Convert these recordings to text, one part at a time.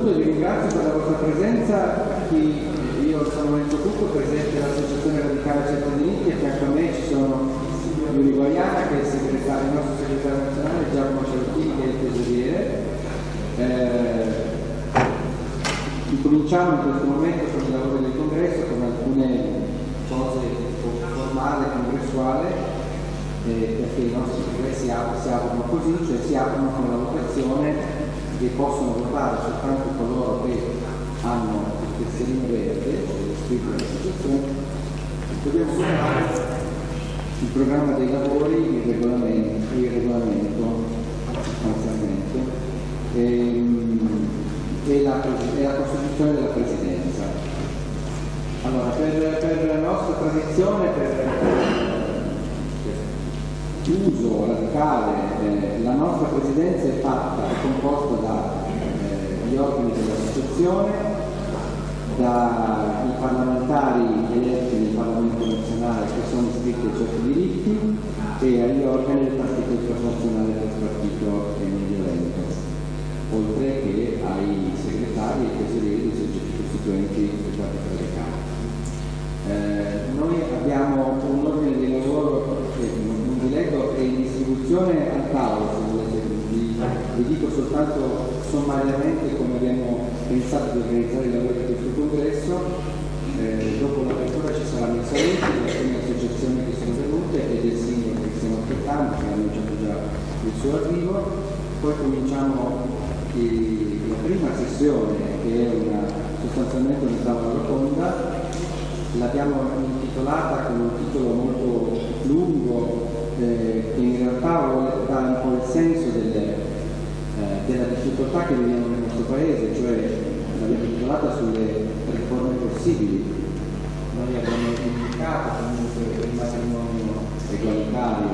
saluto vi ringrazio per la vostra presenza. Qui io sono Enzo Cucco, presidente dell'Associazione Radicale Certo Diritti e fianco a me ci sono Giulio Guaiana che è il, segretario, il nostro segretario nazionale, Giacomo Cerottini che è il tesoriere. Eh, Incominciamo in questo momento con il lavoro del congresso con alcune cose formali congressuali eh, perché i nostri congressi si aprono così, cioè si aprono con la votazione e possono votare soltanto coloro che hanno il tesserino verde, cioè scritto dell'associazione, dobbiamo votare il programma dei lavori, il regolamento, il regolamento sostanzialmente. Ehm, e la, e la costituzione della presidenza. Allora, per, per la nostra tradizione, per, per uso radicale, eh, la nostra presidenza è fatta, è composta dagli eh, organi dell'associazione, dai parlamentari eletti nel Parlamento nazionale che sono iscritti a certi diritti e agli organi del Partito Internazionale del Partito Violento oltre che ai segretari e tesorieri dei soggetti costituenti del Partito Radicale. Eh, noi abbiamo un ordine di lavoro distribuzione al volete, vi, vi dico soltanto sommariamente come abbiamo pensato di organizzare i lavori di questo congresso. Eh, dopo l'apertura ci sarà Mezzoletti, le alcune associazioni che sono venute e del singolo che stiamo aspettando, che ha annunciato già il suo arrivo. Poi cominciamo la prima sessione, che è una, sostanzialmente una tavola rotonda, l'abbiamo intitolata con un titolo molto lungo eh, che in realtà dà un po' il senso delle, eh, della difficoltà che viviamo nel nostro paese, cioè l'abbiamo intitolata sulle riforme possibili. Noi abbiamo indicato comunque il matrimonio egualitario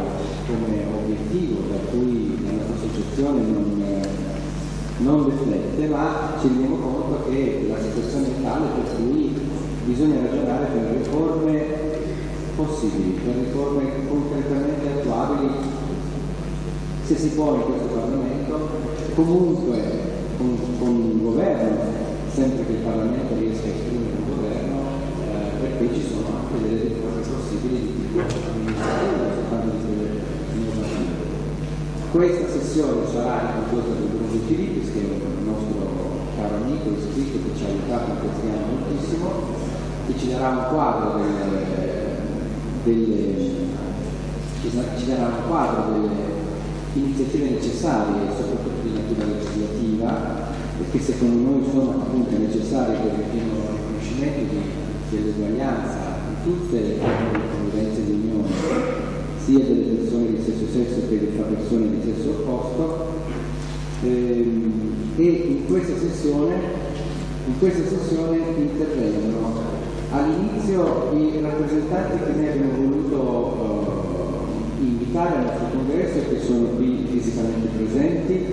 come obiettivo da cui la nostra associazione non non riflette, ma ci rendiamo conto che la situazione è tale per cui bisogna ragionare per riforme possibili, per riforme concretamente attuabili, se si può in questo Parlamento, comunque con, con un governo, sempre che il Parlamento riesca a esprimere un governo, eh, perché ci sono anche delle riforme possibili di tipo amministrativo, soltanto di. Questa sessione sarà condotta da Bruno Filippi, che è un nostro caro amico iscritto che ci ha aiutato in questi anni moltissimo, che ci darà un quadro delle, delle, ci darà un quadro delle iniziative necessarie, soprattutto di natura legislativa, perché secondo noi sono appunto necessarie per il pieno riconoscimento dell'uguaglianza di tutte le forme di convivenza di unione sia delle persone di stesso sesso che fra persone di sesso opposto. Ehm, e in questa sessione, in questa sessione intervengono all'inizio i rappresentanti che noi abbiamo voluto uh, invitare al nostro congresso e che sono qui fisicamente presenti,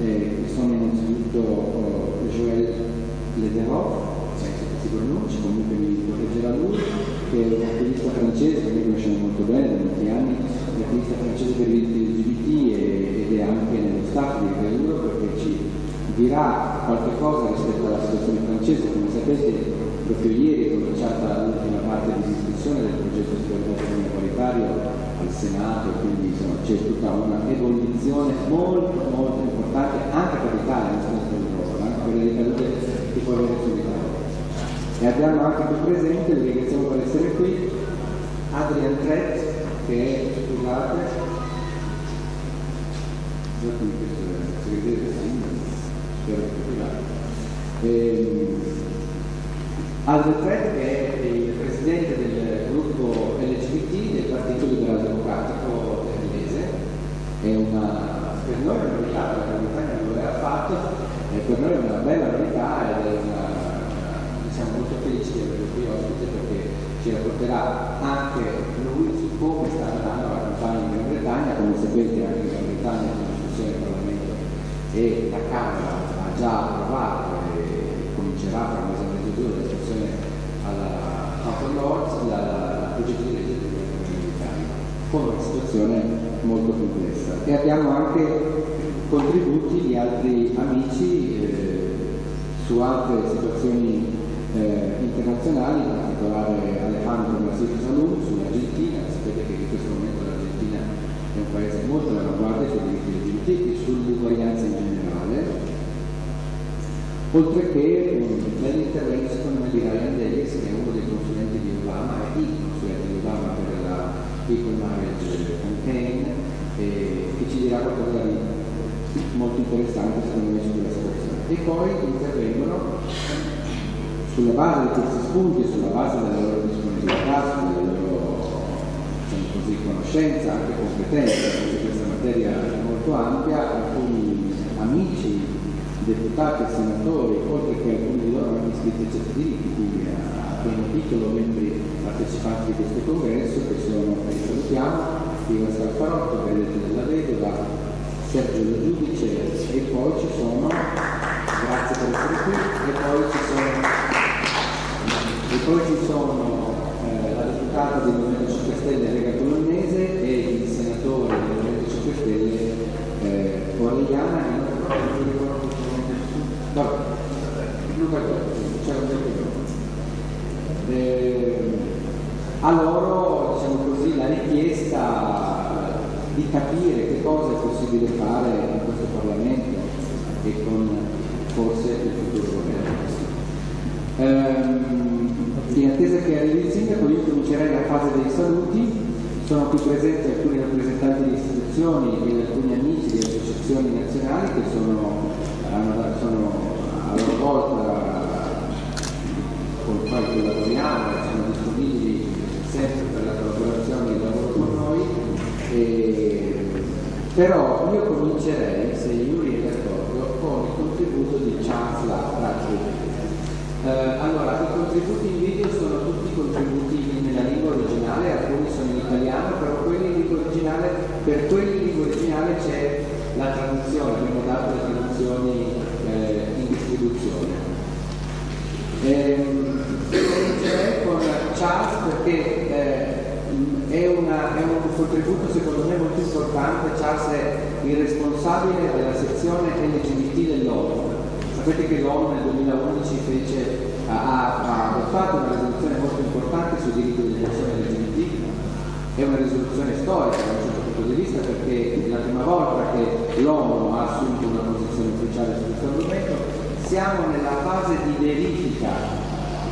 eh, sono innanzitutto uh, Joël Lederoff, si pronuncia, comunque mi proteggerà lui, che è un attivista francese che noi conosciamo molto bene da molti anni, un attivista francese per i diritti LGBT ed è anche nello staff di Reuro perché ci dirà qualche cosa rispetto alla situazione francese. Come sapete, proprio ieri è cominciata l'ultima parte di discussione del progetto di paritario al Senato, quindi insomma, c'è tutta una evoluzione molto molto importante anche per l'Italia, non solo per l'Europa, anche per le ricadute che può avere sull'Italia. E abbiamo anche qui presente, vi ringraziamo per essere qui, Adrian Tret, che è, scusate, segretario del sindaco, spero che Adrian Tret che è il presidente del gruppo LGBT del Partito Liberale Democratico inglese, è una, per noi è una novità, la novità che non lo aveva fatto, e per noi è una bella novità ed è una siamo molto felici di averlo qui ospite perché ci racconterà anche lui su come sta andando la campagna in Gran Bretagna, come sapete anche in Gran Bretagna una discussione in Parlamento e la Camera ha già approvato e comincerà tra un mese e mezzo due la discussione alla House of Lords, la, la britannico, con una situazione molto complessa. E abbiamo anche contributi di altri amici eh, su altre situazioni eh, internazionali, in particolare Alejandro Brasil Salum sull'Argentina, sapete che in questo momento l'Argentina è un paese molto all'avanguardia sui diritti LGBT e sull'uguaglianza in generale, oltre che nell'intervento secondo me di Ryan Davis che è uno dei consulenti di Obama e il consulente di Obama per la Equal Marriage Campaign e, che ci dirà qualcosa di molto interessante secondo me su questa situazione. E poi intervengono sulla base di questi spunti, sulla base della loro disponibilità, sulla loro diciamo così, conoscenza, anche competenza, perché questa materia è molto ampia, alcuni amici, deputati e senatori, oltre che alcuni di loro anche iscritti ai cittadini, quindi a primo titolo membri partecipanti di questo congresso, che sono, che salutiamo, Ivan Scalfarotto, Benedetto della Vedova, Sergio Lo Giudice e poi ci sono, grazie per essere qui, e poi ci sono e poi ci sono eh, la deputata del Movimento 5 Stelle Rega Bolognese Vabbè, Luca c'era un eh, a loro diciamo così la richiesta di capire che cosa è possibile fare in questo Parlamento e con forse il futuro governo. Ehm, in attesa che arrivi il sindaco io comincerei la fase dei saluti, sono qui presenti alcuni rappresentanti di istituzioni e alcuni amici di associazioni nazionali che sono, sono a loro volta con i quali collaboriamo e sono disponibili sempre per la collaborazione e il lavoro con noi. E, però io comincerei, se Yuri è d'accordo, con il contributo di Charles Latta eh, allora, i contributi in video sono tutti contributi nella lingua originale, alcuni sono in italiano, però quelli in lingua originale, per quelli in lingua originale c'è la traduzione, abbiamo dato le traduzioni eh, in distribuzione. Ehm, comincerei con Charles perché eh, è, una, è, un contributo secondo me molto importante, Charles è il responsabile della sezione LGBT dell'ONU. Sapete che l'ONU nel 2011 fece, ha, ha adottato una risoluzione molto importante sui diritti delle persone LGBT, è una risoluzione storica da un certo punto di vista perché è la prima volta che l'ONU ha assunto una posizione ufficiale su questo argomento, siamo nella fase di verifica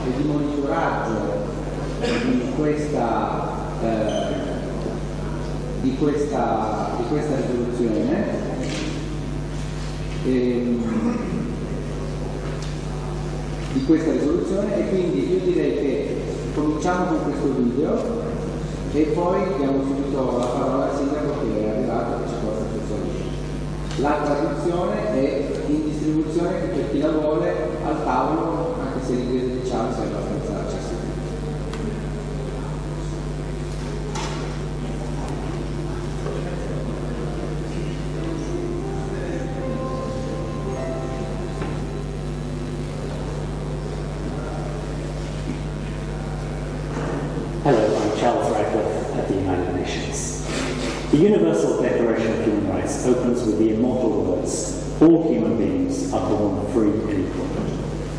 e di monitoraggio di questa, eh, di questa, di questa risoluzione. E, ehm, di questa risoluzione e quindi io direi che cominciamo con questo video e poi diamo subito la parola al sindaco che è arrivato e ci porta questo video. La traduzione è in distribuzione per chi la vuole al tavolo, anche se l'inglese diciamo è abbastanza With the immortal words, all human beings are born free and equal.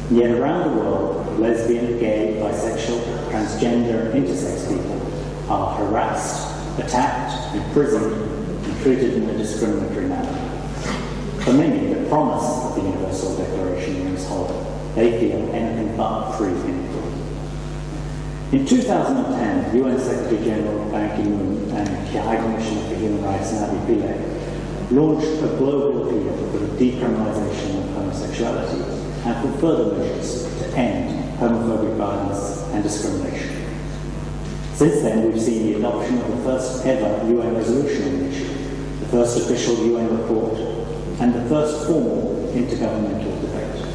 Yet around the world, lesbian, gay, bisexual, transgender, intersex people are harassed, attacked, imprisoned, and treated in a discriminatory manner. For many, the promise of the Universal Declaration rings hollow. They feel anything but free and equal. In 2010, UN Secretary General Ban Ki-moon and the High Commissioner for Human Rights Nabi Pillay launched a global appeal for the decriminalisation of homosexuality and for further measures to end homophobic violence and discrimination. Since then, we've seen the adoption of the first ever UN resolution on the issue, the first official UN report, and the first formal intergovernmental debate.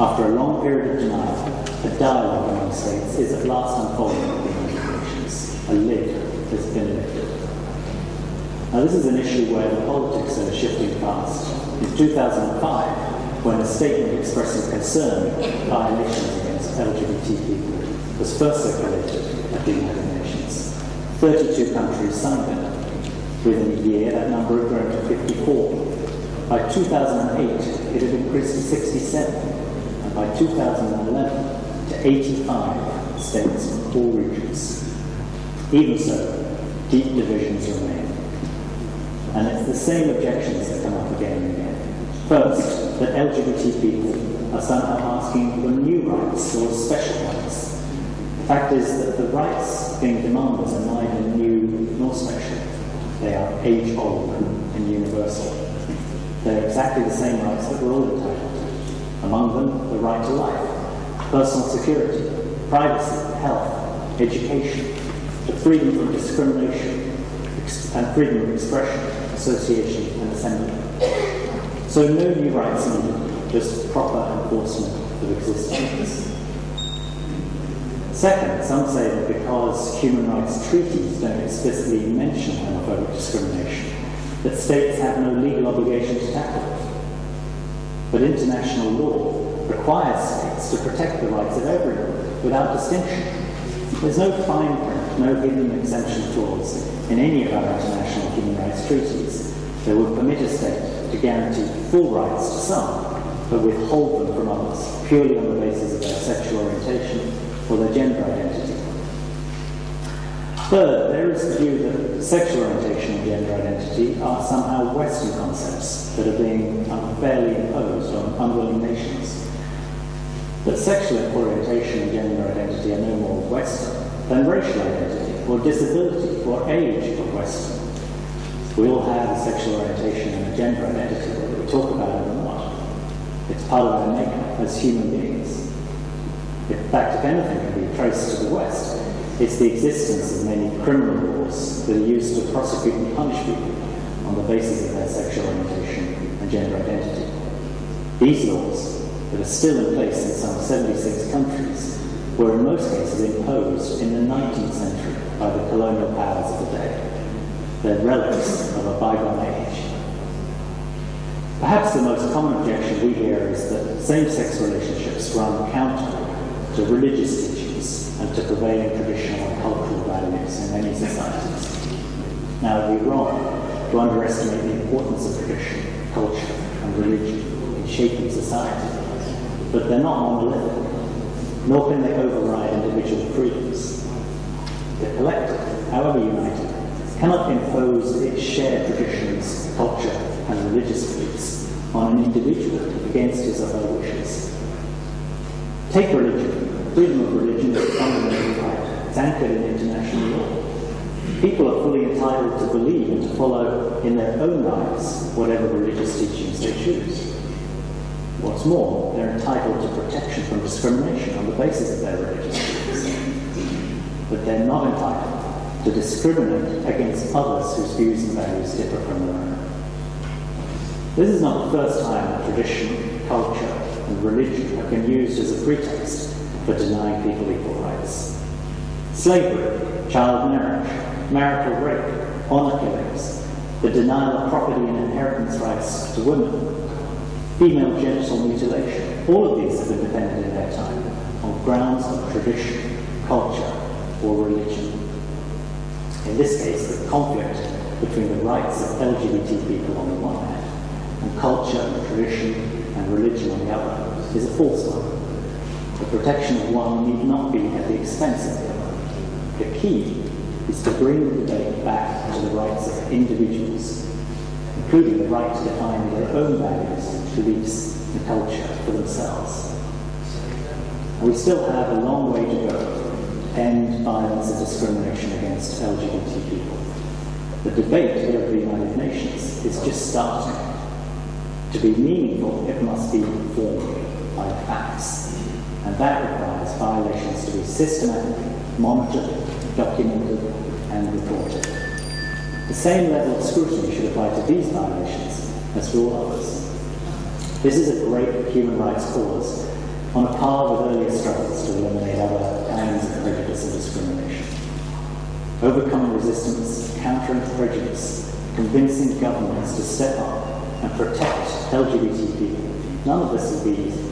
After a long period of denial, a dialogue among states is at last unfolding with the United Nations. A lid has been lifted. Now, this is an issue where the politics are shifting fast. In 2005, when a statement expressing concern at violations against LGBT people was first circulated at the United Nations, 32 countries signed it. Within a year, that number had grown to 54. By 2008, it had increased to 67, and by 2011 to 85 states in all regions. Even so, deep divisions remain. And it's the same objections that come up again and again. First, that LGBT people are somehow asking for new rights or special rights. The fact is that the rights being demanded are neither new nor special. They are age old and universal. They're exactly the same rights that we're all entitled to. Among them, the right to life, personal security, privacy, health, education, the freedom from discrimination, and freedom of expression, association, and assembly. So no new rights needed, just proper enforcement of rights. Second, some say that because human rights treaties don't explicitly mention homophobic discrimination, that states have no legal obligation to tackle it. But international law requires states to protect the rights of everyone without distinction. There's no fine print, no hidden exemption clause in any of our international human rights treaties that would permit a state to guarantee full rights to some, but withhold them from others purely on the basis of their sexual orientation or their gender identity. Third, there is the view that sexual orientation and gender identity are somehow Western concepts that are being unfairly imposed on unwilling nations. But sexual orientation and gender identity are no more Western than racial identity, or disability, or age are Western. We all have a sexual orientation and a gender identity, whether we talk about it or not. It's part of our makeup as human beings. In fact, if anything can be traced to the West, it's the existence of many criminal laws that are used to prosecute and punish people on the basis of their sexual orientation and gender identity. These laws, that are still in place in some 76 countries, were in most cases imposed in the 19th century by the colonial powers of the day. They're relics of a bygone age. Perhaps the most common objection we hear is that same-sex relationships run counter to religious teachings and to prevailing traditional and cultural values in many societies. Now, it would be wrong to underestimate the importance of tradition, culture, and religion in shaping society, but they're not monolithic, nor can they override individual freedoms. The collective, however united, cannot impose its shared traditions, culture, and religious beliefs on an individual against his or her wishes. Take religion. Freedom of religion is a fundamental right. It's anchored in international law. People are fully entitled to believe and to follow in their own lives whatever religious teachings they choose. What's more, they're entitled to protection from discrimination on the basis of their religious beliefs. But they're not entitled to discriminate against others whose views and values differ from their own. This is not the first time that tradition, culture, and religion have been used as a pretext for denying people equal rights. Slavery, child marriage, marital rape, honor killings, the denial of property and inheritance rights to women, female genital mutilation, all of these have been defended in their time on grounds of tradition, culture, or religion. In this case, the conflict between the rights of LGBT people on the one hand and culture, tradition, and religion on the other is a false one. The protection of one need not be at the expense of the other. The key is to bring the debate back to the rights of individuals, including the right to define their own values, beliefs, and culture for themselves. We still have a long way to go to end violence and discrimination against LGBT people. The debate here at the United Nations is just starting. To be meaningful, it must be informed by facts. And that requires violations to be systematically monitored, documented, and reported. The same level of scrutiny should apply to these violations as to all others. This is a great human rights cause, on a par with earlier struggles to eliminate other kinds of prejudice and discrimination. Overcoming resistance, countering prejudice, convincing governments to step up and protect LGBT people. None of this will be easy,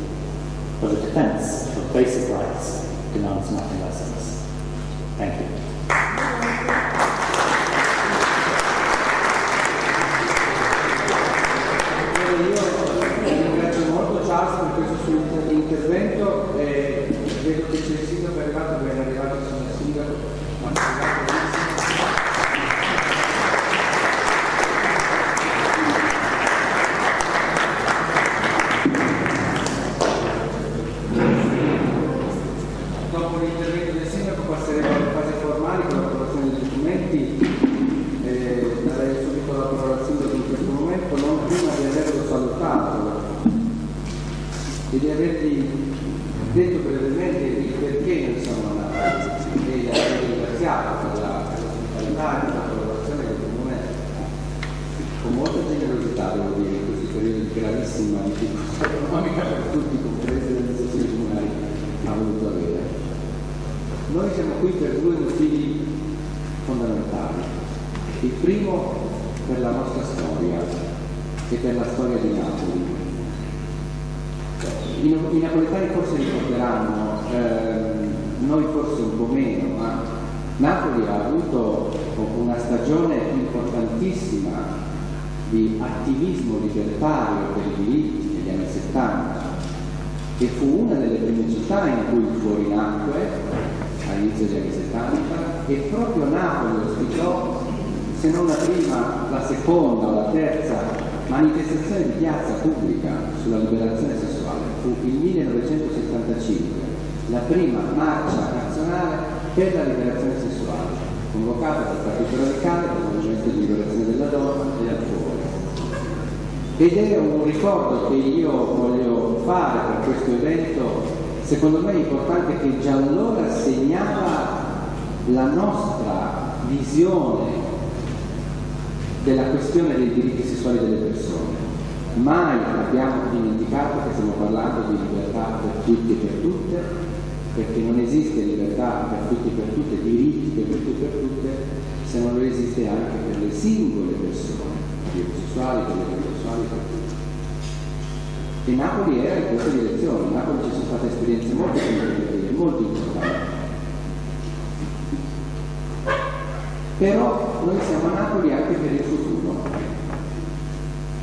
but the defense of basic rights demands nothing less of us. Thank you. Ed è un ricordo che io voglio fare per questo evento, secondo me è importante che già allora segnava la nostra visione della questione dei diritti sessuali delle persone. Mai abbiamo dimenticato che stiamo parlando di libertà per tutti e per tutte, perché non esiste libertà per tutti e per tutte, diritti per tutti e per tutte, se non esiste anche per le singole persone, per le omosessuali, per tutti. E Napoli era in questa direzione, in Napoli ci sono state esperienze molto significative, molto importanti. Però noi siamo a Napoli anche per il futuro.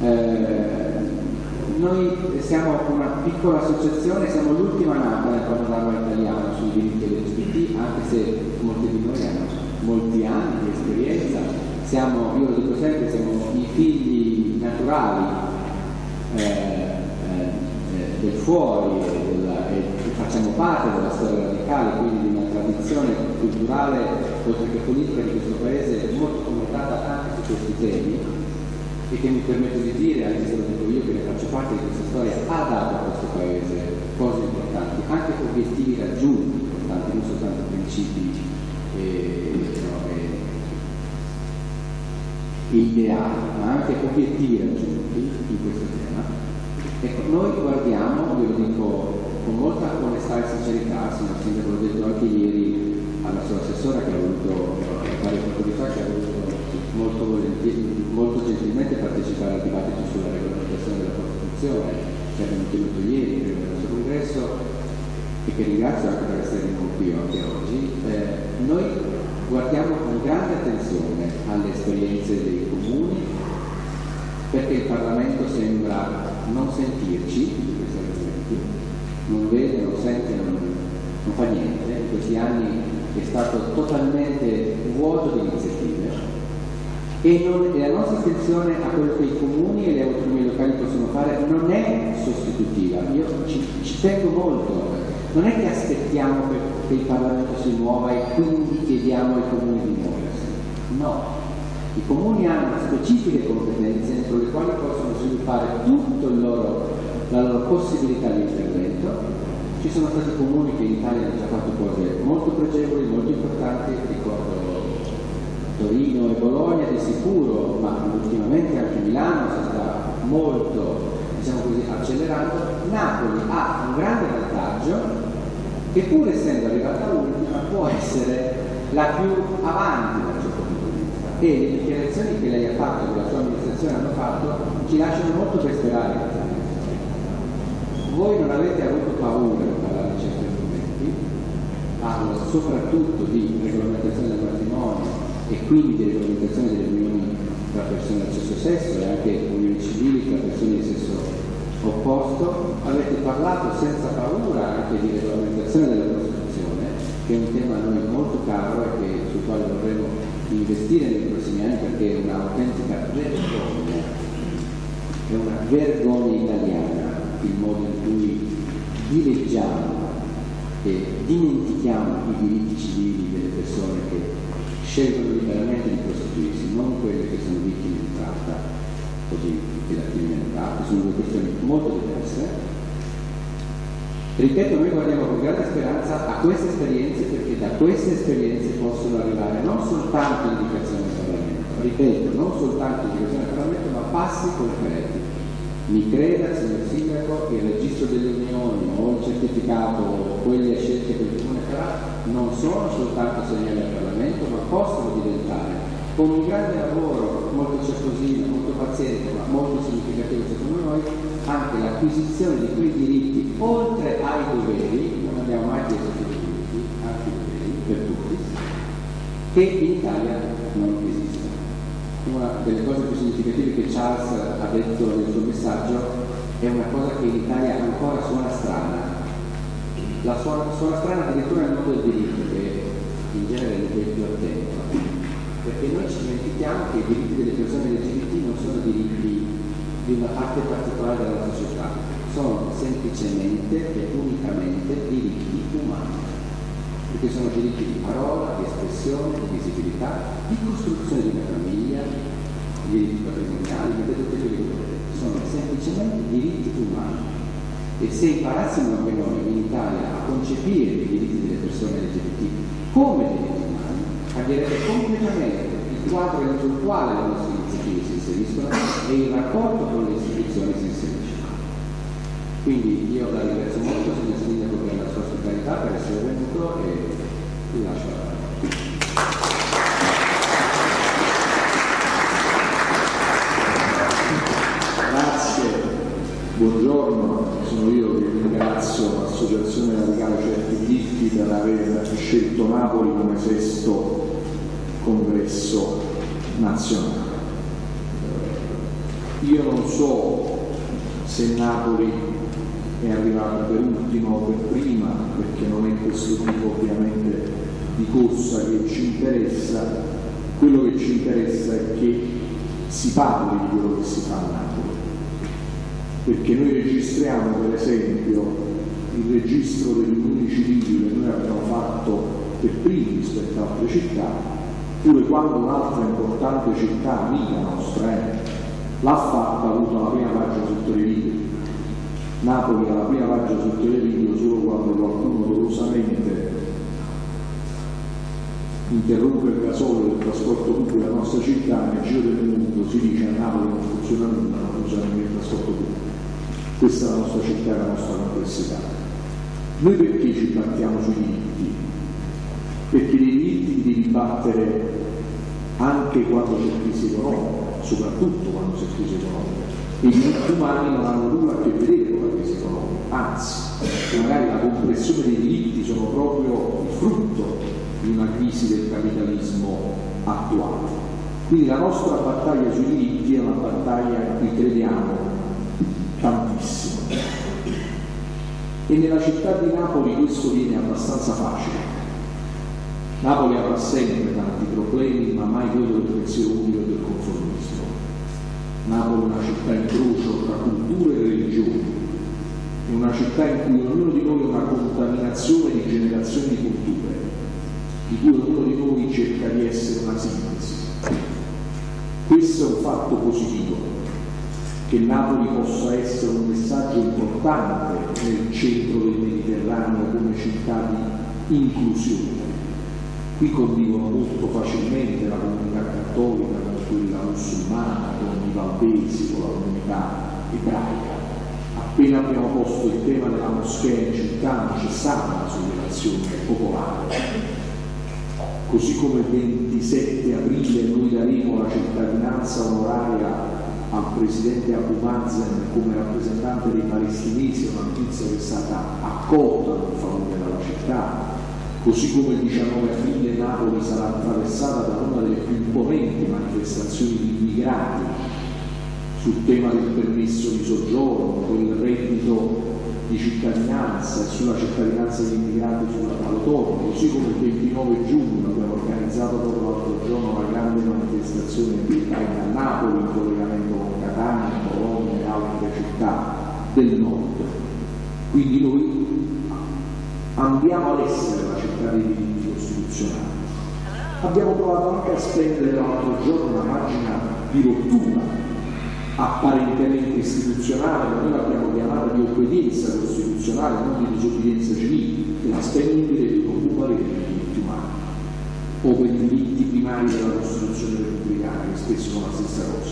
Eh, noi siamo una piccola associazione, siamo l'ultima nata nel panorama italiano sui diritti LGBT, anche se molti di noi hanno molti anni di esperienza. Siamo, io lo dico sempre, siamo i figli naturali eh, fuori della, e, facciamo parte della storia radicale, quindi di una tradizione culturale, oltre che politica di questo paese molto connotata anche su questi temi e che mi permetto di dire, anche se lo dico io che ne faccio parte di questa storia, ha dato a questo Paese cose importanti, anche obiettivi raggiunti importanti, non soltanto principi e, no, e ideali, ma anche obiettivi raggiunti in questo tema. Ecco, noi guardiamo, io lo dico con molta onestà e sincerità, signor Sindaco, l'ho detto anche ieri alla sua assessora che ha voluto fare poco di fa, che ha voluto molto, molto gentilmente partecipare al dibattito sulla regolamentazione della Costituzione che abbiamo tenuto ieri nel nostro congresso e che ringrazio anche per essere qui anche oggi. Eh, noi guardiamo con grande attenzione alle esperienze dei comuni perché il Parlamento sembra non sentirci in questi argomenti, non vede, non sente, non, non fa niente. In questi anni è stato totalmente vuoto di iniziative e, non, e, la nostra attenzione a quello che i comuni e le autonomie locali possono fare non è sostitutiva, io ci, ci tengo molto, non è che aspettiamo che, che, il Parlamento si muova e quindi chiediamo ai comuni di muoversi, no, i comuni hanno specifiche competenze entro le quali possono sviluppare tutta la loro possibilità di intervento, ci sono stati comuni che in Italia hanno già fatto cose molto pregevoli, molto importanti, ricordo Torino e Bologna di sicuro, ma ultimamente anche Milano si sta molto diciamo così, accelerando, Napoli ha un grande vantaggio che pur essendo arrivata ultima può essere la più avanti da questo punto di vista e le dichiarazioni che lei ha fatto, che la sua amministrazione hanno fatto, ci lasciano molto per sperare. Voi non avete avuto paura di parlare di certi argomenti, parlo soprattutto di regolamentazione del matrimonio, e quindi di regolamentazione delle unioni tra persone del stesso sesso e anche unioni civili tra persone di sesso opposto, avete parlato senza paura anche di regolamentazione della prostituzione, che è un tema a noi molto caro e che, sul quale vorremmo investire nei prossimi anni perché è un'autentica vergogna, è una vergogna italiana il modo in cui dileggiamo e dimentichiamo i diritti civili delle persone che scelgono liberamente di prostituirsi, non quelle che sono vittime di tratta così della criminalità, che sono due questioni molto diverse. Ripeto, noi guardiamo con grande speranza a queste esperienze perché da queste esperienze possono arrivare non soltanto indicazioni del Parlamento, ripeto, non soltanto dichiarazione del Parlamento, ma passi concreti. Mi creda, signor Sindaco, che il registro delle unioni o il certificato o quelle scelte che il Comune farà non sono soltanto segnali al Parlamento, ma possono diventare con un grande lavoro, molto certosino, molto paziente, ma molto significativo secondo noi, anche l'acquisizione di quei diritti, oltre ai doveri, non abbiamo mai chiesto più diritti, anche i doveri per tutti, che in Italia non esistono. Una delle cose più significative che Charles ha detto nel suo messaggio è una cosa che in Italia ancora suona strana. La suona, suona strana addirittura nel mondo del diritto, che in genere è il più attento perché noi ci dimentichiamo che i diritti delle persone LGBT non sono diritti di una parte particolare della società, sono semplicemente e unicamente diritti umani, perché sono diritti di parola, di espressione, di visibilità, di costruzione di una famiglia, diritti patrimoniali, vedete tutte quelli che volete, sono semplicemente diritti umani. E se imparassimo anche noi in Italia a concepire i diritti delle persone LGBT come diritti cambierebbe completamente il quadro entro il quale le nostre iniziative si inseriscono e il rapporto con le istituzioni si inserisce. Quindi io la ringrazio molto, signor Sindaco, per la sua ospitalità, per essere venuto e vi lascio la parola. buongiorno, sono io che ringrazio l'Associazione Radicale Certi Diritti per aver scelto Napoli come sesto congresso nazionale. Io non so se Napoli è arrivata per ultimo o per prima, perché non è questo tipo ovviamente di corsa che ci interessa, quello che ci interessa è che si parli di quello che si fa a Napoli. Perché noi registriamo per esempio il registro degli unioni civili che noi abbiamo fatto per primi rispetto a altre città Pure quando un'altra importante città amica nostra eh, l'ha fatta, ha avuto la prima pagina sul televideo. Napoli ha la prima pagina sul televideo solo quando qualcuno dolosamente interrompe il gasolio del trasporto pubblico della nostra città nel giro del mondo si dice a Napoli non funziona nulla, non funziona neanche il trasporto pubblico. Questa è la nostra città e la nostra complessità. Noi perché ci battiamo sui diritti? Perché dei diritti li devi battere anche quando c'è crisi economica, soprattutto quando c'è crisi economica. I diritti umani non hanno nulla a che vedere con la crisi economica, anzi, magari la compressione dei diritti sono proprio il frutto di una crisi del capitalismo attuale. Quindi la nostra battaglia sui diritti è una battaglia in cui crediamo tantissimo. E nella città di Napoli questo viene abbastanza facile Napoli avrà sempre tanti problemi, ma mai quello del pensiero unico e del conformismo. Napoli è una città in crocio tra culture e religioni, è una città in cui ognuno di noi è una contaminazione di generazioni di culture, di cui ognuno di noi cerca di essere una sintesi. Questo è un fatto positivo, che Napoli possa essere un messaggio importante nel centro del Mediterraneo come città di inclusione Qui convivono molto facilmente la comunità cattolica con quella musulmana, con i valdesi, con la comunità ebraica. Appena abbiamo posto il tema della moschea in città non c'è stata una sollevazione popolare. Così come il 27 aprile noi daremo la cittadinanza onoraria al presidente Abu Mazen come rappresentante dei palestinesi, una notizia che è stata accolta nel favore della città, così come il 19 aprile Napoli sarà attraversata da una delle più imponenti manifestazioni di immigrati sul tema del permesso di soggiorno, quel reddito di cittadinanza e sulla cittadinanza degli immigrati sulla Palotone, così come il 29 giugno abbiamo organizzato proprio l'altro giorno una grande manifestazione a Napoli in collegamento con Catania, Bologna e altre città del nord. Quindi noi andiamo ad essere la città dei diritti costituzionali. Abbiamo provato anche a spendere l'altro giorno una pagina di rottura apparentemente istituzionale, ma noi l'abbiamo chiamata di obbedienza costituzionale, non di disobbedienza civile, che la spendibile di valere dei diritti umani. o per i diritti primari della Costituzione repubblicana, che spesso sono la stessa cosa.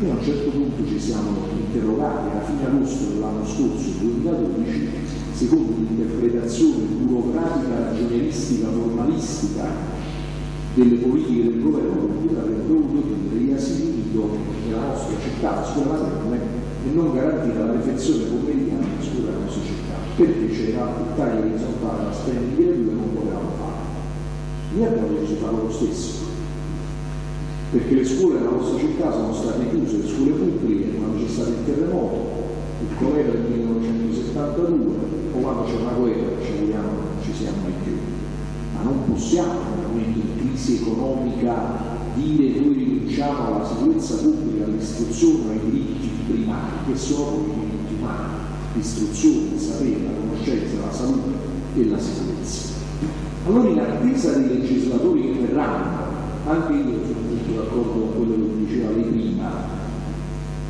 Noi a un certo punto ci siamo interrogati alla fine agosto dell'anno scorso, 2012, secondo l'interpretazione burocratica, ragionieristica, formalistica delle politiche del governo pubblico, aver dovuto chiudere gli asili nido nella nostra città, la scuola materna, e non garantire la refezione pomeridiana nella scuola della nostra città, perché c'era il taglio orizzontale la spending gratuita e non potevamo fare. Noi abbiamo deciso di fare lo stesso, perché le scuole della nostra città sono state chiuse, le scuole pubbliche, quando c'è stato il terremoto, il colera del 1972, o quando c'è una guerra, ci vogliamo, ci siamo mai più. Ma non possiamo, nel momento di crisi economica, dire noi rinunciamo alla sicurezza pubblica, all'istruzione, ai diritti primari, che sono i diritti umani, l'istruzione, il sapere, la conoscenza, la salute e la sicurezza. Allora in attesa dei legislatori che verranno, anche io sono molto d'accordo con quello che diceva lei prima,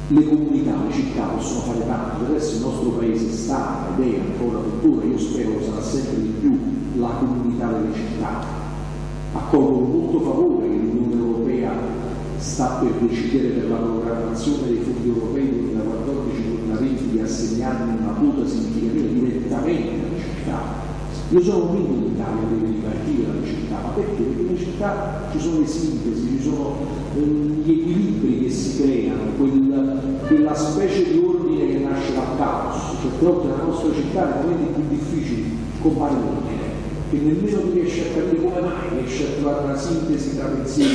le comunità, le città possono fare tanto, adesso il nostro paese sta ed è ancora tuttora, io spero sarà sempre di più la comunità delle città. Accolgo con molto favore che l'Unione Europea sta per decidere per la programmazione dei fondi europei 2014-2020 di assegnarne una quota significativa direttamente alle città io sono convinto che l'Italia deve ripartire dalle città, ma perché? Perché nelle città ci sono le sintesi, ci sono eh, gli equilibri che si creano, quel, quella specie di ordine che nasce dal caos. Certe volte nella nostra città, nei momenti più difficili, compare l'ordine, che nemmeno tu riesci a capire come mai, riesci a trovare una sintesi tra pensieri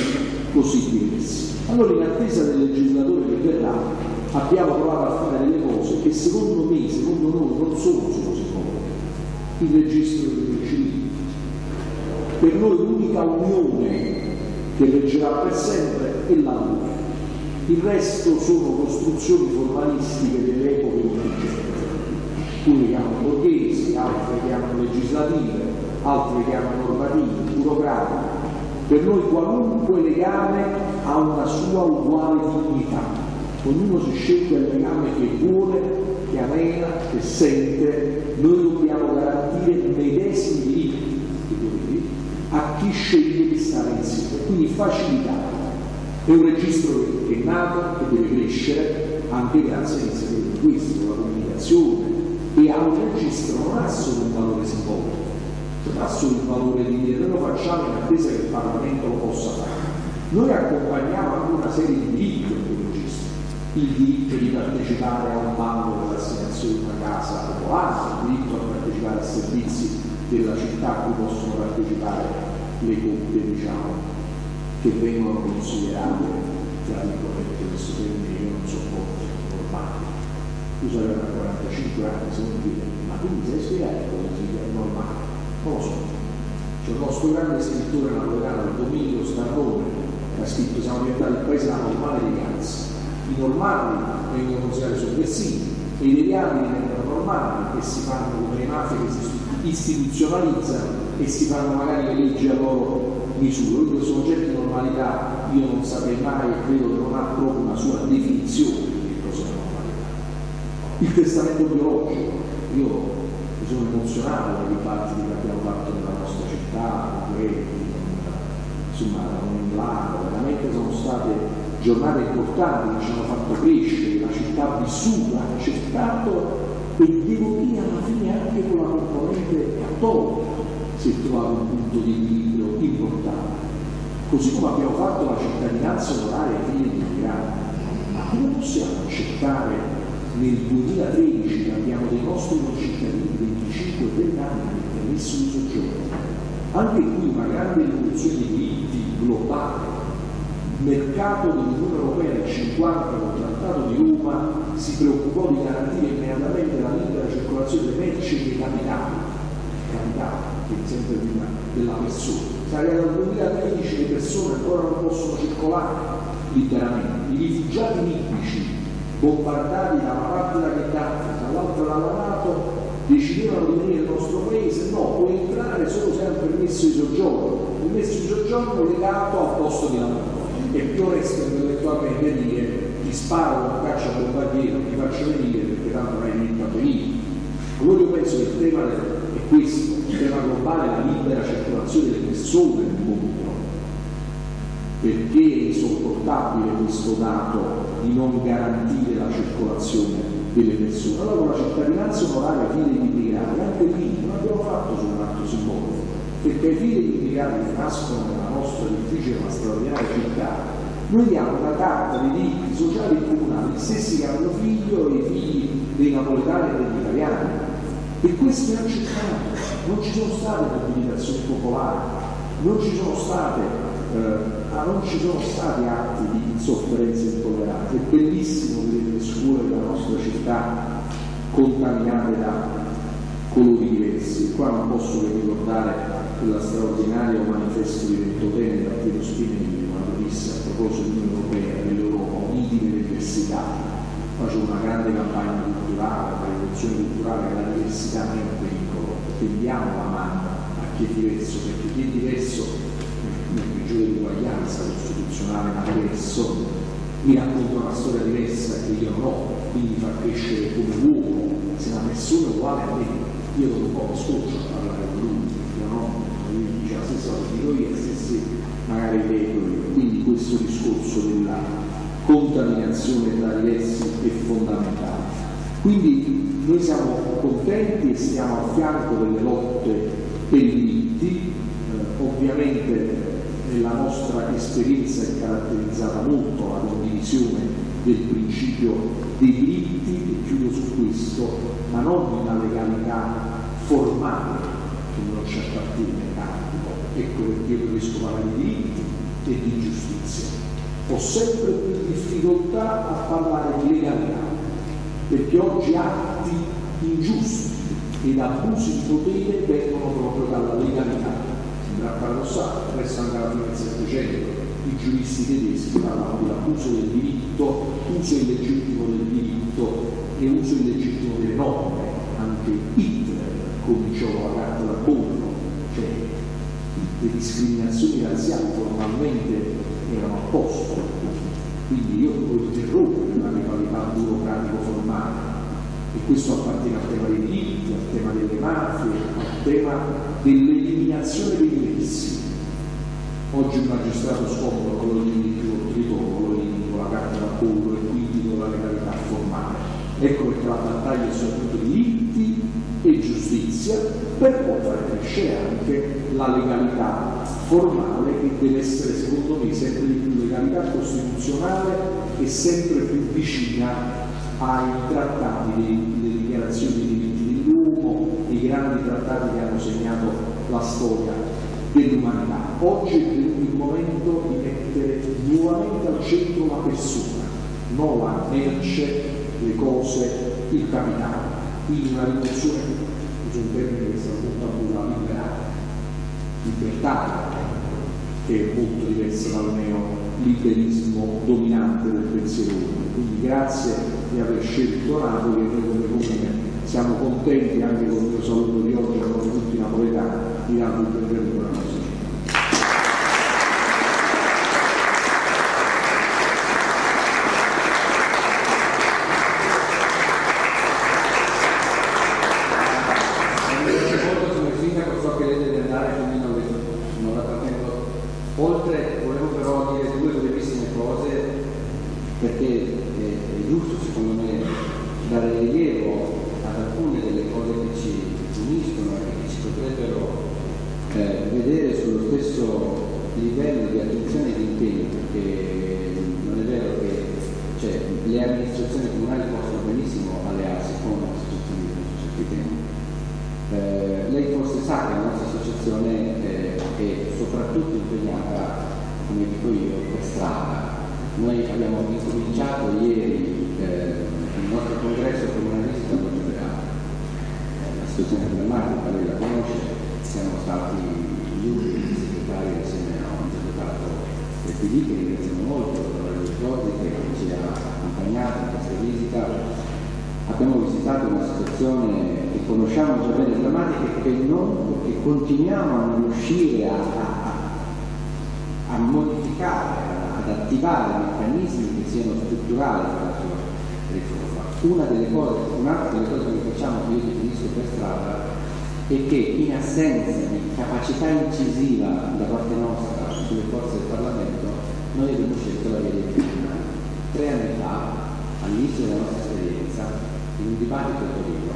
così diversi. Allora in attesa del legislatore che verrà, abbiamo provato a fare delle cose che secondo me, secondo noi, non sono solo il registro dei civili. Per noi l'unica unione che reggerà per sempre è la luce. Il resto sono costruzioni formalistiche delle epoche contingenti. Alcune chiamano borghesi, altre chiamano legislative, altre chiamano normative, burocratiche. Per noi qualunque legame ha una sua uguale dignità. Ognuno si sceglie il legame che vuole, che amena, che sente noi dobbiamo garantire medesimi diritti a chi sceglie di stare insieme, quindi facilitare. È un registro che è nato, che deve crescere anche grazie all'iniziativa di questo, alla comunicazione, e ha un registro non ha solo un valore simbolico, non ha solo il valore di dire noi lo facciamo in attesa che il Parlamento lo possa fare. Noi accompagniamo anche una serie di diritti a il diritto di partecipare a un bando dell'assegnazione di una casa popolare, il diritto a partecipare a servizi della città a cui possono partecipare le coppie diciamo, che vengono considerate tra virgolette questo termine che non sopporto normali. Tu sarai da 45 anni, se non dire, ma tu mi sai spiegare cosa significa normale? Non lo so. C'è il nostro grande scrittore napoletano, Domenico Starrone, che ha scritto siamo diventati il paese normale eleganza. I normali vengono considerati sovversivi, e i deviati diventano normali e si fanno come le mafie che si istituzionalizzano e si fanno magari le leggi a loro misura. Quindi questo concetto di normalità io non saprei mai e credo che non ha proprio una sua definizione di che cosa è normalità. Il testamento biologico, io mi sono emozionato dai dibattiti che abbiamo fatto nella nostra città, con Gretti, insomma con Milano, veramente sono state giornate importanti che ci hanno fatto crescere, la città vissuta, accettato e devo dire alla fine anche con la componente cattolica si è trovato un punto di equilibrio importante. Così come abbiamo fatto la cittadinanza onoraria ai figli di migranti. Ma come possiamo accettare nel 2013 che abbiamo dei nostri concittadini di 25 e 30 anni che permesso di soggiorno, anche qui una grande rivoluzione di diritti globale mercato dell'Unione Europea nel 50 con il Trattato di Roma si preoccupò di garantire immediatamente la libera circolazione delle merci e dei capitali, capitali, che è sempre prima della persona. Che dal 2013 le persone ancora non possono circolare liberamente. I rifugiati libici bombardati da una parte da Gheddafi, dall'altra dalla Nato, decidevano di venire nel nostro paese, no, può entrare solo se ha un permesso di soggiorno, un permesso di soggiorno legato al posto di lavoro e più onesto intellettualmente dire ti sparo una caccia bombardiera, ti faccio venire perché tanto non hai a venire. Allora io penso che il tema è questo, il tema globale è la libera circolazione delle persone nel mondo, perché è insopportabile questo dato di non garantire la circolazione delle persone. Allora la cittadinanza onoraria figli degli immigrati, anche lì non abbiamo fatto solo un atto simbolico, perché ai figli degli immigrati che nascono nella nostra difficile ma straordinaria città, noi diamo una carta di diritti sociali comunali, gli stessi che hanno figlio e i figli dei napoletani e degli italiani. E questo è accettato, non ci sono state mobilitazioni popolari, non ci sono state eh, ma non ci sono stati atti di insofferenza e intolleranza. È bellissimo vedere le scuole della nostra città contaminate da colori diversi. Qua non posso che ricordare quella straordinaria manifesto di Ventotene da Piero Spinelli quando disse a proposito dell'Unione Europea, dell'Europa, uniti nelle diversità. Faceva una grande campagna culturale, una rivoluzione culturale la diversità non è un pericolo, tendiamo la mano a chi è diverso, perché chi è diverso prigione di uguaglianza costituzionale ma diverso, mi racconta una storia diversa che io non ho, quindi fa crescere come uomo, se una persona è uguale a me, io dopo un po' mi scoccio a parlare con lui, io no, la io e stessi magari io, quindi questo discorso della contaminazione tra diversi è fondamentale. Quindi noi siamo contenti e stiamo a fianco delle lotte per i diritti, eh, ovviamente nella nostra esperienza è caratterizzata molto la condivisione del principio dei diritti, e chiudo su questo, ma non di una legalità formale che non ci appartiene tanto. Ecco perché io preferisco parlare di diritti e di giustizia. Ho sempre più difficoltà a parlare di legalità, perché oggi atti ingiusti ed abusi di potere vengono proprio dalla legalità sembra paradossale, presso anche alla fine del Settecento i giuristi tedeschi parlavano dell'abuso del diritto, uso illegittimo del diritto e uso illegittimo delle norme. Anche Hitler cominciò la carta da pollo, cioè le discriminazioni razziali formalmente erano a posto, quindi io ho il terrore della rivalità burocratico-formale e questo appartiene al tema dei diritti, al tema delle mafie, al tema dell'eliminazione dei diversi. Oggi il magistrato scomodo con limiti con la carta da e quindi con la legalità formale. Ecco perché la battaglia è soprattutto diritti e giustizia per poi far crescere anche la legalità formale che deve essere secondo me sempre di più legalità costituzionale e sempre più vicina ai trattati, le dichiarazioni dei diritti dell'uomo, i grandi trattati che hanno segnato la storia dell'umanità. Oggi è il momento di mettere nuovamente al centro la persona, non la merce, le cose, il capitale. Quindi una rivoluzione, uso un termine che sta molto a liberale, libertaria, che è molto diversa dal neoliberismo dominante del pensiero. Quindi grazie di aver scelto Napoli e noi come comune siamo contenti anche con il mio saluto di oggi con tutti i napoletani di darvi il benvenuto alla nostra città. Oltre, volevo però dire due brevissime cose perché giusto secondo me dare rilievo ad alcune delle cose che ci uniscono e che ci potrebbero eh, vedere sullo stesso livello di attenzione e di impegno, perché non è vero che cioè, le amministrazioni comunali possono benissimo allearsi con associazioni di certi temi. Eh, lei forse sa la nostra associazione eh, è soprattutto impegnata, come dico io, per strada. Noi abbiamo incominciato ieri eh, il nostro congresso comunalista lo giudicato. La situazione drammatica, lei la conosce, siamo stati gli ultimi segretari assieme a un deputato del PD che ringraziamo molto, l'onorevole Scotti che ci ha accompagnato in questa visita. Abbiamo visitato una situazione conosciamo già bene drammatica e che, non, che continuiamo a non riuscire a, a, a modificare, ad attivare meccanismi che siano strutturali per la sua riforma. Una delle cose, un'altra delle cose che facciamo che io definisco per strada e che in assenza di capacità incisiva da parte nostra sulle forze del Parlamento noi abbiamo scelto la via dei tribunali. Tre anni fa, all'inizio della nostra esperienza, in un dibattito a Torino,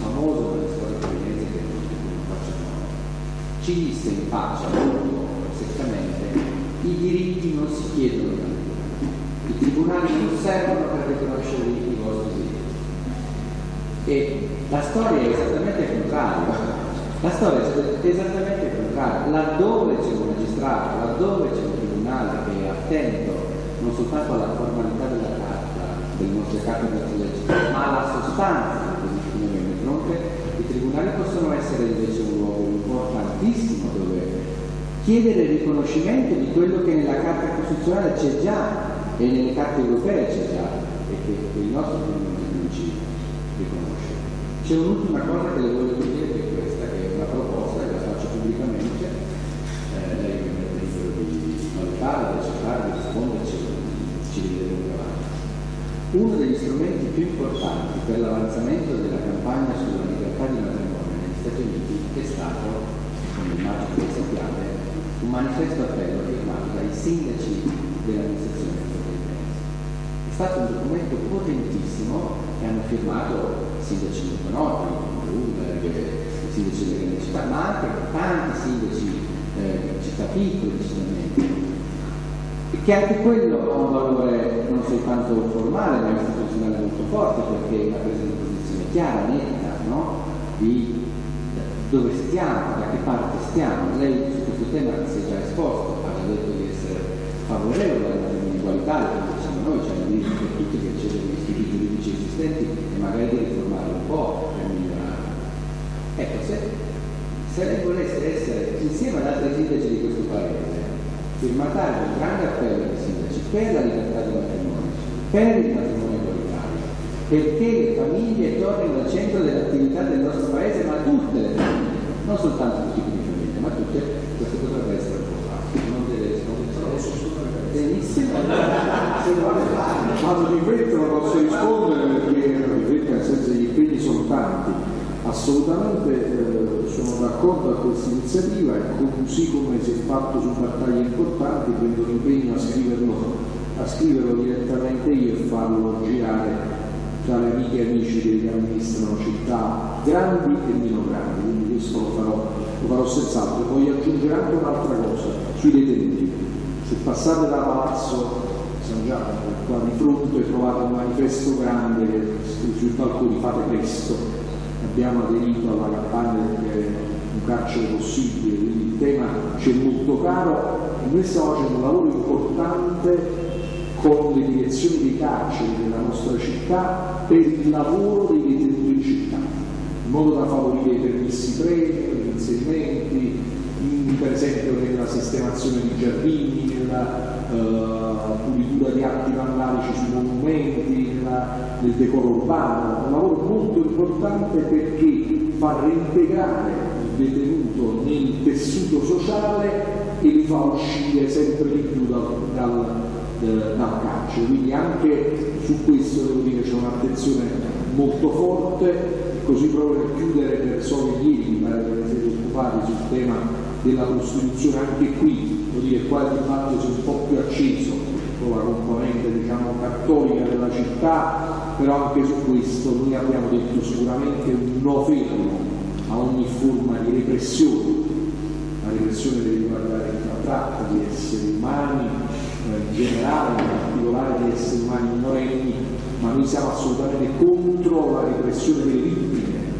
famoso per le scuole torinesi che non faccio nome, ci disse in faccia molto seccamente i diritti non si chiedono da i tribunali non servono per riconoscere i vostri diritti. E la storia è esattamente il contrario. La storia è esattamente il contrario. Laddove c'è un magistrato, laddove c'è un tribunale che è attento non soltanto alla formalità della carta, delle nostre carte di legge, ma alla sostanza del positivo di fronte, i tribunali possono essere invece un luogo importantissimo dove chiedere riconoscimento di quello che nella Carta Costituzionale c'è già e nelle carte europee c'è già e che, che il nostro non ci riconosce. C'è un'ultima cosa che le voglio dire che è questa, che è una proposta che la faccio pubblicamente, eh, lei mi mette libero di valutarla, di accettare, di risponderci, ci vedremo più avanti. Uno degli strumenti più importanti per l'avanzamento della campagna sulla libertà di matrimonio negli Stati Uniti è stato, come immagino che sappiate, un manifesto appello firmato dai sindaci dell'amministrazione è stato un documento potentissimo che hanno firmato sindaci molto noti, Bloomberg, sindaci delle grandi città, ma anche tanti sindaci eh, città piccole, decisamente. Che anche quello ha un valore non soltanto formale, ma istituzionale molto forte, perché è una presa di posizione chiara, netta, no? di dove stiamo, da che parte stiamo. Lei su questo tema si è già esposto, ha già detto di essere favorevole alla ugualità, noi c'è il diritto per tutti di accedere agli istituti giuridici esistenti e magari di riformarli un po' per migliorare. Ecco, se, se lei volesse essere insieme ad altri sindaci di questo paese, firmatario di un grande appello dei sindaci per la libertà del matrimonio, per il matrimonio perché le famiglie tornino al centro dell'attività del nostro paese, ma tutte le famiglie, non soltanto tutti i famiglie, ma tutte, questo potrebbe essere un po' facile, non deve essere benissimo. Quando di fretta non posso rispondere perché nel senso gli impegni sono tanti. Assolutamente eh, sono d'accordo a questa iniziativa così come si è fatto su battaglie importanti prendo l'impegno a scriverlo, a scriverlo direttamente io e farlo girare tra le amiche e amici che amministrano città grandi e meno grandi, quindi questo lo farò, lo farò senz'altro. Voglio aggiungere anche un'altra cosa sui detenuti. Se passate da Palazzo San Giacomo, qua di fronte trovate un manifesto grande che sui balconi fate presto, abbiamo aderito alla campagna del un carcere possibile, quindi il tema ci è molto caro e noi stiamo facendo un lavoro importante con le direzioni dei carceri della nostra città per il lavoro dei detenuti in città, in modo da favorire i permessi brevi, gli inserimenti, in, per esempio nella sistemazione di giardini, nella uh, pulitura di atti vandalici sui monumenti, nella, nel decoro urbano, un lavoro molto importante perché fa reintegrare il detenuto nel tessuto sociale e li fa uscire sempre di più dal, dal, dal carcere. Quindi anche su questo devo dire c'è un'attenzione molto forte, così proprio per chiudere per soli ieri mi pare che siete occupati sul tema della Costituzione, anche qui devo dire qua il dibattito si è un po' più acceso con la componente diciamo, cattolica della città, però anche su questo noi abbiamo detto sicuramente un no fermo a ogni forma di repressione. La repressione deve riguardare la tratta di esseri umani, in generale, in particolare di esseri umani minorenni, ma noi siamo assolutamente contro la repressione delle vittime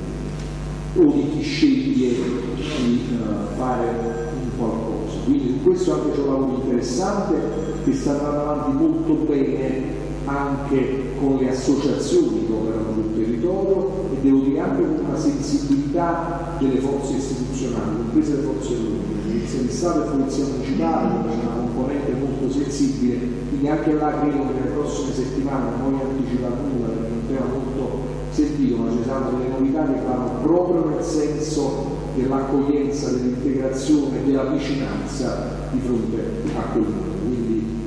o di chi sceglie di uh, fare un qualcosa. Quindi questo anche c'è un lavoro interessante che sta andando avanti molto bene anche con le associazioni che operano sul territorio e devo dire anche con una sensibilità delle forze istituzionali, comprese le forze dell'ordine, Polizia di Stato e Polizia Municipale, una componente molto sensibile, quindi anche là credo che nelle prossime settimane, non voglio anticipare nulla perché è un tema molto sentito, ma ci saranno delle novità che vanno proprio nel senso dell'accoglienza, dell'integrazione, della vicinanza di fronte a quel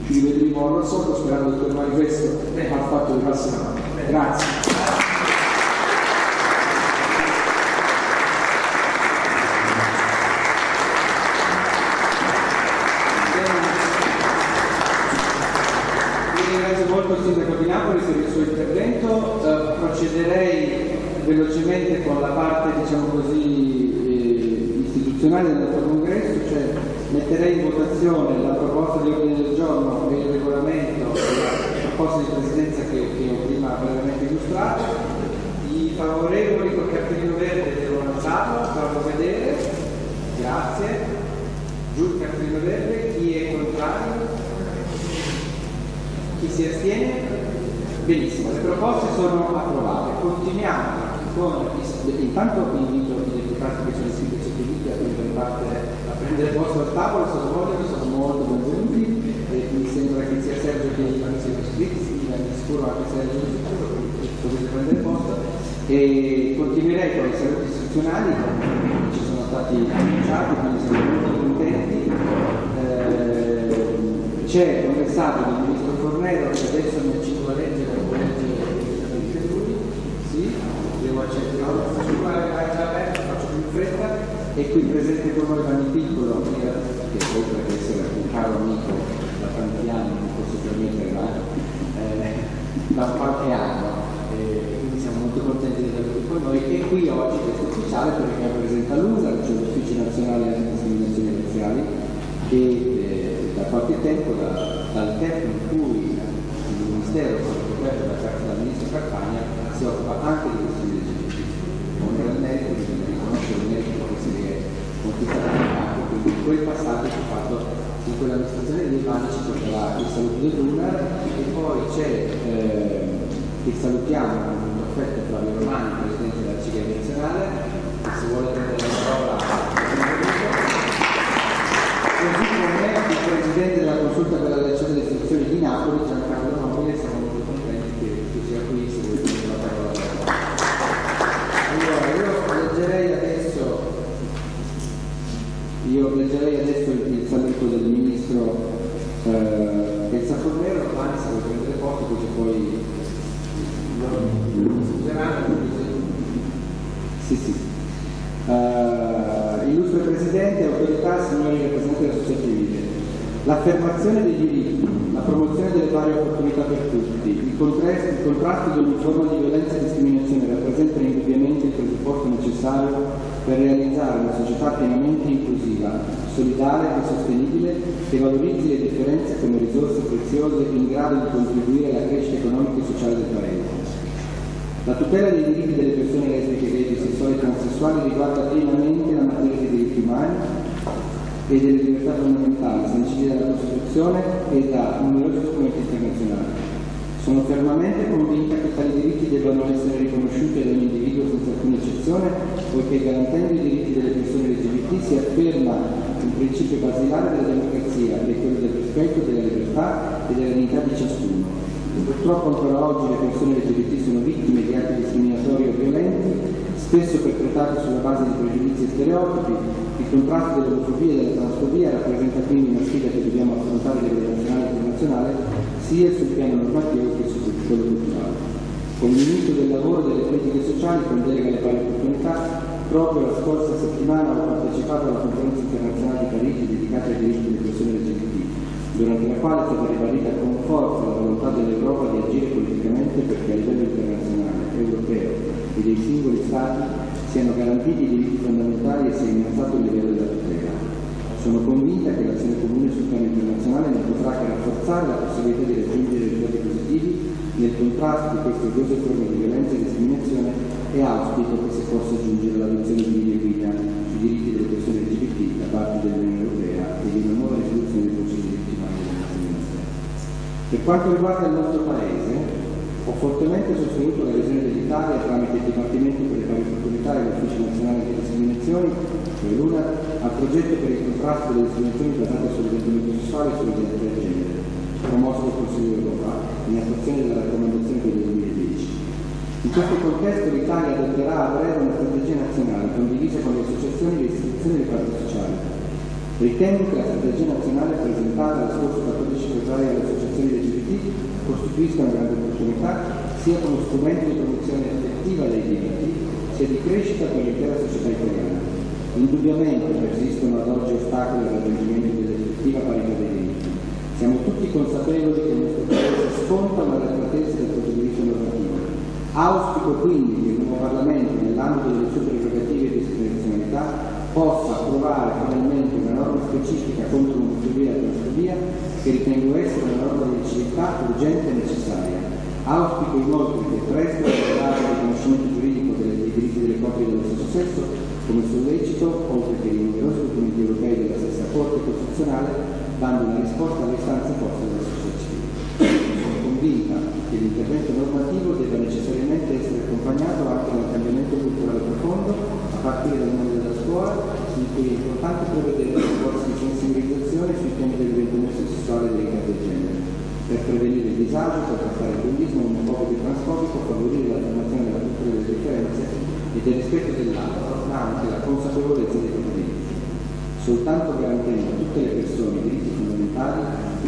ci rivedremo al sotto sperando che ormai questo ha fatto le passi in avanti. Grazie. Eh, velocemente con la parte diciamo così, eh, istituzionale del nostro congresso, cioè metterei in votazione la proposta di ordine del giorno e il regolamento la proposta di presidenza che, che ho prima brevemente illustrato. I favorevoli col cartellino verde devono alzarlo, farlo vedere. Grazie. Giù il cartellino verde, chi è contrario? Chi si astiene? Benissimo, le proposte sono approvate. Continuiamo con intanto invito i deputati che sono sotto video a prendere parte a prendere posto al tavolo, sono molto, sono molto benvenuti e mi sembra che sia Sergio che non siano iscritti, si di sicuro anche Sergio di quindi potete prendere posto e continuerei con i saluti istituzionali che ci sono stati annunciati, quindi siamo molto contenti. Eh, c'è un messaggio del Ministro Fornero che adesso mi ci a leggere, lo leggere devo accettare, faccio già aperto, faccio più in fretta e qui presente con noi Vanni Piccolo che, oltre ad essere un caro amico da tanti anni, non posso permettere ma, eh, da qualche anno eh, quindi siamo molto contenti di averlo con noi. E qui oggi questo ufficiale perché rappresenta l'USA, cioè l'Ufficio Nazionale Antidiscriminazioni Razziali che eh, da qualche tempo, da, dal tempo in cui il Ministero è stato coperto dal Ministro Carpagna si occupa anche di questioni del merito, bisogna riconoscere il merito che si è conquistato nel campo, quindi quel passaggio che ha fatto in quell'amministrazione di Ivani ci porterà il saluto del Lunar e poi c'è eh, che salutiamo con un affetto Flavio Romani, Presidente della CIGA nazionale, se vuole prendere la parola così come il Presidente della Consulta per la relazione delle istituzioni di Napoli, Giancarlo Sì, sì. Uh, illustre Presidente, autorità, signori rappresentanti della società civile, l'affermazione dei diritti, la promozione delle pari opportunità per tutti, il contrasto, il contrasto di ogni forma di violenza e discriminazione rappresentano indubbiamente il presupposto necessario per realizzare una società pienamente inclusiva, solidale e sostenibile che valorizzi le differenze come risorse preziose in grado di contribuire alla crescita economica e sociale del Paese. La tutela dei diritti delle persone lesbiche, gay, bisessuali e transessuali riguarda pienamente la materia dei diritti umani e delle libertà fondamentali sancite dalla Costituzione e da numerosi strumenti internazionali. Sono fermamente convinta che tali diritti debbano essere riconosciuti ad ogni individuo senza alcuna eccezione, poiché garantendo i diritti delle persone LGBT si afferma un principio basilare della democrazia, che è quello del rispetto della libertà e della dignità di ciascuno Purtroppo ancora oggi le persone LGBT sono vittime di atti discriminatori o violenti, spesso perpetrati sulla base di pregiudizi e stereotipi. Il contrasto dell'omofobia e della transfobia rappresenta quindi una sfida che dobbiamo affrontare a livello nazionale e internazionale, sia sul piano normativo che su quello culturale. Come Ministro del Lavoro e delle Politiche Sociali con delega alle pari opportunità, proprio la scorsa settimana ho partecipato alla conferenza internazionale di Parigi dedicata ai diritti delle persone LGBT durante la quale è stata ribadita con forza la volontà dell'Europa di agire politicamente perché a livello internazionale, europeo e dei singoli Stati siano garantiti i diritti fondamentali e sia innalzato il livello della tutela. Sono convinta che l'azione comune sul piano internazionale non potrà che rafforzare la possibilità di raggiungere risultati positivi nel contrasto di queste due forme di violenza e discriminazione e auspico che si possa giungere all'adozione di linee guida sui diritti delle per quanto riguarda il nostro Paese, ho fortemente sostenuto la visione dell'Italia tramite il Dipartimento per le pari opportunità e l'Ufficio Nazionale di Discriminazioni, cioè l'UNA, al progetto per il contrasto delle discriminazioni basate sull'orientamento sessuale e sull'identità di genere, promosso dal Consiglio d'Europa in attuazione della raccomandazione del 2010. In questo contesto l'Italia adotterà a breve una strategia nazionale condivisa con le associazioni e le istituzioni delle parti sociali Ritengo che la strategia nazionale presentata lo scorso 14 febbraio alle associazioni LGBT costituisca una grande opportunità sia come strumento di promozione effettiva dei diritti, sia di crescita per l'intera società italiana. Indubbiamente persistono ad oggi ostacoli al raggiungimento dell'effettiva parità dei diritti. Siamo tutti consapevoli che il nostro Paese sconta una Auspico quindi che il nuovo Parlamento, nell'ambito delle sue prerogative di discrezionalità, possa approvare finalmente una norma specifica contro l'omofobia e la transfobia che ritengo essere una norma di civiltà urgente e necessaria. Auspico inoltre che presto il riconoscimento giuridico dei diritti delle coppie dello stesso sesso come sollecito, oltre che i numerosi documenti europei della stessa Corte Costituzionale, dando una risposta alle istanze poste dalla società civile. Sono convinta che l'intervento normativo debba necessariamente essere accompagnato anche da un cambiamento culturale profondo, partire dal mondo della scuola, in cui è importante prevedere percorsi di sensibilizzazione sui temi dell'orientamento sessuale e dell'identità del genere, per prevenire il disagio, per trattare il bullismo omofobico e transfobico, favorire la formazione della cultura delle differenze e del rispetto dell'altro, ma anche la consapevolezza dei diritti. Soltanto garantendo a tutte le persone i diritti fondamentali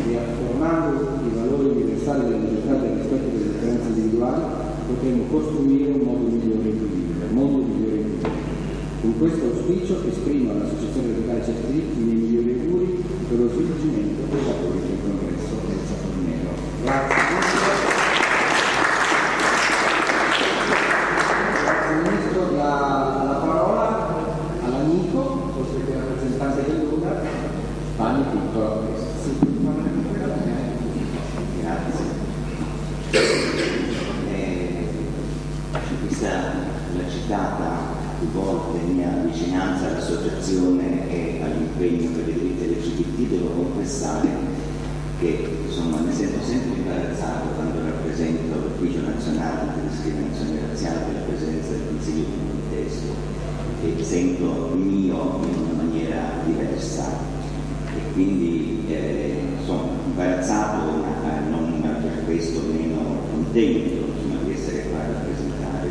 e affermando i valori universali della libertà e del rispetto delle differenze individuali, potremo costruire un mondo migliore un cui vivere. Con questo auspicio esprimo all'Associazione Radicale Certi i miei migliori auguri per lo svolgimento dei lavori del congresso del Saturnero. Grazie. Ministro la, la parola all'amico, oltre che rappresentante dell'UNA, Fanni Piccolo. Sì. Grazie. Eh, questa l'ha citata più volte mia vicinanza all'associazione e all'impegno per i diritti LGBT, devo confessare che insomma, mi sento sempre imbarazzato quando rappresento l'Ufficio Nazionale Antidiscriminazione Razziale per la presenza del Consiglio di un testo e sento mio in una maniera diversa. E quindi eh, sono imbarazzato ma non per questo meno contento insomma, di essere qua a rappresentare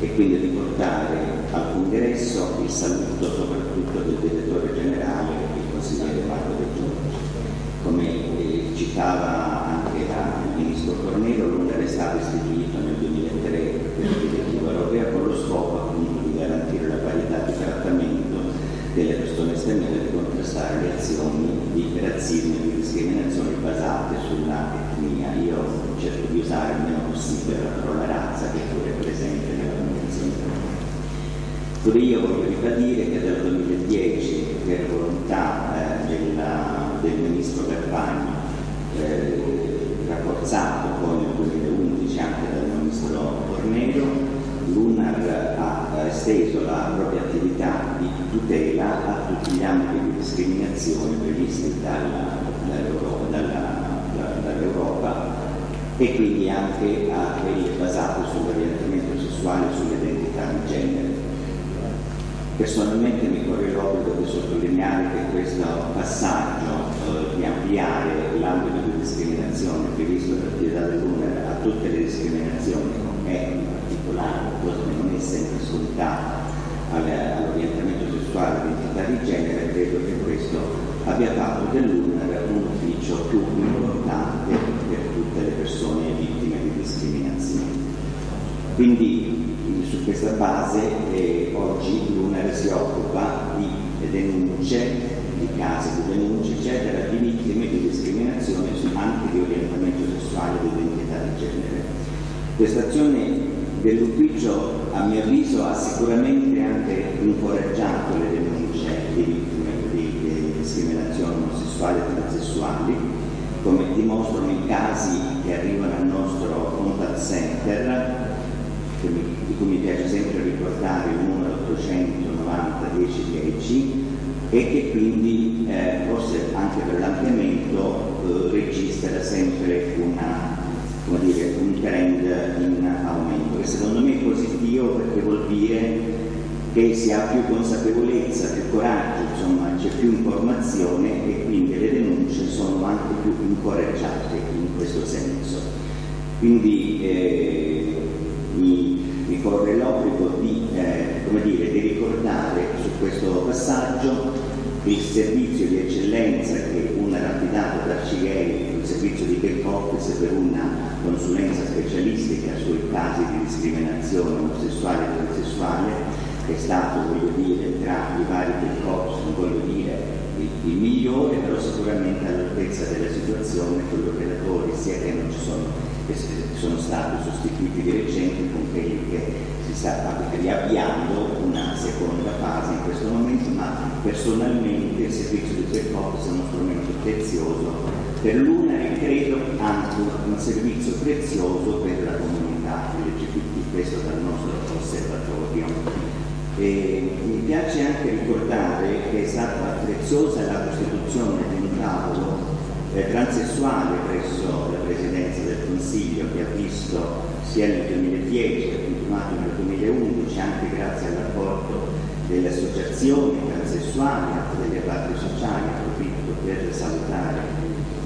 e quindi riportare al congresso il saluto soprattutto del direttore generale il consigliere Marco De Giorgi come eh, citava anche il ministro Cornero, l'UNER è stato istituito nel 2003 per la direttiva europea con lo scopo appunto di garantire la parità di trattamento delle persone straniere di contrastare le azioni di razzismo e di discriminazione basate sulla etnia. Io cerco di usare il meno possibile la parola razza che pure è presente nella Convenzione Pure io voglio ribadire che dal 2010, per volontà eh, della, del ministro Carpagno, eh, rafforzato poi nel 2011 anche dal ministro Fornero, l'UNAR ha esteso la propria attività di tutela a tutti gli ambiti di discriminazione previsti dalla, dall'Europa, dalla, dall'Europa e quindi anche a quelle basate sull'orientamento sessuale e sull'identità di genere. Personalmente mi corre l'obbligo di sottolineare che questo passaggio eh, di ampliare l'ambito di discriminazione previsto dall'attività dell'UNER a tutte le discriminazioni è particolare, cosa che non è sempre scontata all'orientamento sessuale all'identità di genere, credo che questo abbia fatto dell'UNER un ufficio più importante per tutte le persone vittime di discriminazione. Quindi su questa base eh, oggi l'UNER si occupa di denunce, di casi di denunce, eccetera, di vittime di discriminazione anche di orientamento sessuale e di identità di genere. Questa azione dell'ufficio, a mio avviso, ha sicuramente anche incoraggiato le denunce di vittime di, di discriminazione omosessuali e transessuali, come dimostrano i casi che arrivano al nostro contact center di cui mi piace sempre ricordare il numero 890 1010 e che quindi eh, forse anche per l'ampliamento eh, registra sempre una, dire, un trend in aumento che secondo me è positivo perché vuol dire che si ha più consapevolezza, più coraggio, insomma c'è più informazione e quindi le denunce sono anche più incoraggiate in questo senso. Quindi eh, mi, mi corre l'obbligo di, eh, di ricordare su questo passaggio il servizio di eccellenza che una rapidata da il servizio di back office per una consulenza specialistica sui casi di discriminazione omosessuale e transessuale, che è stato, voglio dire, tra i vari back office, non voglio dire il, il migliore, però sicuramente all'altezza della situazione con gli operatori, sia che non ci sono sono stati sostituiti di recente con quelli che si sta riavviando una seconda fase in questo momento, ma personalmente il servizio di Zercops è uno strumento prezioso per l'una e credo anche un servizio prezioso per la comunità LGBT, questo dal nostro osservatorio. E mi piace anche ricordare che è stata preziosa la costituzione di un tavolo eh, transessuale presso la Presidenza del Consiglio che ha visto sia nel 2010 che continuato nel 2011 anche grazie all'apporto delle associazioni transessuali, anche delle parti sociali, approfitto per salutare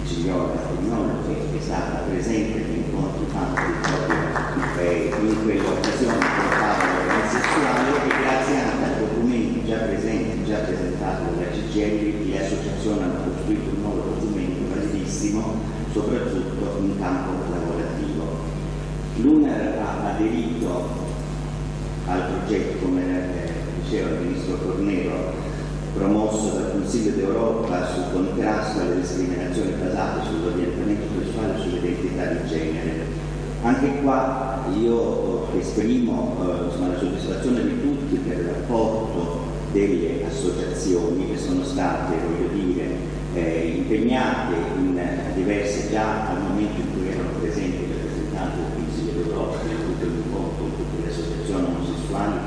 signor Pignolo che è stata presente negli incontri fatti proprio in quell'occasione con Paolo transessuale e grazie anche al documento già presente, già presentato dalla CGL, le associazioni hanno costruito un nuovo documento validissimo, soprattutto in campo lavorativo. L'UNER ha aderito al progetto, come eh, diceva il Ministro Cornero, promosso dal Consiglio d'Europa sul contrasto alle discriminazioni basate sull'orientamento sessuale e sull'identità di genere. Anche qua io esprimo eh, insomma, la soddisfazione di tutti per il rapporto delle associazioni che sono state, voglio dire, eh, impegnate in diverse già al momento in cui erano presenti i rappresentanti del Consiglio d'Europa, nel tutto l'incontro con tutte le associazioni omosessuali,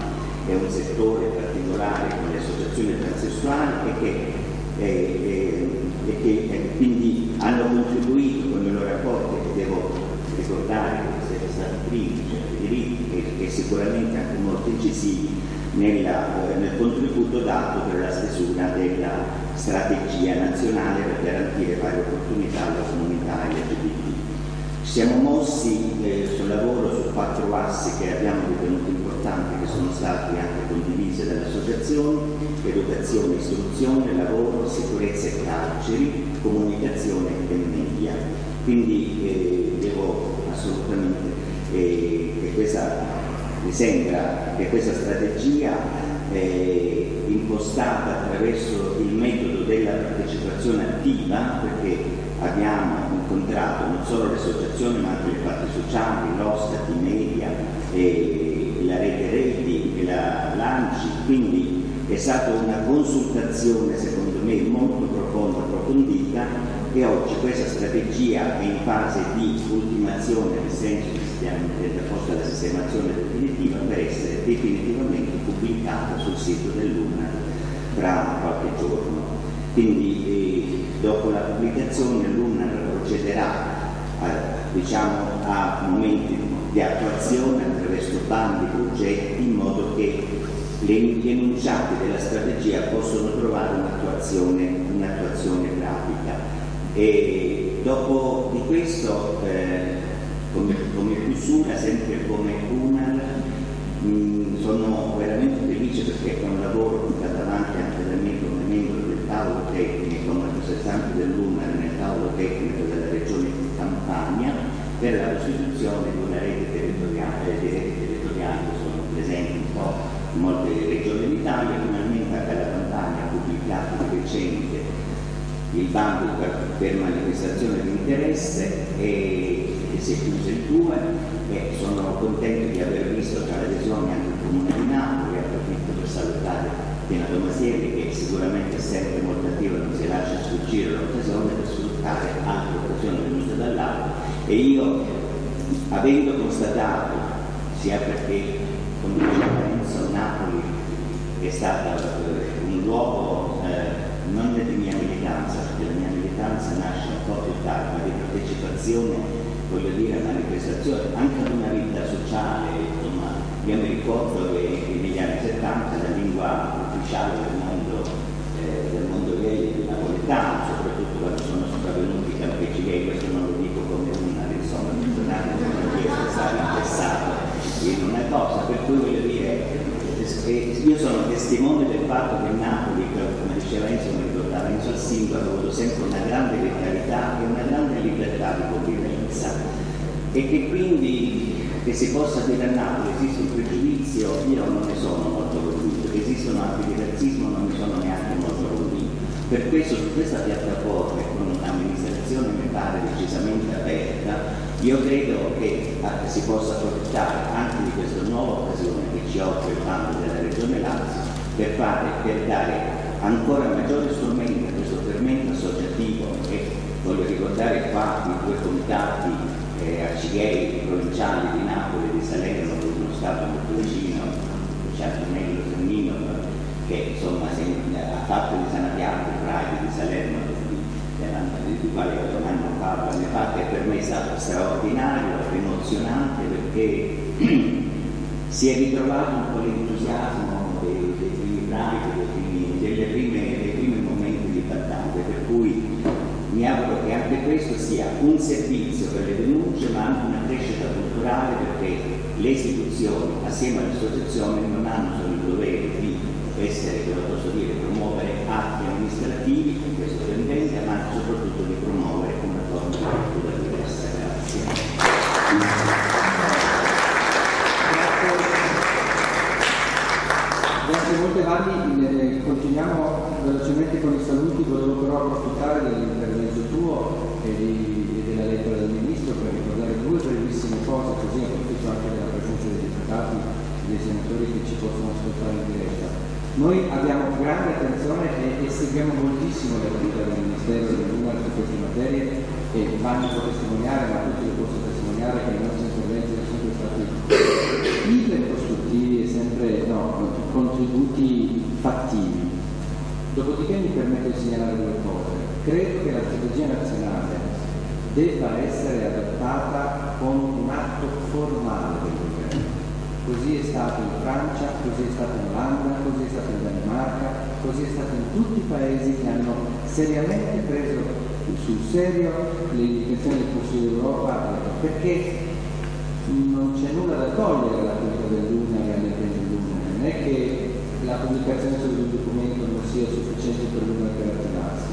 è un settore particolare con le associazioni transessuali e che, eh, eh, e che eh, quindi hanno contribuito con i loro rapporti che devo ricordare che siete stati primi, certi diritti e, e sicuramente anche molto incisivi nella, eh, nel contributo dato per la stesura della strategia nazionale per garantire pari opportunità alla comunità LGBT. Ci siamo mossi eh, sul lavoro su quattro assi che abbiamo ritenuto importanti, che sono stati anche condivisi dalle associazioni, educazione, istruzione, lavoro, sicurezza e carceri, comunicazione e media. Quindi eh, devo assolutamente eh, che questa, mi sembra che questa strategia eh, impostata attraverso il metodo della partecipazione attiva, perché abbiamo incontrato non solo le associazioni ma anche le parti sociali, l'Ostat, i media, e la rete reti e la l'ANCI, quindi è stata una consultazione secondo me molto profonda, approfondita e oggi questa strategia è in fase di ultimazione, nel senso che stiamo mettendo a posto la sistemazione definitiva per essere definitivamente pubblicata sul sito dell'UNA tra qualche giorno. Quindi eh, dopo la pubblicazione l'UNA procederà a, diciamo, a momenti di attuazione attraverso bandi, progetti, in modo che gli enunciati della strategia possono trovare un'attuazione, un'attuazione pratica. E dopo di questo, eh, come, come, chiusura, sempre come UNAL, mh, sono veramente felice perché è un lavoro portato avanti anche da me come membro del tavolo tecnico, come rappresentante dell'UNAL nel tavolo tecnico della regione Campania, per la costituzione di una rete territoriale, di reti territoriali che sono presenti un po' in molte regioni d'Italia, finalmente anche la Campania ha pubblicato di recente il bando per, manifestazione di interesse e, e si è chiuso il 2 e sono contento di aver visto tra le adesioni anche il Comune di Napoli, approfitto per salutare Tina Domasieri che sicuramente è sempre molto attiva, non si lascia sfuggire l'occasione per sfruttare altre occasioni venute dall'alto e io avendo constatato sia perché come diceva Enzo Napoli è stata eh, un luogo eh, non di mia militanza, perché la mia militanza nasce un po' più tardi, ma di partecipazione, voglio dire, a manifestazioni, anche ad una vita sociale, insomma, io mi ricordo che negli anni 70 la lingua ufficiale del mondo, eh, del mondo gay è napoletano, soprattutto quando sono sopravvenuti i campeggi gay, questo non lo dico come una, insomma, non riesco a stare interessato in una cosa, per cui io sono testimone del fatto che Napoli, come diceva Enzo, mi ricordava Enzo al sindaco, ha avuto sempre una grande vitalità e una grande libertà di convivenza e che quindi che si possa dire a Napoli esiste un pregiudizio, io non ne sono molto convinto, che esistono atti di razzismo non ne sono neanche molto convinto. Per questo su questa piattaforma, con un'amministrazione mi decisamente aperta, io credo che eh, si possa approfittare anche di questa nuova occasione che ci offre il bando della Regione Lazio per, fare, per dare ancora maggiori strumenti a questo fermento associativo e voglio ricordare qua i due comitati eh, arcigheri provinciali di Napoli e di Salerno, che sono stato molto vicino, Ciantonello Sannino, che insomma fatto di Sanatiago, il Pride di Salerno, di, quale anno fa ne fa, per me è stato straordinario, emozionante perché si è ritrovato un po' l'entusiasmo dei, dei primi Pride, dei primi, dei primi momenti di battaglia, per cui mi auguro che anche questo sia un servizio per le denunce ma anche una crescita culturale perché le istituzioni assieme alle associazioni non hanno solo il dovere di essere, come posso dire, promuovere atti amministrativi in questo tendente, ma soprattutto di promuovere Noi abbiamo grande attenzione e, e seguiamo moltissimo l'attività del Ministero dell'Unione su queste materie e vanno a testimoniare, ma tutti lo posso testimoniare che i nostri interventi sono sempre stati ipercostruttivi e sempre no, contributi fattivi. Dopodiché mi permetto di segnalare due cose. Credo che la strategia nazionale debba essere adottata con un atto formale Così è stato in Francia, così è stato in Olanda, così è stato in Danimarca, così è stato in tutti i paesi che hanno seriamente preso sul serio le indicazioni del Consiglio d'Europa perché non c'è nulla da togliere alla politica dell'una e all'impegno dell'una, non è che la pubblicazione di un documento non sia sufficiente per l'una per attivarsi,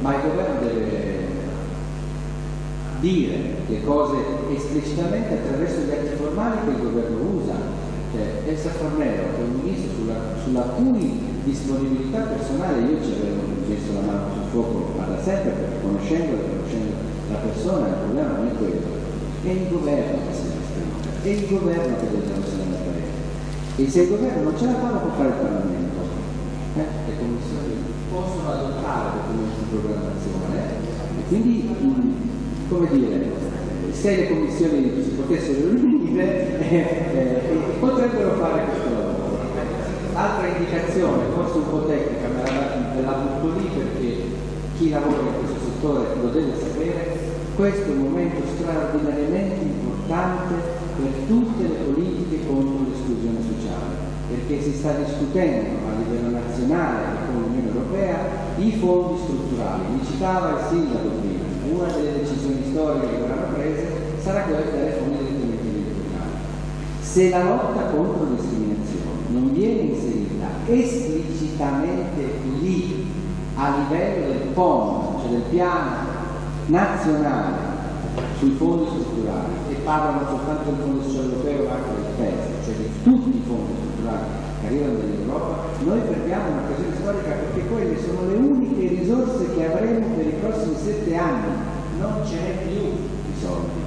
ma il governo deve dire le cose esplicitamente attraverso gli atti formali che il governo usa. Cioè, Elsa Fornero, che è un ministro sulla, sulla, cui disponibilità personale io ci avevo messo la mano sul fuoco da sempre, perché conoscendo conoscendo la persona il problema non è quello, è il governo che si esprime, è il governo che deve essere nel paese. E se il governo non ce la fa, lo può fare il Parlamento. Eh? Le commissioni possono adottare documenti di programmazione e quindi come dire, se le commissioni si potessero riunire eh, eh, potrebbero fare questo lavoro. Altra indicazione, forse un po' tecnica, ma ve la butto lì perché chi lavora in questo settore lo deve sapere, questo è un momento straordinariamente importante per tutte le politiche contro l'esclusione sociale, perché si sta discutendo a livello nazionale e con l'Unione Europea i fondi strutturali. Mi citava il sindaco prima una delle decisioni storiche che verranno prese sarà quella di dare fondi direttamente agli locali. Se la lotta contro le discriminazioni non viene inserita esplicitamente lì a livello del PON, cioè del piano nazionale sui fondi strutturali e parlano soltanto del fondo sociale europeo ma anche del PES, cioè di tutti i fondi strutturali che arrivano dall'Europa, noi perdiamo un'occasione storica perché quelle sono le uniche risorse che avremo per i prossimi sette anni, non ce n'è più di soldi.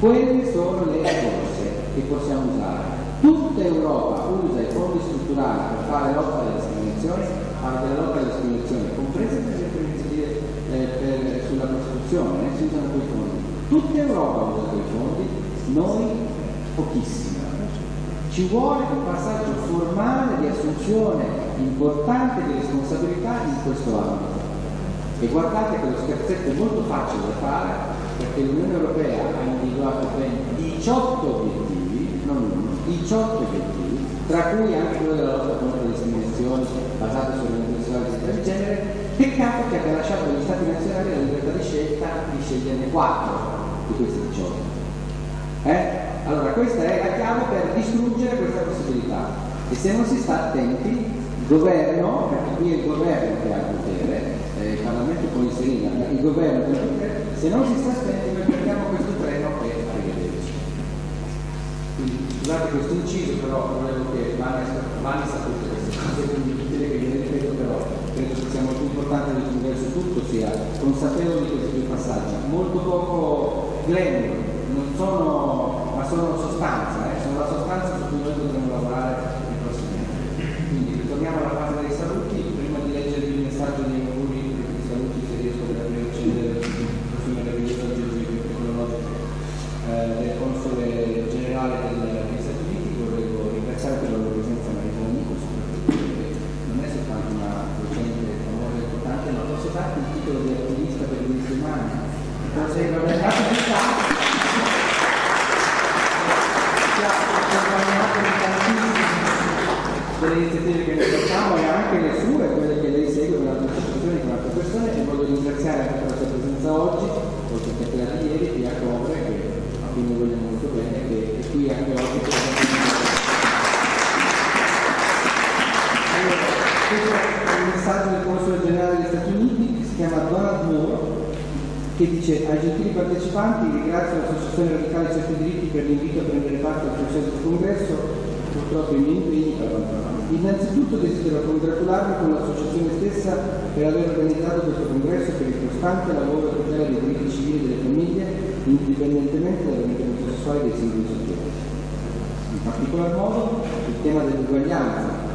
Quelle sono le risorse che possiamo usare. Tutta Europa usa i fondi strutturali per fare lotta alle discriminazioni, fa della lotta alle discriminazioni, comprese per iniziative eh, sulla prostituzione, eh, si usano quei fondi. Tutta Europa usa quei fondi, noi pochissimi. Ci vuole un passaggio formale di assunzione importante di responsabilità in questo ambito. E guardate che lo scherzetto è molto facile da fare perché l'Unione Europea ha individuato ben 18 obiettivi, non uno, 18 obiettivi, tra cui anche quello della lotta contro le discriminazioni basate sull'orientazione di di genere. Peccato che abbia lasciato agli Stati nazionali la libertà di scelta di sceglierne 4 di questi 18. Eh? Allora questa è la chiave per distruggere questa possibilità e se non si sta attenti, il governo, perché qui è il governo che ha il potere, eh, il Parlamento può inserire, il governo se non si noi prendiamo questo treno e arrivederci. Scusate questo inciso, però volevo che Vanni, sapesse queste cose, quindi inutile che vi ripeto, però credo che siamo tutti innanzitutto sia consapevole di questi due passaggi, molto poco glamour, non sono, ma sono sostanza, eh, sono la sostanza su cui noi dovremmo lavorare nei prossimi anni. Quindi ritorniamo alla fase dei saluti, prima di leggere il messaggio dei auguri, i saluti se riesco per accendere il profilo meraviglioso tecnologico eh, del console generale degli Stati Uniti, volevo ringraziare per la loro presenza Marita Amico, soprattutto perché non è soltanto una docente famosa e importante, ma posso darti il titolo di attivista per i diritti umani. Cosa è la delle iniziative che noi facciamo e anche le sue, quelle che lei segue con altre istituzioni, con altre persone e voglio ringraziare anche per la sua presenza oggi, oltre che quella di ieri, di Jacobre, che a cui noi vogliamo molto bene, che è qui anche oggi per allora, questo è il messaggio del Console Generale degli Stati Uniti, che si chiama Donald Moore, che dice ai gentili partecipanti ringrazio l'associazione radicale certi diritti per l'invito a prendere parte al del congresso. Purtroppo i miei impegni Innanzitutto desidero congratularmi con l'associazione stessa per aver organizzato questo congresso per il costante lavoro a tutela dei diritti civili delle famiglie, indipendentemente dall'orientamento sessuale dei singoli soggetti. In particolar modo il tema dell'uguaglianza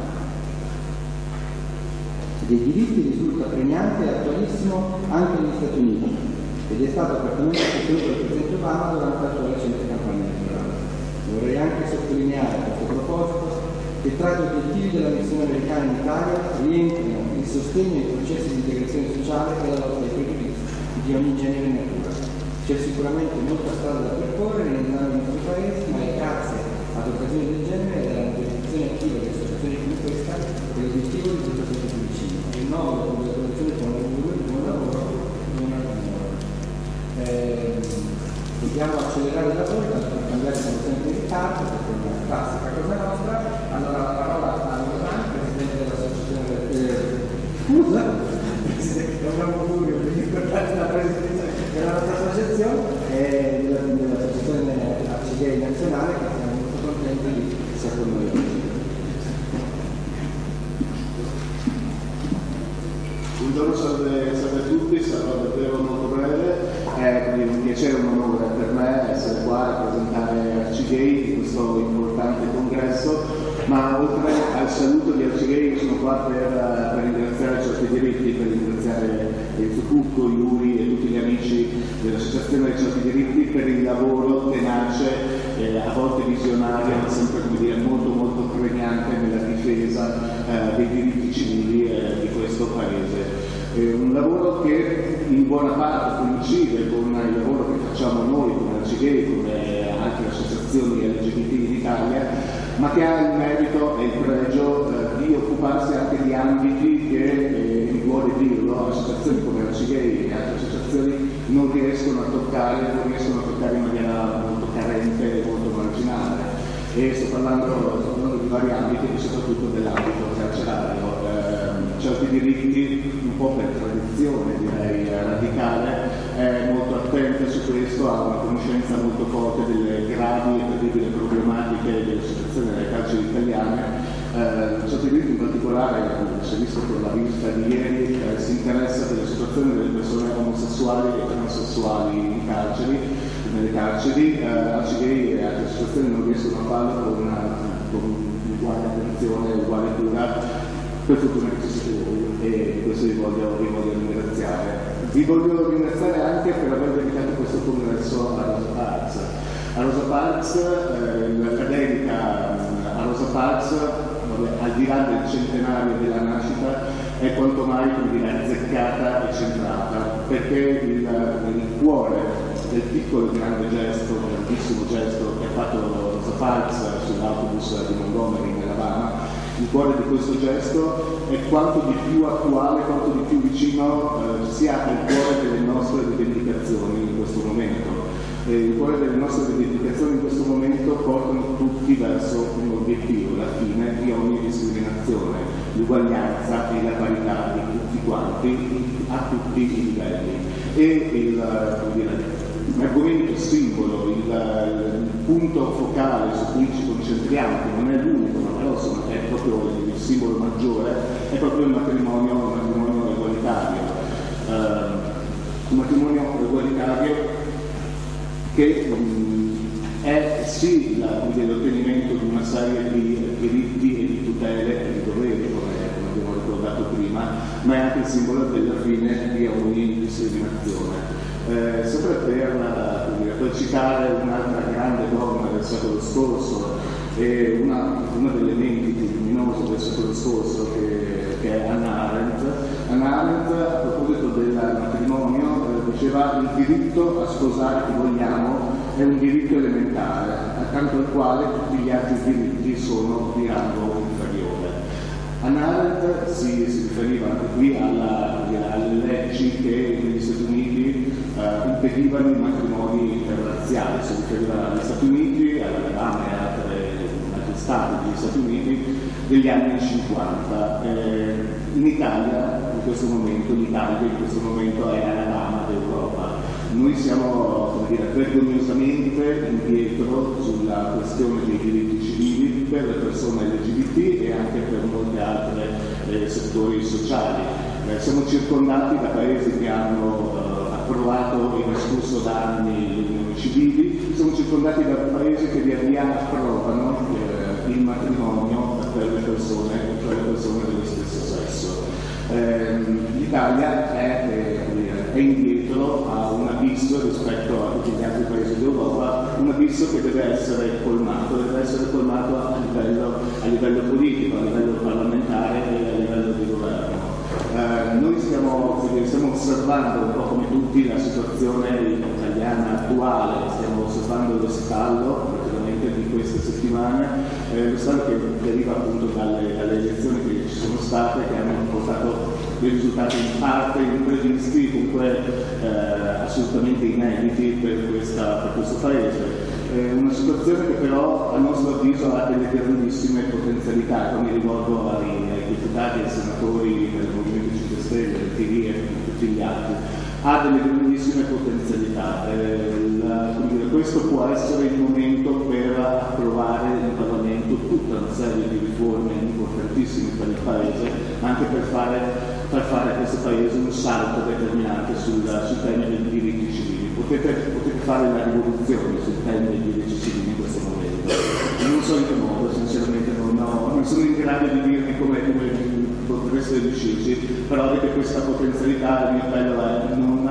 dei diritti risulta pregnante e attualissimo anche negli Stati Uniti ed è stato apertamente sostenuto dal Presidente Obama durante la sua recente campagna elettorale. Vorrei anche sottolineare a questo proposito che tra gli obiettivi della missione americana in Italia rientrano il sostegno ai processi di integrazione sociale e la lotta ai pregiudizi di ogni genere e natura. C'è sicuramente molta strada da percorrere nei nostri paesi, ma è grazie ad occasioni del genere e alla mobilitazione attiva di associazioni come questa che l'obiettivo risulta sempre più vicino. Rinnovo la congratulazione con l'augurio di buon lavoro, buon lavoro. Eh, dobbiamo accelerare i lavori, tanto per cambiare siamo sempre in ritardo, perché è una classica cosa nostra. Allora la parola a Loran, Presidente dell'Associazione eh, Scusa, Presidente, non augurio per ricordare la Presidenza della nostra associazione e della, dell'Associazione Arcigay Nazionale che siamo molto contenti di sia con noi oggi. Buongiorno, salve, salve a tutti, sarò davvero molto breve, è un piacere e un onore per me essere qua a presentare Arcigay di questo importante congresso, ma oltre al saluto di Arcigay sono qua per, per ringraziare certi diritti, per ringraziare il Fucucco, Iuri e tutti gli amici dell'Associazione dei certi diritti per il lavoro tenace, eh, a volte visionario, ma sempre come dire, molto molto pregnante nella difesa eh, dei diritti civili eh, di questo Paese. È un lavoro che in buona parte coincide con il lavoro che facciamo noi come Arcigay, come altre associazioni LGBT in Italia, ma che ha il merito e il pregio eh, di occuparsi anche di ambiti che, eh, mi vuole dirlo, associazioni come Arcigay e altre associazioni non riescono a toccare, non riescono a toccare in maniera molto carente e molto marginale. E sto parlando, sto parlando di vari ambiti soprattutto dell'ambito carcerario. Eh, certi diritti, un po' per tradizione direi radicale, è molto attenta su questo, ha una conoscenza molto forte delle gravi e terribili problematiche delle situazioni delle carceri italiane. Eh, diritti in particolare, si è visto con la vista di ieri, eh, si interessa della situazione delle persone omosessuali e transessuali in carceri, nelle carceri, eh, Arcigay e altre associazioni non riescono a farlo con, una, con uguale attenzione uguale cura per fortuna che ci siete voi e questo vi voglio, vi voglio ringraziare. Vi voglio ringraziare anche per aver dedicato questo congresso a Rosa Parks. A Rosa Parks, eh, l'accademica a Rosa Parks, di là del centenario della nascita, è quanto mai dire, azzeccata e centrata, perché il, il cuore del piccolo e grande gesto, grandissimo gesto che ha fatto Parks sull'autobus di Montgomery in Alabama, il cuore di questo gesto è quanto di più attuale, quanto di più vicino eh, sia al cuore delle nostre rivendicazioni in questo momento. E il cuore delle nostre rivendicazioni in questo momento portano tutti verso un obiettivo, la fine di ogni discriminazione, l'uguaglianza e la parità di tutti quanti, a tutti i livelli. E l'argomento simbolo, il, il, punto focale su cui ci concentriamo, che non è l'unico, ma però insomma, è proprio il simbolo maggiore, è proprio il matrimonio, il matrimonio egualitario. un matrimonio egualitario che mh, è sì l'ottenimento di una serie di diritti e di tutele e di doveri, come, abbiamo ricordato prima, ma è anche il simbolo della fine di ogni discriminazione. Eh, sempre per, dire, per citare un'altra grande donna del secolo scorso, e una, una delle menti luminose del secolo scorso che, che è Anna Arendt, Arendt a proposito del matrimonio eh, diceva il diritto a sposare chi vogliamo è un diritto elementare, accanto al quale tutti gli altri diritti sono di rango inferiore. Arendt si, si riferiva anche qui alla, alle leggi che negli Stati Uniti eh, impedivano i matrimoni interrazziali, si riferiva agli Stati Uniti, e altre stati degli Stati Uniti degli anni 50. Eh, in Italia in questo momento, l'Italia in questo momento è alla dama d'Europa. Noi siamo come dire, vergognosamente indietro sulla questione dei diritti civili per le persone LGBT e anche per molti altri eh, settori sociali. Eh, siamo circondati da paesi che hanno eh, approvato e discusso da anni unioni civili, siamo circondati da paesi che via via approvano eh, il matrimonio per le persone, per le persone dello stesso sesso. Eh, L'Italia è, è, è, indietro, ha un abisso rispetto a tutti gli altri paesi d'Europa, un abisso che deve essere colmato, deve essere colmato a livello, a livello politico, a livello parlamentare e a livello di governo. Eh, noi stiamo, stiamo, osservando un po' come tutti la situazione italiana attuale, stiamo osservando lo stallo di queste settimane, eh, lo stallo che deriva appunto dalle, dalle, elezioni che ci sono state, che hanno portato dei risultati in parte imprevisti, comunque eh, assolutamente inediti per, questa, per questo Paese. Eh, una situazione che però a nostro avviso ha delle grandissime potenzialità, mi rivolgo ai, ai deputati ai senatori del Movimento 5 Stelle, del PD e tutti gli altri, ha delle grandissime potenzialità. Eh, la, questo può essere il momento per approvare in Parlamento tutta una serie di riforme importantissime per il Paese, anche per fare, per fare a questo Paese un salto determinante sul, sul tema dei diritti civili. Potete, potete, fare la rivoluzione sul tema dei diritti civili in questo momento. In un solito modo, sinceramente non, non sono in grado di dirvi come, potreste riuscirci, però avete questa potenzialità, il mio appello è non,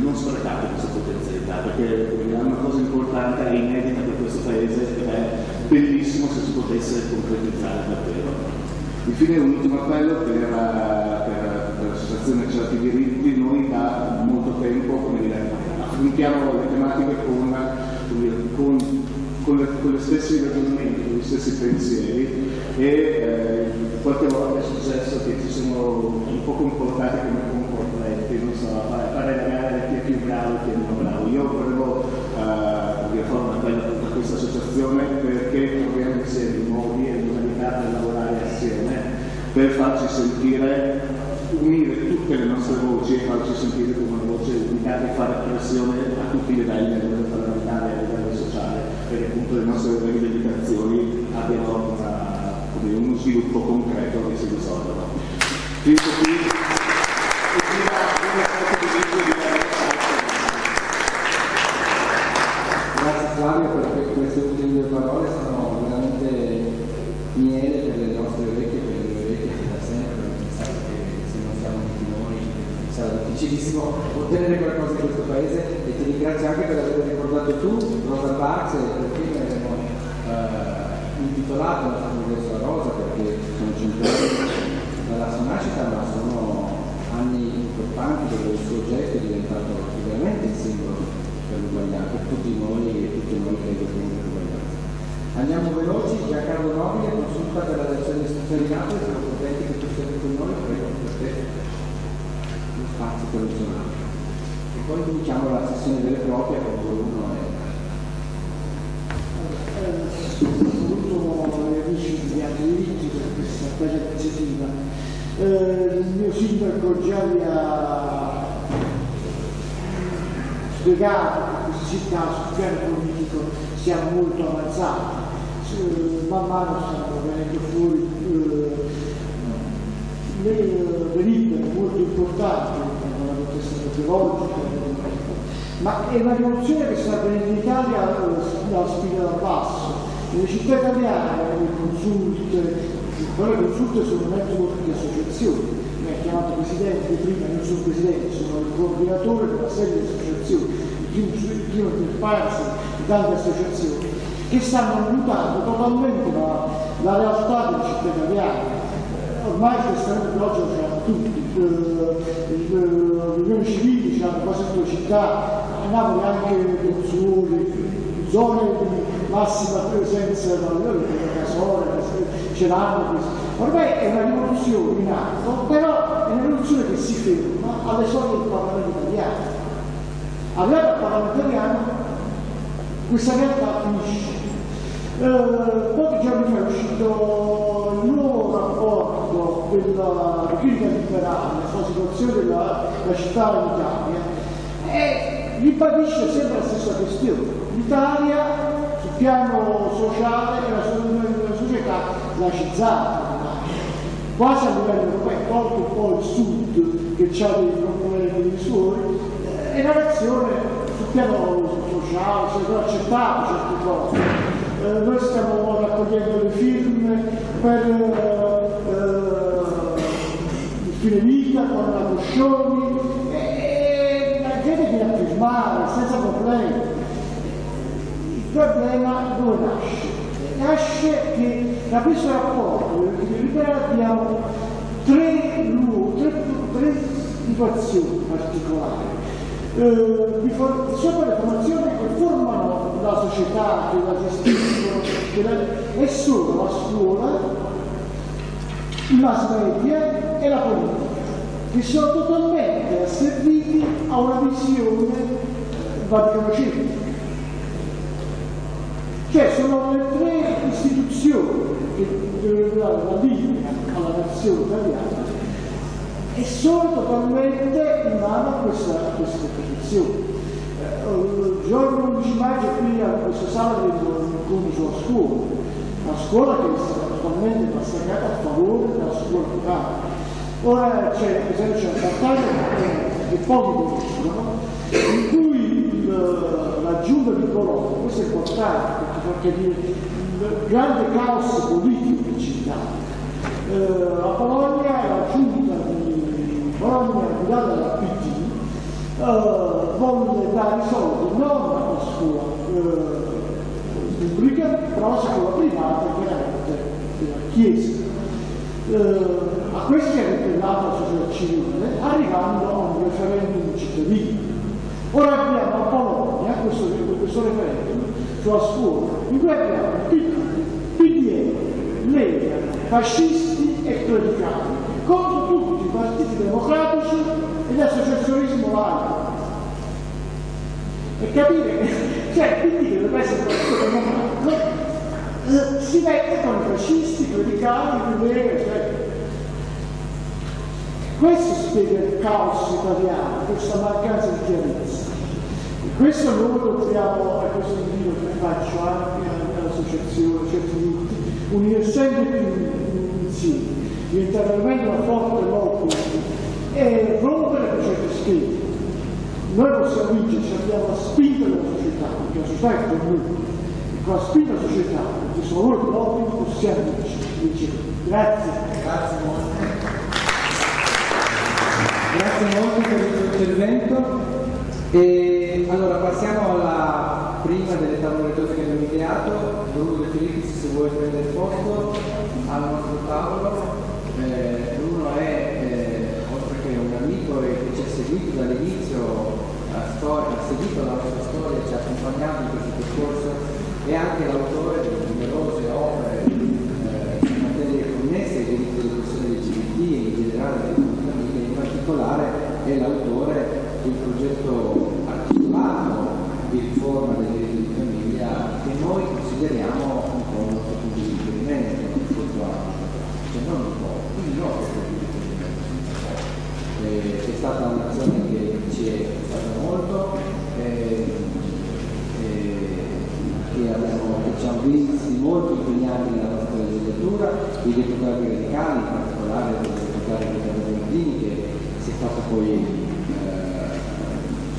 non sprecate questa potenzialità, perché è una cosa importante e inedita per questo Paese ed è bellissimo se si potesse concretizzare davvero. Infine un ultimo appello per, per, per l'associazione Certi Diritti, noi da molto tempo dire, affrontiamo le tematiche con, con, con, le, con, le, stessi ragionamenti, con gli stessi pensieri e eh, qualche volta è successo che ci sono un po' comportati come concorrenti, non so, fare, fare la gara chi è più bravo chi è meno bravo. Io volevo eh, fare una bella a questa associazione perché troviamo insieme modi e modalità per lavorare assieme, per farci sentire, unire tutte le nostre voci e farci sentire come una voce unità e fare pressione a tutti i livelli, a livello parlamentare, a livello perché appunto le nostre rivendicazioni abbiano una uno sviluppo concreto che si risolva. Finito qui, Grazie Flavio per queste ultime due parole, sono veramente miele per le nostre orecchie, per le orecchie che da sempre pensate che se non siamo tutti noi sarà difficilissimo ottenere qualcosa in questo paese e ti ringrazio anche per aver ricordato tu Rosa Parks perché abbiamo eh, intitolato la congresso a Rosa perché sono cent'anni dalla sua nascita ma sono anni importanti dove il suo gesto è diventato veramente il simbolo per l'uguaglianza, per tutti noi e tutti noi che abbiamo l'uguaglianza. Andiamo veloci, Giancarlo Nobile, consulta per la di Napoli, siamo contenti che tu sia con noi, prego per te lo spazio per il E poi cominciamo la sessione delle proprie con uno e saluto gli amici di Diritti per questa bella iniziativa. Eh, il mio sindaco già vi ha spiegato che questa città sul piano politico sia molto avanzata. Eh, man mano stanno venendo fuori eh, le delibere molto importanti, ideologica, ma è una rivoluzione che sta avvenendo in Italia dalla spina dal basso. Nelle città italiane le consulte, quelle consulte sono un network di associazioni, mi ha chiamato presidente prima, non sono presidente, sono il coordinatore di una serie di associazioni, del paese di tante associazioni, che stanno mutando totalmente la, la realtà delle città italiane. Ormai questa oggi fanno tutti, le unioni civili hanno quasi le città, a Napoli anche Pozzuoli, zone di massima presenza valore, Casore, ce l'hanno Ormai è una rivoluzione in atto, però è una rivoluzione che si ferma alle soglie del Parlamento italiano. Arrivato al Parlamento italiano questa realtà finisce. Eh, pochi giorni fa è uscito il nuovo rapporto della critica liberale sulla situazione della, della città in Italia e ribadisce sempre la stessa questione. L'Italia sul piano sociale è una, società laicizzata, quasi a livello europeo, tolto un po' il sud che ha dei problemi suoi, è una nazione sul piano sociale, si è accettato certe cose eh, noi stiamo raccogliendo le firme per eh, il fine vita con la Coscioni e la gente viene a firmare senza problemi. Il problema dove nasce? Nasce che da questo rapporto liberale abbiamo tre, tre, tre situazioni particolari eh, le formazioni che formano la società, che la gestiscono, che la, e sono la scuola, i mass media e la politica, che sono totalmente asserviti a una visione Vaticano V. Cioè sono le tre istituzioni che devono dare la linea alla nazione italiana e sono totalmente in mano a questa, a questa posizione. Eh, il giorno 11 maggio qui a questo sabato un incontro sulla scuola, la scuola che è stata totalmente massacrata a favore della scuola privata. Ora c'è, per esempio, c'è un battaglia che pochi conoscono, in cui il, la giunta di Colombo, questo è importante perché capire il grande caos politico in Italia. Eh, la Polonia, la giunta Bologna guidata dal PD eh, volle dare i soldi non alla scuola eh, pubblica, però alla scuola privata chiaramente della Chiesa. Eh, a questi è ripellata la società civile arrivando a un referendum cittadino. Ora abbiamo a Bologna questo, questo referendum sulla scuola, in cui abbiamo PD, PDL, Lega, fascisti e clericali partiti democratici e l'associazionismo laico. E capire che, cioè, quindi che dovrebbe essere un partito si mette con i fascisti, clericali, i eccetera. Questo spiega il caos italiano, questa mancanza di chiarezza. E questo noi dobbiamo, e questo invito che faccio anche all'associazione, certi gruppi, unire sempre più insieme diventare veramente una forte lotta e rompere queste schede. Noi possiamo vincerci, abbiamo la spinta della società, perché la società è con noi, e con la spinta della società, questo lavoro proprio possiamo vincere. Grazie. Grazie molto. Grazie molto per il tuo intervento. E allora passiamo alla prima delle tavole che abbiamo ideato. Bruno De Filippi, se vuoi prendere posto al nostro tavolo eh, uno è, eh, oltre che un amico e che ci ha seguito dall'inizio, ha seguito la nostra storia, ci ha accompagnato in questo percorso, è anche l'autore di numerose opere eh, in materie connesse ai diritti delle persone LGBT e in generale delle famiglie, in particolare è l'autore un progetto articolato di riforma dei diritti di famiglia che noi consideriamo un po' un nostro punto di riferimento in questo ambito, cioè non un po' eh, è stata un'azione che ci è stata molto, eh, eh, che, abbiamo, che ci hanno visti molto impegnati nella nostra legislatura, i deputati radicali, in particolare il deputato Riccardo Bernardini che si è stato poi eh,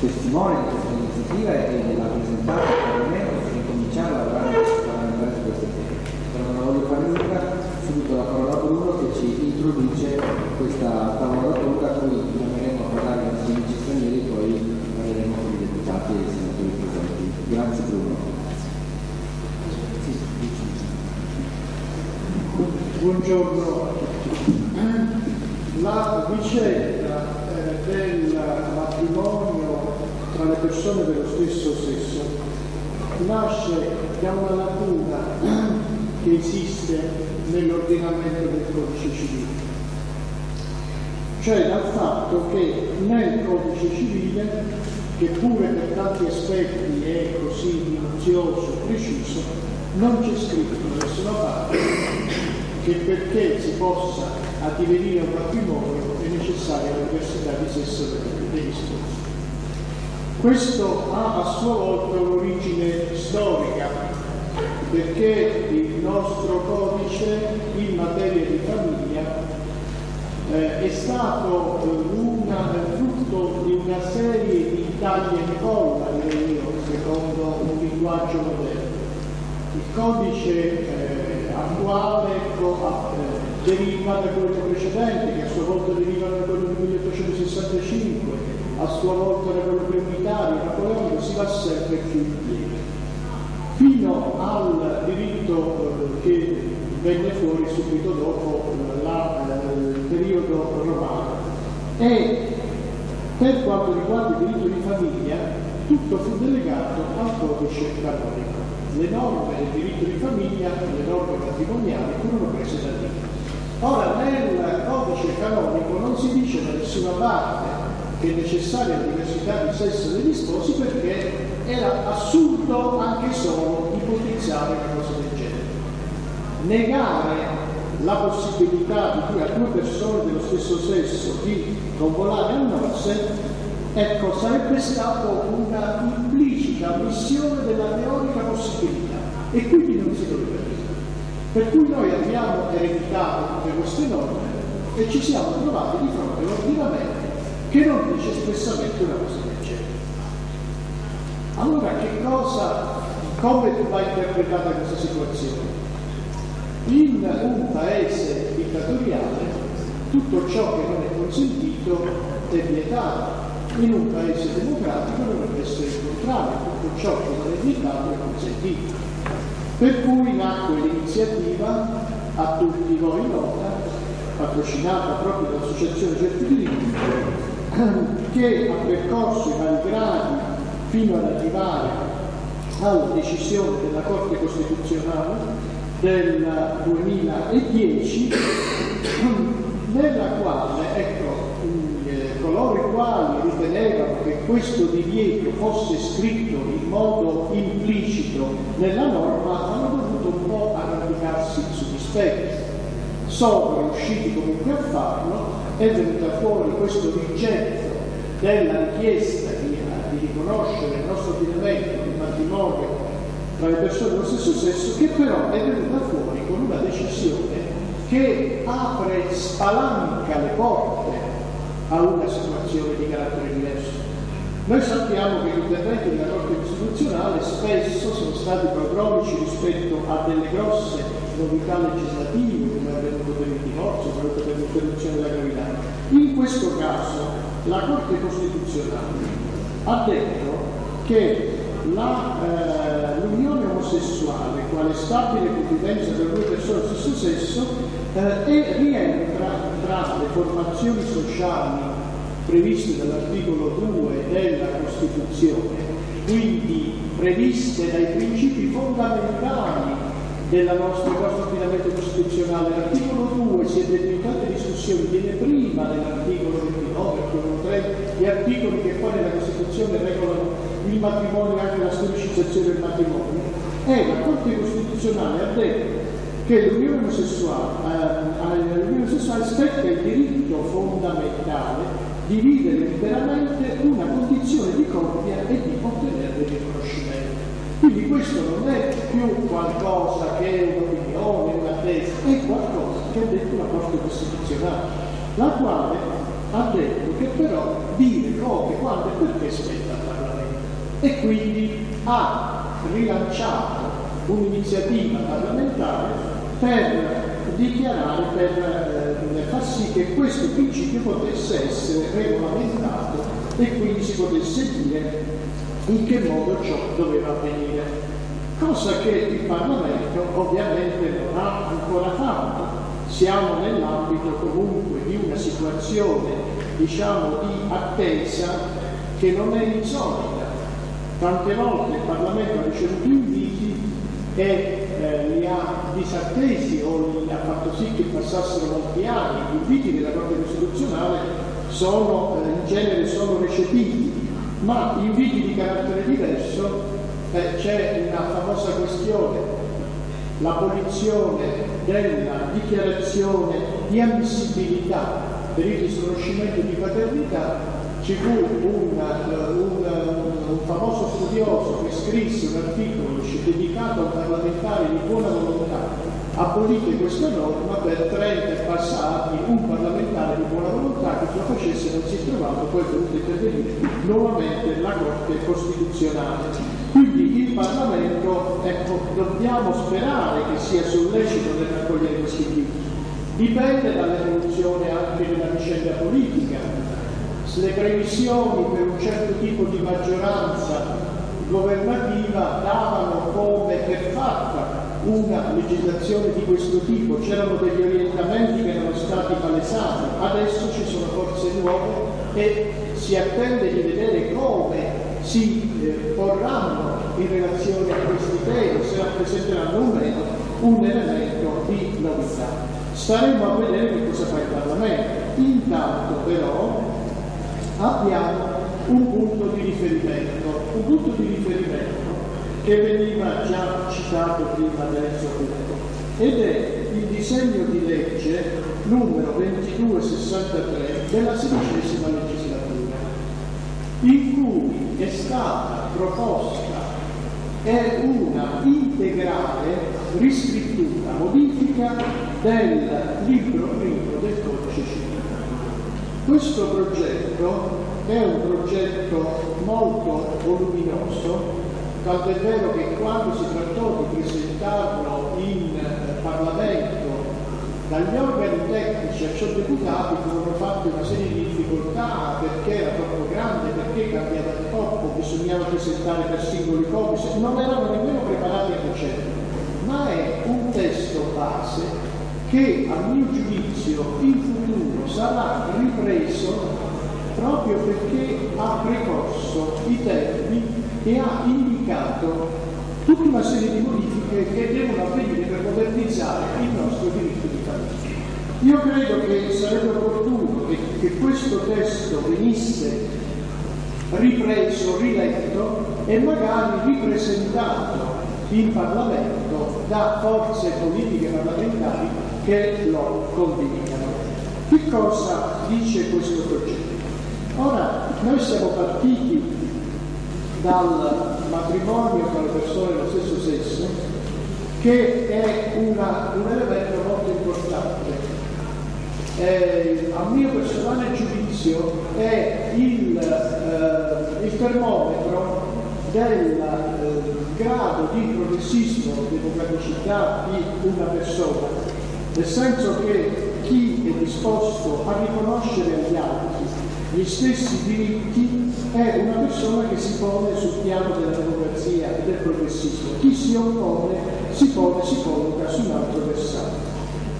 testimone di questa iniziativa e della presentata al Parlamento per incominciare a lavorare parlamentare su queste temi. Però non la voglio fare lunga, subito la parola a Bruno che ci introduce questa tavola rotonda a cui chiameremo a parlare con i sindaci stranieri e poi parleremo con i deputati e i senatori presenti. Grazie Bruno. Buongiorno. La vicenda eh, del matrimonio tra le persone dello stesso sesso nasce da una lacuna che esiste nell'ordinamento del codice civile, cioè dal fatto che nel codice civile, che pure per tanti aspetti è così minuzioso e preciso, non c'è scritto da nessuna parte che perché si possa addivenire a un matrimonio è necessaria la diversità di sesso degli sposi. Questo ha a sua volta un'origine storica, perché il nostro codice in materia di famiglia eh, è stato una, frutto di una serie di tagli e incolla, direi io, secondo un linguaggio moderno. Il codice eh, attuale eh, deriva da quello precedente, che a sua volta deriva da quello del 1865, a sua volta da quello preunitario, napoleonico, si va sempre più indietro, fino al diritto eh, che venne fuori subito dopo la, il periodo romano. E per quanto riguarda il diritto di famiglia, tutto fu delegato al codice canonico le norme del diritto di famiglia, le norme matrimoniali furono prese da lì. Ora nel codice canonico non si dice da nessuna parte che è necessaria la diversità di sesso degli sposi perché era assurdo anche solo ipotizzare una cosa del genere. Negare la possibilità di cui a due persone dello stesso sesso di convolare un nozze Ecco, sarebbe stata una implicita ammissione della teorica possibilità e quindi non si dovrebbe. Per cui noi abbiamo ereditato tutte queste norme e ci siamo trovati di fronte a un che non dice espressamente una cosa del genere. Allora che cosa, come va interpretata questa situazione? In un paese dittatoriale tutto ciò che non è consentito è vietato in un paese democratico dovrebbe essere il contrario, tutto ciò che è vietato è consentito. Per cui nacque l'iniziativa, a tutti voi nota, patrocinata proprio dall'Associazione Certi Diritti, che ha percorso i vari gradi fino ad arrivare alla decisione della Corte Costituzionale del 2010, nella quale, ecco, coloro i quali ritenevano che questo divieto fosse scritto in modo implicito nella norma hanno dovuto un po' arrampicarsi sugli specchi. Sono riusciti comunque a farlo, è venuta fuori questo rigetto della richiesta di, di riconoscere il nostro ordinamento di matrimonio tra le persone dello stesso sesso, che però è venuta fuori con una decisione che apre, spalanca le porte a una situazione di carattere diverso. Noi sappiamo che gli interventi della Corte Costituzionale spesso sono stati prodromici rispetto a delle grosse novità legislative, come è avvenuto per il divorzio, come per l'interruzione della gravidanza. In questo caso la Corte Costituzionale ha detto che eh, l'unione omosessuale, quale stabile convivenza tra due persone dello stesso sesso, eh, rientra tra le formazioni sociali previste dall'articolo 2 della Costituzione, quindi previste dai principi fondamentali della nostra, nostro ordinamento costituzionale. L'articolo 2 si è in tante discussioni, viene prima dell'articolo 29, articolo 3, gli articoli che poi nella Costituzione regolano il matrimonio e anche la storicizzazione del matrimonio. E la Corte Costituzionale ha detto che l'unione omosessuale, eh, omosessuale spetta il diritto fondamentale di vivere liberamente una condizione di coppia e di ottenere il riconoscimento. Quindi questo non è più qualcosa che è un'opinione, una tesi, è qualcosa che ha detto la Corte Costituzionale, la quale ha detto che però dire come, quando e perché spetta al Parlamento e quindi ha rilanciato un'iniziativa parlamentare per dichiarare, per eh, far sì che questo principio potesse essere regolamentato e quindi si potesse dire in che modo ciò doveva avvenire. Cosa che il Parlamento ovviamente non ha ancora fatto. Siamo nell'ambito comunque di una situazione, diciamo, di attesa che non è insolita. Tante volte il Parlamento ha ricevuto inviti e eh, li ha disattesi o li ha fatto sì che passassero molti anni. Gli inviti della Corte Costituzionale sono, eh, in genere sono recepiti, ma inviti di carattere diverso eh, c'è una famosa questione, l'abolizione della dichiarazione di ammissibilità per il disconoscimento di paternità ci fu un, un, un, famoso studioso che scrisse un articolo dedicato a un parlamentare di buona volontà abolite questa norma per 30 passati un parlamentare di buona volontà che lo facesse non si è trovato poi dovuto intervenire nuovamente la Corte Costituzionale. Quindi il Parlamento ecco, dobbiamo sperare che sia sollecito nel raccogliere questi tipi dipende dall'evoluzione anche della vicenda politica le previsioni per un certo tipo di maggioranza governativa davano come per fatta una legislazione di questo tipo, c'erano degli orientamenti che erano stati palesati, adesso ci sono forze nuove e si attende di vedere come si eh, porranno in relazione a questi temi, se rappresenteranno o meno un elemento di novità. Staremo a vedere che cosa fa il Parlamento. Intanto però abbiamo un punto di riferimento, un punto di riferimento che veniva già citato prima punto ed è il disegno di legge numero 2263 della sedicesima legislatura, in cui è stata proposta è una integrale riscrittura, modifica del libro primo del codice civile. Questo progetto è un progetto molto voluminoso, tanto è vero che quando si trattò di presentarlo in eh, Parlamento dagli organi tecnici a ciò deputati furono fatte una serie di difficoltà perché era troppo grande, perché cambiava troppo, bisognava presentare per singoli codici, non erano nemmeno preparati a facendo, ma è un testo base che a mio giudizio in futuro sarà ripreso proprio perché ha precorso i termini e ha indicato tutta una serie di modifiche che devono avvenire per modernizzare il nostro diritto di famiglia. Io credo che sarebbe opportuno che, che questo testo venisse ripreso, riletto e magari ripresentato in Parlamento da forze politiche parlamentari che lo condividano. Che cosa dice questo progetto? Ora, noi siamo partiti dal matrimonio tra le persone dello stesso sesso, che è una, un elemento molto importante. Eh, a mio personale giudizio è il, eh, il termometro del eh, grado di progressismo, democraticità di una persona nel senso che chi è disposto a riconoscere agli altri gli stessi diritti è una persona che si pone sul piano della democrazia e del progressismo. Chi si oppone si pone, si colloca su un altro versante.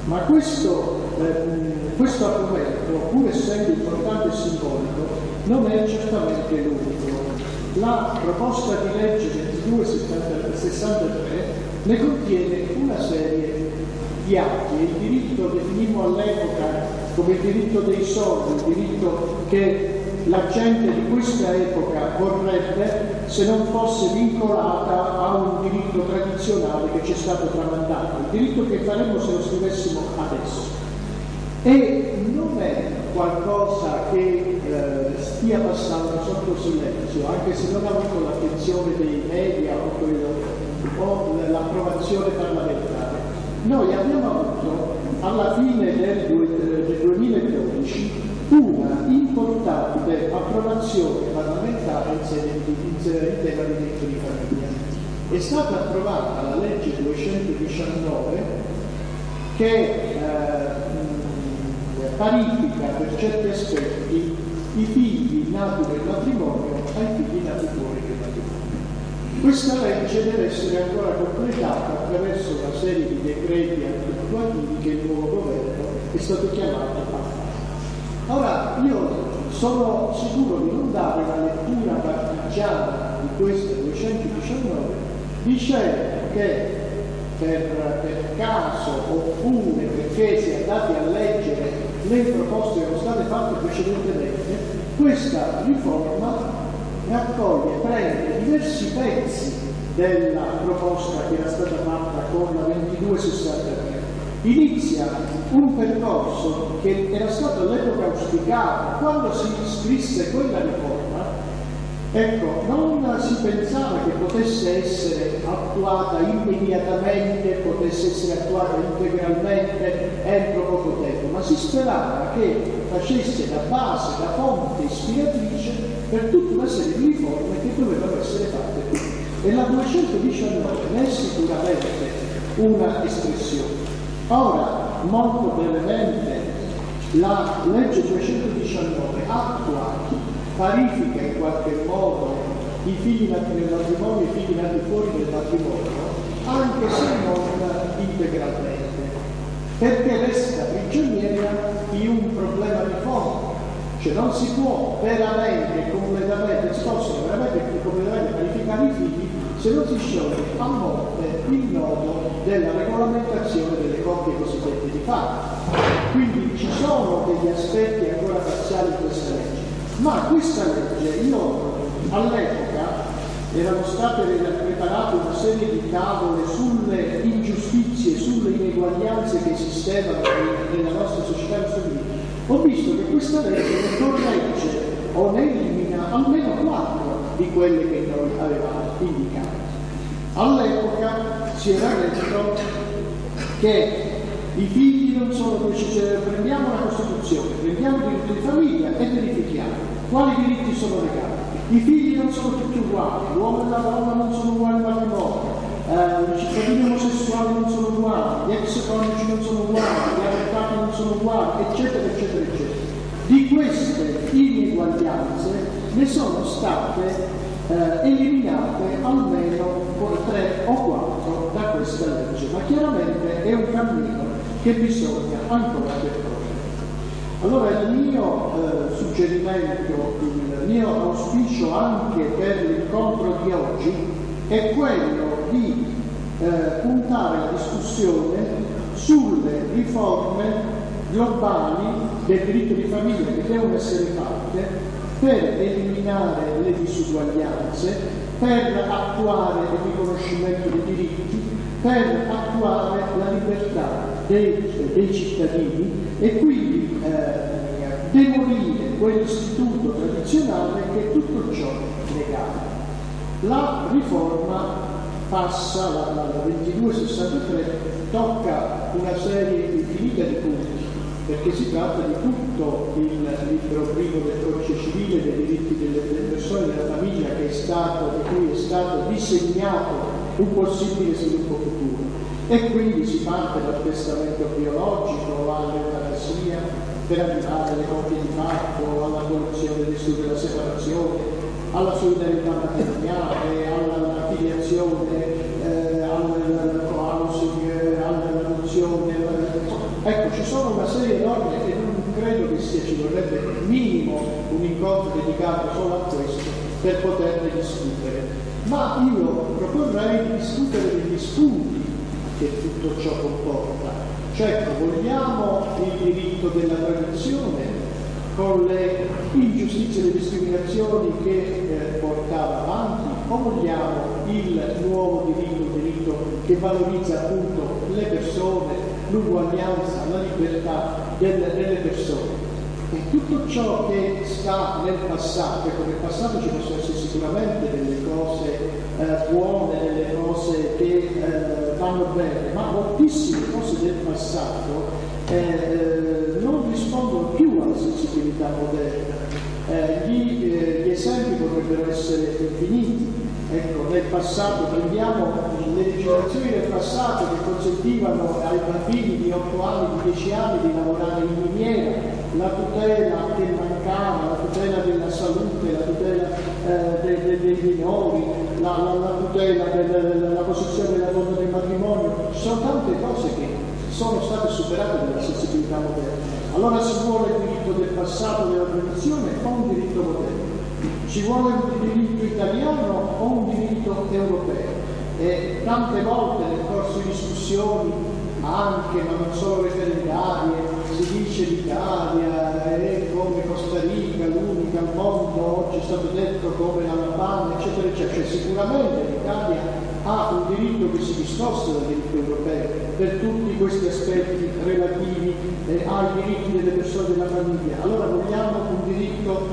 Ma questo, eh, questo argomento, pur essendo importante e simbolico, non è certamente l'unico. La proposta di legge 2263 ne contiene una serie atti e il diritto definimmo all'epoca come il diritto dei soldi, il diritto che la gente di questa epoca vorrebbe se non fosse vincolata a un diritto tradizionale che ci è stato tramandato, il diritto che faremmo se lo scrivessimo adesso. E non è qualcosa che eh, stia passando sotto silenzio, anche se non ha avuto l'attenzione dei media o, o l'approvazione parlamentare noi abbiamo avuto alla fine del, 2012 una importante approvazione parlamentare in, sede di, in, di diritto di famiglia. È stata approvata la legge 219 che eh, parifica per certi aspetti i figli nati nel matrimonio ai figli nati fuori. Questa legge deve essere ancora completata attraverso una serie di decreti attuativi che il nuovo governo è stato chiamato a fare. Ora, io sono sicuro di non dare una lettura partigiana di questa 219 dicendo che per, per, caso oppure perché si è andati a leggere le proposte che erano state fatte precedentemente, questa riforma raccoglie, prende diversi pezzi della proposta che era stata fatta con la 2263 inizia un percorso che era stato all'epoca auspicato. Quando si scrisse quella riforma ecco non si pensava che potesse essere attuata immediatamente potesse essere attuata integralmente entro poco tempo ma si sperava che facesse da base da fonte ispiratrice per tutta una serie di riforme che dovevano essere fatte qui. E la 219 ne è sicuramente una espressione. Ora, molto brevemente, la legge 219 attua, parifica in qualche modo i figli nati nel matrimonio e i figli nati fuori del matrimonio, anche se non integralmente, perché resta prigioniera di un problema di fondo, cioè non si può veramente, completamente, si possono veramente completamente parificare i figli se non si scioglie a morte il nodo della regolamentazione delle coppie cosiddette di fatto. Quindi ci sono degli aspetti ancora parziali in questa legge, ma questa legge io all'epoca erano state preparate una serie di tavole sulle ingiustizie, sulle ineguaglianze che esistevano nella nostra società in ho visto che questa legge corregge o ne elimina almeno quattro di quelle che noi avevamo indicato. All'epoca si era detto che i figli non sono cioè, prendiamo la Costituzione, prendiamo il diritto di famiglia e verifichiamo quali diritti sono legati. I figli non sono tutti uguali, l'uomo e la donna non sono uguali al matrimonio, eh, i cittadini omosessuali non sono uguali, gli ex coniugi non sono uguali, gli avvocati non sono uguali, eccetera, eccetera, eccetera. Di queste ineguaglianze ne sono state eh, eliminate almeno tre o quattro da questa legge, ma chiaramente è un cammino che bisogna ancora percorrere. Allora il mio eh, suggerimento, il mio auspicio anche per l'incontro di oggi è quello di eh, puntare la discussione sulle riforme globali del diritto di famiglia che devono essere fatte per eliminare le disuguaglianze, per attuare il riconoscimento dei diritti, per attuare la libertà dei, dei cittadini e quindi eh, demolire quell'istituto tradizionale che tutto ciò negava. La riforma passa, la, la, la 2263, tocca una serie infinita di punti perché si tratta di tutto il libro primo del codice civile dei diritti delle, delle persone della famiglia che è stato, di cui è stato disegnato un possibile sviluppo futuro. E quindi si parte dal testamento biologico all'eutanasia per arrivare alle coppie di fatto, all'abolizione dell'istituto della separazione, alla solidarietà matrimoniale, alla filiazione, eh, all'adozione, Ecco, ci sono una serie di norme e non credo che sia, ci vorrebbe minimo un incontro dedicato solo a questo per poterne discutere. Ma io proporrei di discutere degli spunti che tutto ciò comporta. Certo, vogliamo il diritto della tradizione con le ingiustizie e le discriminazioni che eh, portava avanti o vogliamo il nuovo diritto, un diritto che valorizza appunto le persone, l'uguaglianza, la libertà delle, delle persone. e tutto ciò che sta nel passato, ecco nel passato ci possono essere sicuramente delle cose eh, buone, delle cose che eh, vanno bene, ma moltissime cose del passato eh, eh non rispondono più alla sensibilità moderna. Eh, gli, eh, gli esempi potrebbero essere infiniti. Ecco, nel passato prendiamo le legislazioni del passato che consentivano ai bambini di 8 anni, di 10 anni di lavorare in miniera, la tutela che mancava, la tutela della salute, la tutela eh, dei, dei, dei, minori, la, la, la tutela della posizione della donna del matrimonio, sono tante cose che sono state superate dalla sensibilità moderna. Allora si vuole il diritto del passato della tradizione o un diritto moderno? Ci vuole un diritto italiano o un diritto europeo? E tante volte nel corso di discussioni, anche ma non solo referendarie, si dice l'Italia è come Costa Rica, l'unica al mondo, oggi è stato detto come l'Alabama, eccetera, eccetera. Cioè, sicuramente l'Italia ha un diritto che si discosta dal diritto europeo per tutti questi aspetti relativi eh, ai diritti delle persone della famiglia. Allora vogliamo un diritto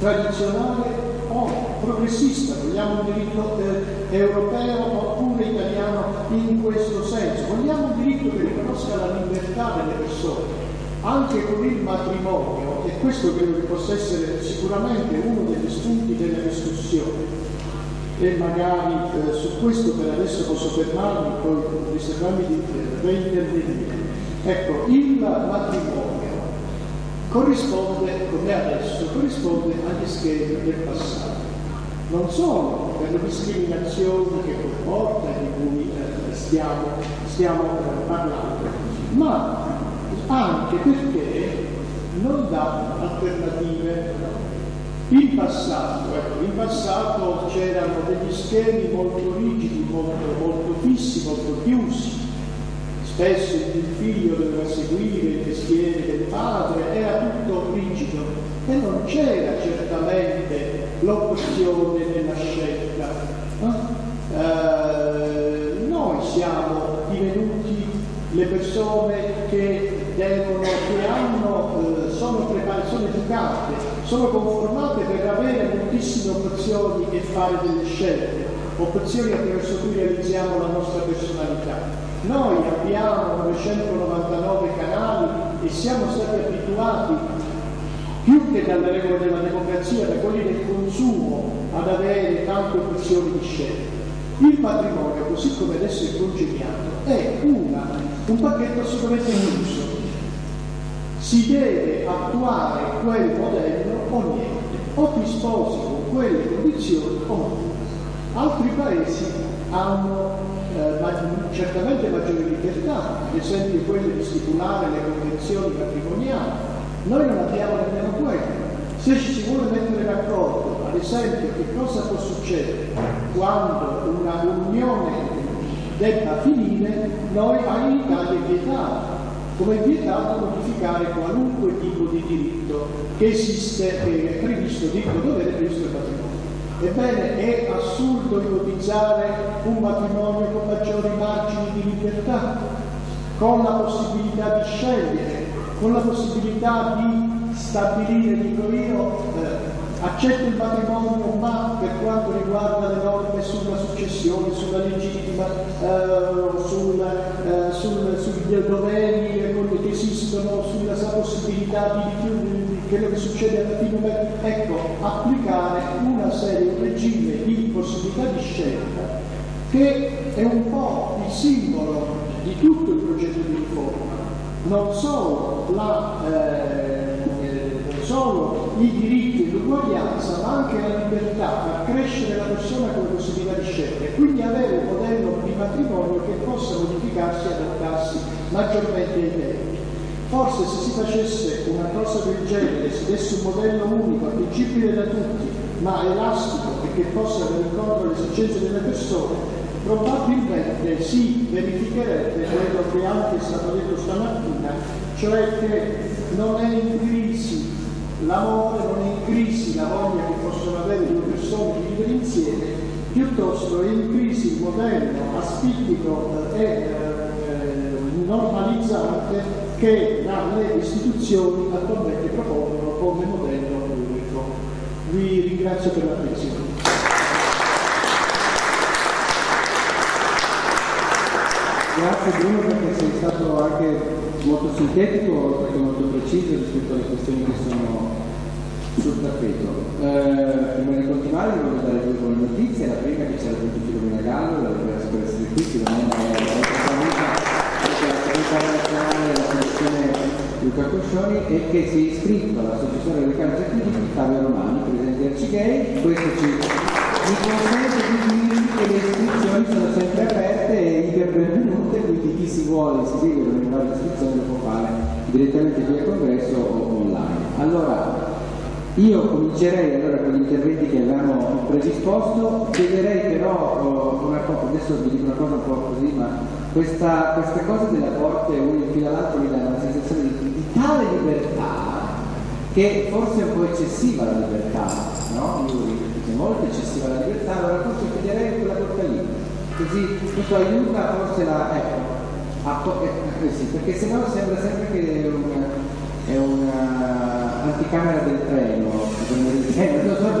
tradizionale o progressista, vogliamo un diritto eh, europeo oppure italiano in questo senso, vogliamo un diritto che riconosca la libertà delle persone, anche con il matrimonio, e questo credo che possa essere sicuramente uno degli spunti della discussione. E magari eh, su questo per adesso posso fermarmi, poi riservarmi di eh, reintervenire. Ecco, il matrimonio corrisponde, come adesso, corrisponde agli schemi del passato. Non solo per le discriminazioni che comporta e di cui eh, stiamo, stiamo eh, parlando, ma anche perché non dà alternative. In passato, ecco, in passato c'erano degli schemi molto rigidi, molto, molto fissi, molto chiusi, Spesso il figlio doveva seguire il mestiere del padre, era tutto rigido e non c'era certamente l'opzione della scelta. Eh, noi siamo divenuti le persone che devono, che hanno, eh, sono sono educate, sono conformate per avere moltissime opzioni e fare delle scelte, opzioni attraverso cui realizziamo la nostra personalità. Noi abbiamo 999 canali e siamo stati abituati più che dalle regole della democrazia, da quelli del consumo, ad avere tante opzioni di scelta. Il patrimonio, così come adesso è congegnato, è una, un pacchetto assolutamente chiuso. Si deve attuare quel modello o niente, o ti sposi con quelle condizioni o no. Altri paesi hanno eh, ma, certamente maggiore libertà, ad esempio quelle di stipulare le convenzioni patrimoniali. Noi non abbiamo nemmeno quello. Se ci si vuole mettere d'accordo, ad esempio, che cosa può succedere quando una unione debba finire, noi in Italia è vietato, come vietato modificare qualunque tipo di diritto che esiste, che è previsto, diritto dovere previsto nel patrimonio. Ebbene, è assurdo ipotizzare un matrimonio con maggiori margini di libertà, con la possibilità di scegliere, con la possibilità di stabilire, dico io, eh, accetto il matrimonio ma per quanto riguarda le norme sulla successione, sulla legittima, eh, sul, eh, sul, sugli doveri che esistono, sulla possibilità di, di quello che succede alla fine, ecco, applicare una serie, un regime di possibilità di scelta che è un po' il simbolo di tutto il progetto di riforma, non solo la eh, solo i diritti l'uguaglianza, ma anche la libertà, far crescere la persona con possibilità di scegliere, quindi avere un modello di matrimonio che possa modificarsi e adattarsi maggiormente ai tempi. Forse se si facesse una cosa del genere, si desse un modello unico, applicibile da tutti, ma elastico e che possa venire incontro alle esigenze delle persone, probabilmente si verificherebbe quello che anche è stato detto stamattina, cioè che non è in crisi l'amore non è in crisi la voglia che possono avere due persone di vivere insieme, piuttosto è in crisi il modello aspittico e eh, normalizzante che le istituzioni attualmente propongono come modello unico. Vi ringrazio per l'attenzione. Grazie Bruno perché sei stato anche molto sintetico che molto preciso rispetto alle questioni che sono sul tappeto. Eh, prima di continuare voglio dare due buone notizie, la prima che c'è la Filomena Gallo, la ringrazio per essere qui, Filomena è la segretaria nazionale della Commissione Luca Coscioni e che si è iscritto all'Associazione delle Carte Attiviti Fabio Romani, presidente di Arcigay, questo ci, consente di dirvi che le iscrizioni sono sempre aperte e iper benvenute, quindi chi si vuole iscrivere o rinnovare l'iscrizione lo può fare direttamente via congresso o online. Allora, io comincerei allora con gli interventi che avevamo predisposto, chiederei però oh, una cosa, adesso vi dico una cosa un po' così, ma questa, questa cosa della porte uno in fila all'altro mi dà una sensazione di, di tale libertà che forse è un po' eccessiva la libertà, no? Io molto eccessiva la libertà, allora forse chiederei quella porta lì, così questo aiuta forse la... ecco, a, eh, sì, perché sennò sembra sempre che è una, è una anticamera del treno, treno, non so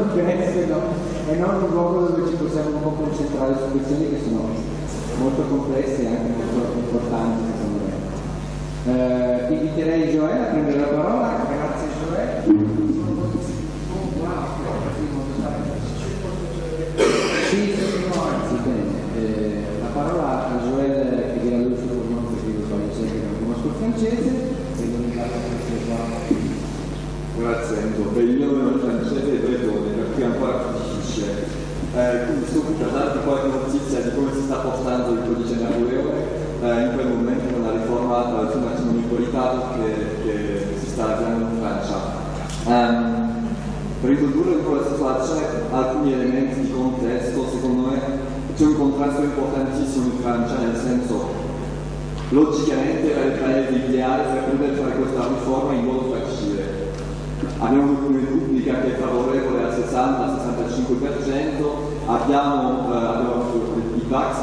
e non un luogo dove ci possiamo un po' concentrare su questioni che sono molto complesse e anche molto importanti secondo me. Eh, inviterei Joel a prendere la parola, grazie Joel. Sì, no, anzi, bene. Eh, la parola a Joel che dirà lui sul nome perché io sbaglio sempre che non conosco il francese e per essere qua. Grazie Enzo. Beh, il nome francese e bretone, per cui è ancora difficile. Eh, quindi sto qui per darti qualche notizia di come si sta portando il codice Napoleone eh, in quel momento con la riforma sul matrimonio equalitario che, che si sta avviando in Francia. Um, per introdurre un po' la situazione alcuni elementi di contesto, secondo me c'è un contrasto importantissimo in Francia, nel senso logicamente era il paese ideale per fare questa riforma in modo facile. Abbiamo un'opinione pubblica che è favorevole al 60-65%, abbiamo, eh, abbiamo i Vax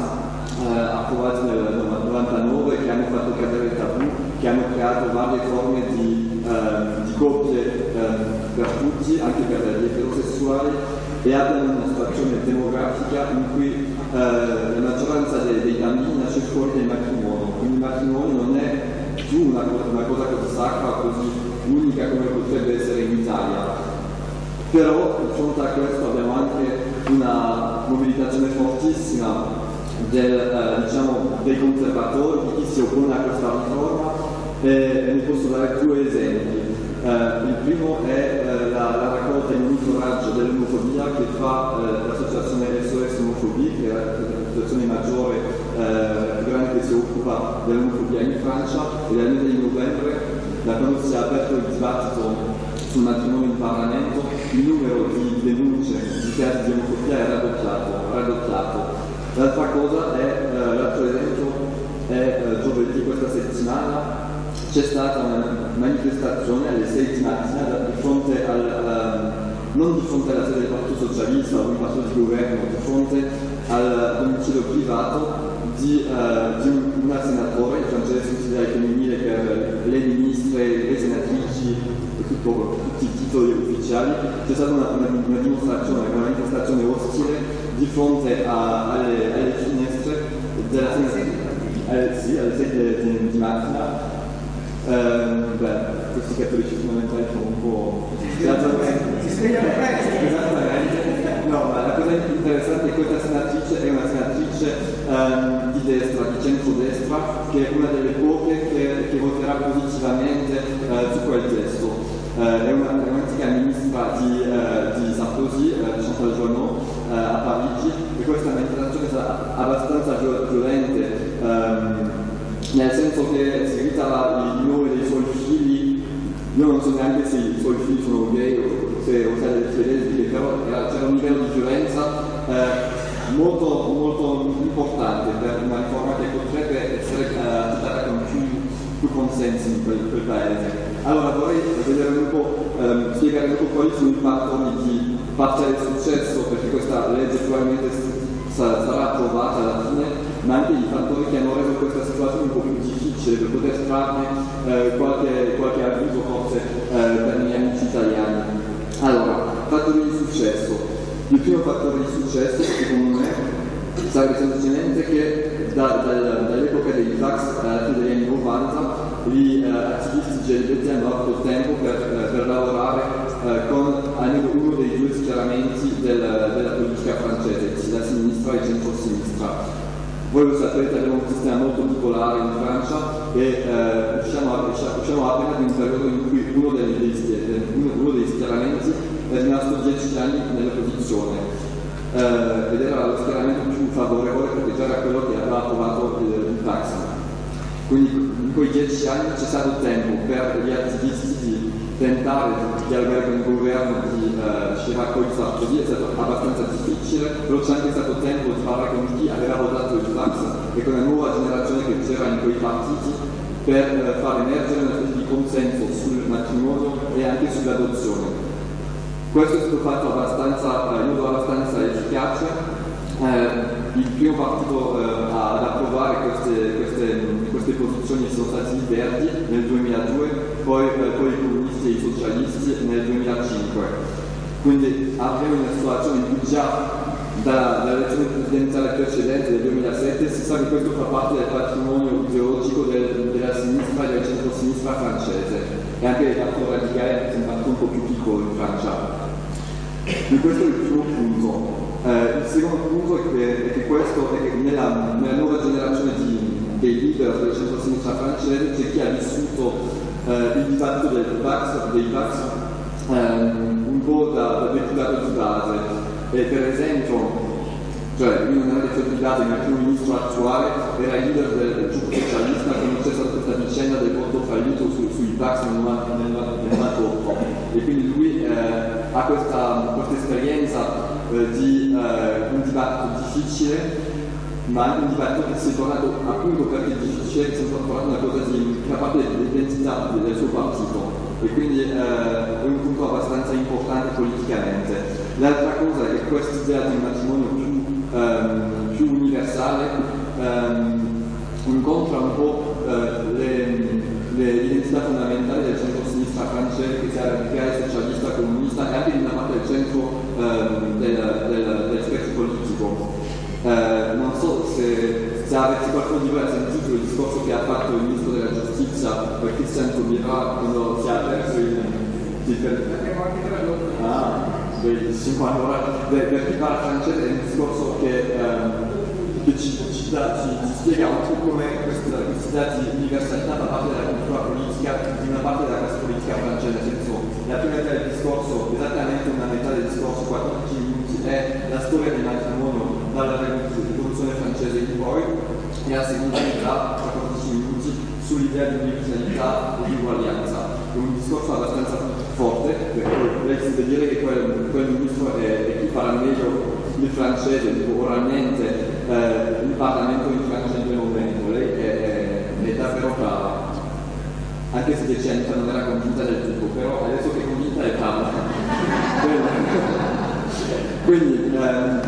eh, approvati nel 99 che hanno fatto cadere il tabù, che hanno creato varie forme di, eh, di coppie eh, per tutti, anche per gli eterosessuali, e abbiamo una situazione demografica in cui eh, la maggioranza dei, dei, bambini nasce fuori dai matrimoni, matrimonio non è più una, una cosa così sacra, così unica come potrebbe essere in Italia. Però di fronte a questo abbiamo anche una mobilitazione fortissima del, eh, diciamo, dei conservatori, di chi si oppone a questa riforma e vi posso dare due esempi. Uh, il primo è uh, la, la, raccolta e monitoraggio dell'omofobia che fa uh, l'associazione SOS Omofobia, che è l'associazione maggiore più grande che si occupa dell'omofobia in Francia, e dal mese di novembre, da quando si è aperto il dibattito sul matrimonio in Parlamento, il numero di denunce di casi di omofobia è raddoppiato. raddoppiato. L'altra cosa è, l'altro esempio è giovedì questa settimana c'è stata una manifestazione alle 6 di mattina di fronte al, uh, non di fronte alla sede del Partito Socialista o di Partito di Governo, di fronte al domicilio privato di, uh, di una senatore, il francese consigliere femminile per le ministre, le senatrici e tutto, tutti i titoli ufficiali. C'è stata una, una, una dimostrazione, una manifestazione ostile di fronte a, alle, alle, finestre della senatrice. Eh, sì, alle 6 di, di mattina Um, beh, questi cattolici fondamentali sono un po'... Si spiega Esattamente. No, ma cosa interessante è questa senatrice è una senatrice um, di destra, di centrodestra, che è una delle poche che, che voterà positivamente uh, su quel testo. Uh, è una, è un'antica ministra di, uh, di Sarkozy, uh, Chantal Joanot, a Parigi, e questa amministrazione sarà abbastanza violente. Um, nel senso che si ritava il nome dei figli, io non so neanche se i suoi figli sono gay o se, o se figlie lesbiche, però c'era un livello di violenza eh, molto, molto importante per una riforma che potrebbe essere accettata con più, più consensi in quel, quel, paese. Allora vorrei vedere un po', ehm, spiegare un po' quali sono i fattori di parziale successo, perché questa legge probabilmente sarà approvata alla fine ma anche i fattori che hanno reso questa situazione un po' più difficile per poter farne eh, qualche, qualche avviso forse eh, per i miei amici italiani. Allora, fattori di successo. Il primo fattore di successo, secondo me, sarebbe semplicemente che da, da, dall'epoca dei fax alla fine degli anni 90 gli eh, attivisti LGBT hanno avuto tempo per, eh, per lavorare eh, con almeno uno dei due schieramenti del, della politica francese, la sinistra e il centro-sinistra. Voi lo sapete, abbiamo un sistema molto bipolare in Francia e eh, usciamo, usciamo, appena di un periodo in cui uno dei, dei, uno, uno dei schieramenti è rimasto dieci anni nell'opposizione eh, ed era lo schieramento più favorevole perché già era quello che aveva approvato il, il taxa. Quindi in quei dieci anni c'è stato tempo per gli attivisti di tentare di avere un governo di eh, Chirac e Sarkozy, è stato abbastanza difficile, però c'è anche stato tempo di parlare con chi aveva votato il Fax e con la nuova generazione che c'era in quei partiti per eh, far emergere una specie di consenso sul matrimonio e anche sull'adozione. Questo è stato fatto abbastanza, in modo abbastanza efficace. Eh, il primo partito eh, ad approvare queste, queste, queste, posizioni sono stati i Verdi nel 2002, poi, eh, poi i comunisti e i socialisti nel 2005. Quindi abbiamo una situazione in cui già dall'elezione presidenziale precedente del 2007 si sa che questo fa parte del patrimonio ideologico del, della sinistra e del centro-sinistra francese e anche del partito radicale è un partito un po' più piccolo in Francia. E questo è il primo punto. Eh, il secondo punto è che, è che questo è che nella, nella, nuova generazione di, dei leader del centro-sinistra francese c'è chi ha vissuto eh, il dibattito del Vax, dei Vax ehm, un po' da, da deputato di base. E per esempio, cioè lui non era base, ma il primo ministro attuale era il leader del gruppo socialista quando c'è stata questa vicenda del voto fallito su, sui Vax nel 1998. E quindi lui eh, ha questa, questa esperienza eh, di eh, un dibattito difficile, ma anche un dibattito che si è tornato appunto perché è si è tornato una cosa di una parte dell'identità del suo partito e quindi eh, è un punto abbastanza importante politicamente. L'altra cosa è questa idea di un matrimonio più, ehm, più universale ehm, incontra un po' eh, le, le identità fondamentali del centro-sinistra francese, che sia radicale, socialista, comunista e anche di una parte del centro ehm, del, del, del, spettro politico. Eh, se, se avete qualcuno di voi ha sentito il discorso che ha fatto il ministro della giustizia per Christian Taubira quando si è aperto il, il ah, benissimo, allora per, per chi parla francese è un discorso che, ehm, che ci, ci, da, ci, ci, spiega un po' come questa necessità di universalità da parte della cultura politica di una parte della classe politica francese, nel senso la prima metà del discorso, esattamente una metà del discorso, 14 minuti, è la storia del matrimonio dalla rivoluzione francese in poi e la seconda metà, 14 minuti, sull'idea di universalità e di uguaglianza. È un discorso abbastanza forte, perché lei si dire che quel, quel ministro è, è chi parla meglio il francese, tipo oralmente eh, il Parlamento in Francia in quel momento, lei è, è, è davvero brava anche se dieci anni fa non era convinta del tutto, però adesso che è convinta è parla. Quindi, ehm,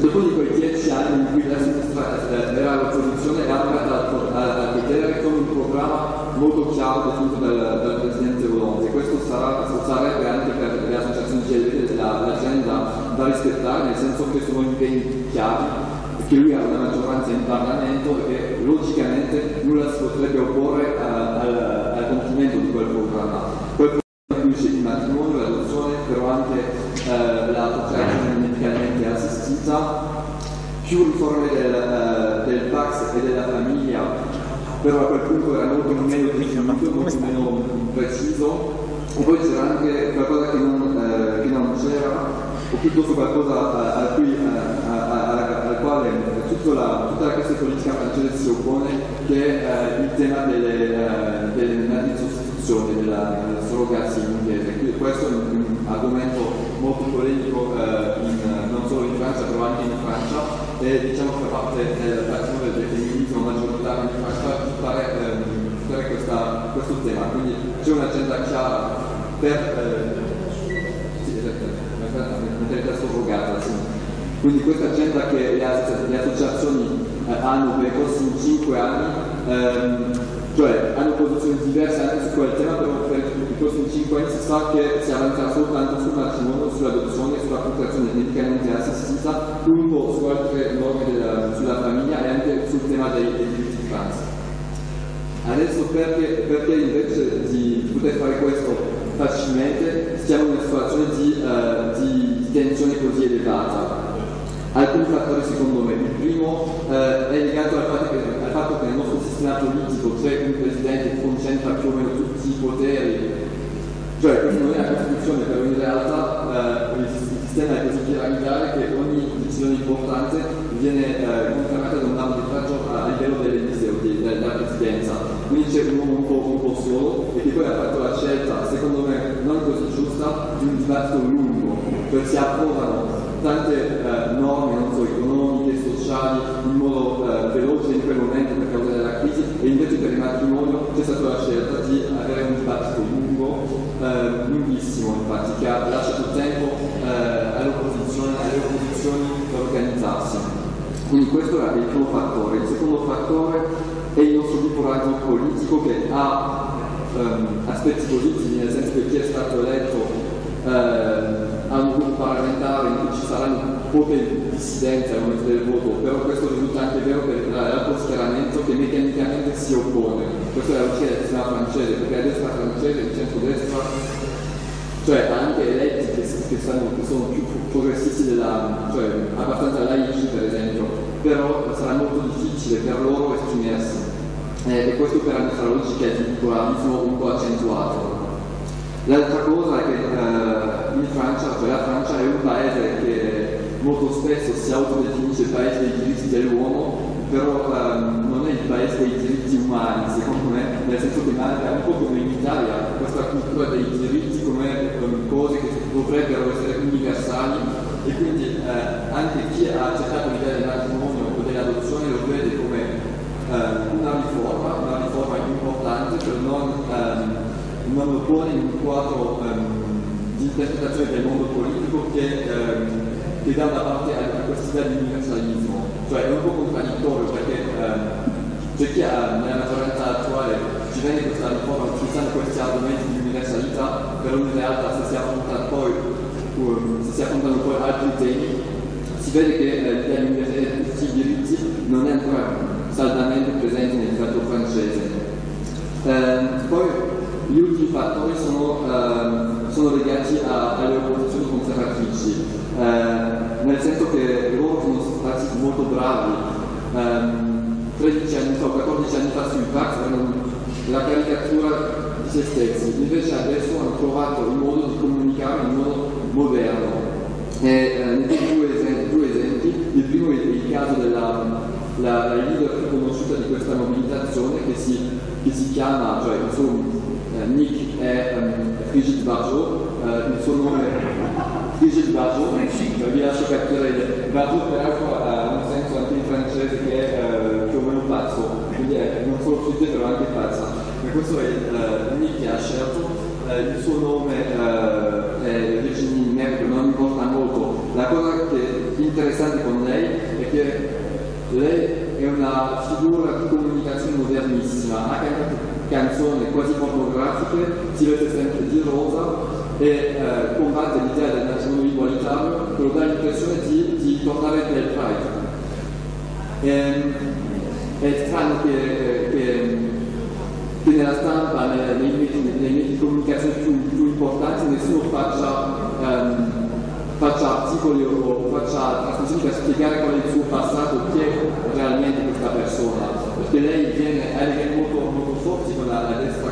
dopo di quei dieci anni in cui la sinistra eh, era all'opposizione, è arrivata a, vedere con un programma molto chiaro definito dal, dal Presidente Hollande. Questo sarà, sarebbe anche per le associazioni LGBT l'agenda da rispettare, nel senso che sono impegni chiari che lui ha una maggioranza in Parlamento e che logicamente nulla si potrebbe opporre a, al, al compimento di. Quel programma include il matrimonio, l'adozione, però anche eh, la procreazione medicalmente assistita, più riforme del, uh, del Pax e della famiglia, però a quel punto era molto meno definito, molto meno preciso, e poi c'era anche qualcosa che non, eh, che non c'era, o piuttosto qualcosa a, a cui, a, al quale tutta la, tutta la classe politica francese si oppone, che è eh, il tema delle, eh, delle di sostituzione, della, della surrogazione inglese. Questo è un, un, argomento molto polemico eh, in Francia, però anche in Francia, e diciamo che parte del patrimonio del femminismo maggioritario in Francia fare, ehm, questa, questo tema. Quindi c'è un'agenda chiara per eh, sì, la surrogata. Sì. Quindi questa agenda che le, associazioni eh, hanno percorsi in 5 anni, ehm, cioè hanno posizioni diverse anche su quel tema, però per i prossimi 5 anni si sa che si avanzerà soltanto sul matrimonio, sull'adozione, sulla procreazione medicamente assistita, un po' su altre norme della, sulla famiglia e anche sul tema dei, dei diritti trans. Adesso perché, perché invece di, di, poter fare questo facilmente siamo in una situazione di, uh, di, di tensione così elevata? Alcuni fattori secondo me, il primo eh, è legato al fatto, che, al fatto, che, nel nostro sistema politico c'è un presidente che concentra più o meno tutti i poteri, cioè questa non è la Costituzione, però in realtà eh, il sistema è così piramidale che ogni decisione importante viene eh, confermata da un arbitraggio a livello delle liste o della presidenza. Quindi c'è un uomo un po', un po' solo e che poi ha fatto la scelta, secondo me non così giusta, di un dibattito lungo, cioè si approvano tante eh, norme so, economiche, sociali in modo eh, veloce in quel momento per causa della crisi e invece per il matrimonio c'è stata la scelta di avere un dibattito lungo, eh, lunghissimo infatti, che ha lasciato tempo eh, all'opposizione, alle opposizioni per organizzarsi. Quindi questo era il primo fattore. Il secondo fattore è il nostro pluralismo politico che ha ehm, aspetti positivi, nel senso che chi è stato eletto eh, a un gruppo parlamentare in cui ci saranno poche dissidenze al momento del voto, però questo risulta anche vero per l'altro schieramento che meccanicamente si oppone. Questo è la logica del sistema francese, perché la destra francese, il centro-destra, cioè anche eletti che, che, stanno, che sono più progressisti della, cioè abbastanza laici per esempio, però sarà molto difficile per loro esprimersi. Eh, e questo per la nostra logica è di pluralismo un po' accentuato. L'altra cosa è che eh, in Francia, cioè la Francia è un paese che molto spesso si autodefinisce il paese dei diritti dell'uomo, però ehm, non è il paese dei diritti umani, secondo me, nel senso che manca un po' come in Italia questa cultura dei diritti come um, cose che dovrebbero essere universali e quindi eh, anche chi ha accettato l'idea del matrimonio o dell'adozione lo vede come eh, una riforma, una riforma importante per non ehm, non lo pone in un quadro um, di interpretazione del mondo politico che, um, che dà una parte a, questa idea di universalismo, cioè è un po' contraddittorio perché um, c'è chi ha, nella maggioranza attuale ci vende questa riforma utilizzando questi argomenti di universalità, però in realtà se si affrontano poi, um, se si affrontano poi altri temi, si vede che eh, l'idea di universalità di i diritti non è ancora saldamente presente nel tratto francese. Eh, poi gli ultimi fattori sono, eh, sono legati a, alle opposizioni conservatrici, eh, nel senso che loro sono stati molto bravi. Eh, 13 anni fa, 14 anni fa sui Pax erano la caricatura di se stessi, invece adesso hanno trovato il modo di comunicare in modo moderno. E, eh, ne do due esempi, due esempi. Il primo è il caso della la, la leader più conosciuta di questa mobilitazione che si, che si chiama, cioè eh, nick è um, Brigitte Bardot, uh, il suo nome è Brigitte Bardot, eh, vi lascio capire il Bardot peraltro ha un senso anche in francese che è più o meno pazzo, quindi è non solo fritte però anche pazza. Ma questo è il nick che ha scelto, il suo nome è Virginie Merkel, non importa molto. La cosa interessante con lei è che lei è una figura di comunicazione modernissima, ha cantato canzoni quasi pornografiche, si veste sempre di rosa e eh, combatte l'idea del matrimonio igualitario, però dà l'impressione di, di tornare nel Pride. E, ehm, è strano che, che, che nella stampa, nei, nei, nei, di comunicazione più, più importanti, nessuno faccia um, faccia articoli o faccia trasmissioni per spiegare qual è il suo passato, chi è realmente questa persona, perché lei viene, ha legami molto, molto forti con la, la destra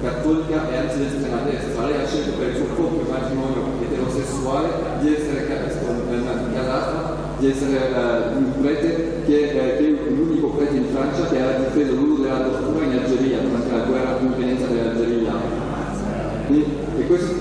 cattolica e anzi l'estrema destra, lei ha scelto per il suo proprio matrimonio eterosessuale di essere casata, di essere uh, un prete che, che, è l'unico prete in Francia che ha difeso l'uso della tortura in Algeria durante la guerra di indipendenza dell'Algeria. E, e questo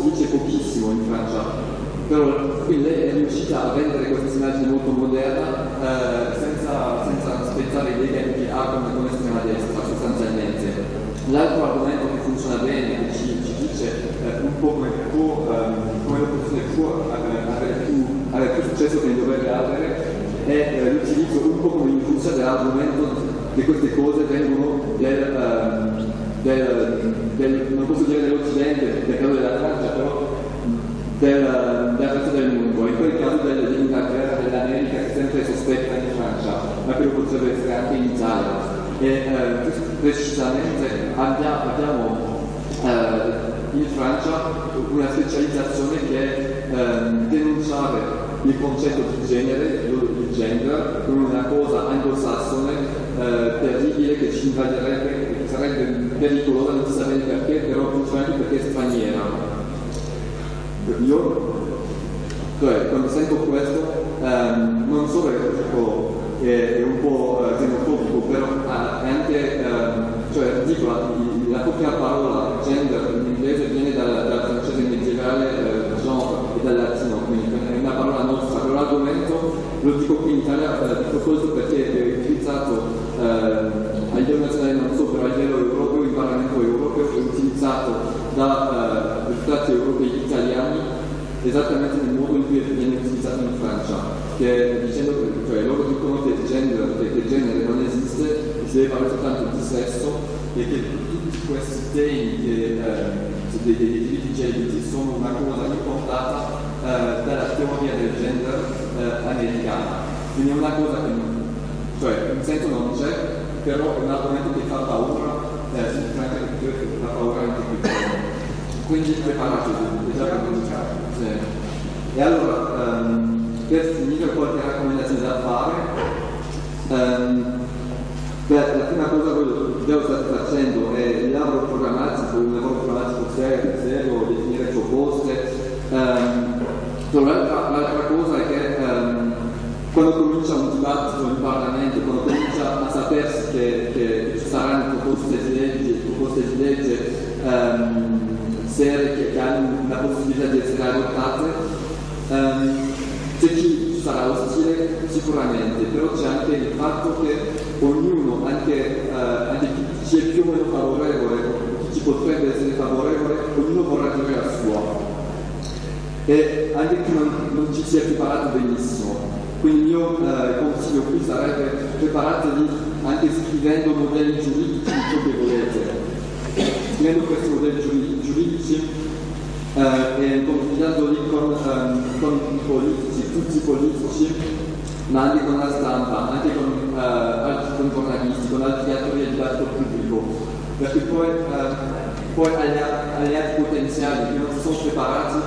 si dice pochissimo in Francia però è riuscita a vendere questa immagine molto moderna eh, senza, senza spezzare i legami che ha con, con l'estrema destra sostanzialmente. L'altro argomento che funziona bene, che ci, ci dice eh, un po' come, può, um, come l'opposizione può avere, più, avere più successo che dovrebbe avere, è eh, l'utilizzo un po' come in c'è l'argomento che queste cose vengono del, ehm, del, del, non posso dire dell'Occidente, del caso della Francia, però del, del resto del mondo, in quel caso del, dell'Inghilterra, dell'America che sempre sospetta in Francia, ma che potrebbe essere anche in Italia. E eh, precisamente abbiamo, abbiamo eh, in Francia una specializzazione che è ehm, denunciare il concetto di genere, il gender, come una cosa anglosassone eh, terribile che ci invaderebbe, che sarebbe pericolosa, non si sa bene perché, però principalmente perché è straniera. Io, cioè, quando sento questo, ehm, non solo è, è, è un po' eh, xenofobico, però è anche, ehm, cioè, dico, la, la propria parola gender in inglese viene dal, dal francese medievale eh, genre e dal latino, quindi è una parola nostra, però l'argomento lo dico qui in Italia, eh, dico questo perché è utilizzato eh, a livello nazionale non so, però a livello europeo, in Parlamento europeo, è utilizzato da eh, stati europei italiani esattamente nel modo in cui viene utilizzato in Francia, che dicendo che cioè, loro dicono che il genere, che il genere non esiste, si deve parlare soltanto di sesso e che tutti questi temi che, eh, dei, dei LGBT sono una cosa importata eh, dalla teoria del gender eh, americana. Quindi è una cosa che, cioè, in senso non c'è, però è un argomento che fa paura, eh, significa fa paura anche qui. Quindi preparatevi, è già cominciato. E allora, um, per finire qualche raccomandazione da fare, um, Beh, la prima cosa che già state facendo è il lavoro programmatico, un lavoro programmatico serio, definire proposte. Um, l'altra, l'altra, cosa è che um, quando comincia un dibattito in Parlamento, quando comincia a sapersi che, che ci saranno proposte di legge, proposte di legge um, serie che, che, hanno la possibilità di adottate, c'è chi ci sarà ostile sicuramente, però c'è anche il fatto che ognuno, anche, eh, anche chi ci è più o meno favorevole, chi ci potrebbe essere favorevole, ognuno vorrà dire la sua. E anche chi non, non ci si è preparato benissimo. Quindi il mio eh, consiglio qui sarebbe preparatevi anche scrivendo modelli giuridici di ciò che volete. Scrivendo questi modelli giuridici eh, e consigliandoli con, um, con i politici, tutti i politici, ma anche con la stampa, anche con, uh, altri, giornalisti, con altri attori del dibattito pubblico, perché poi, uh, poi agli, atti potenziali che non si sono preparati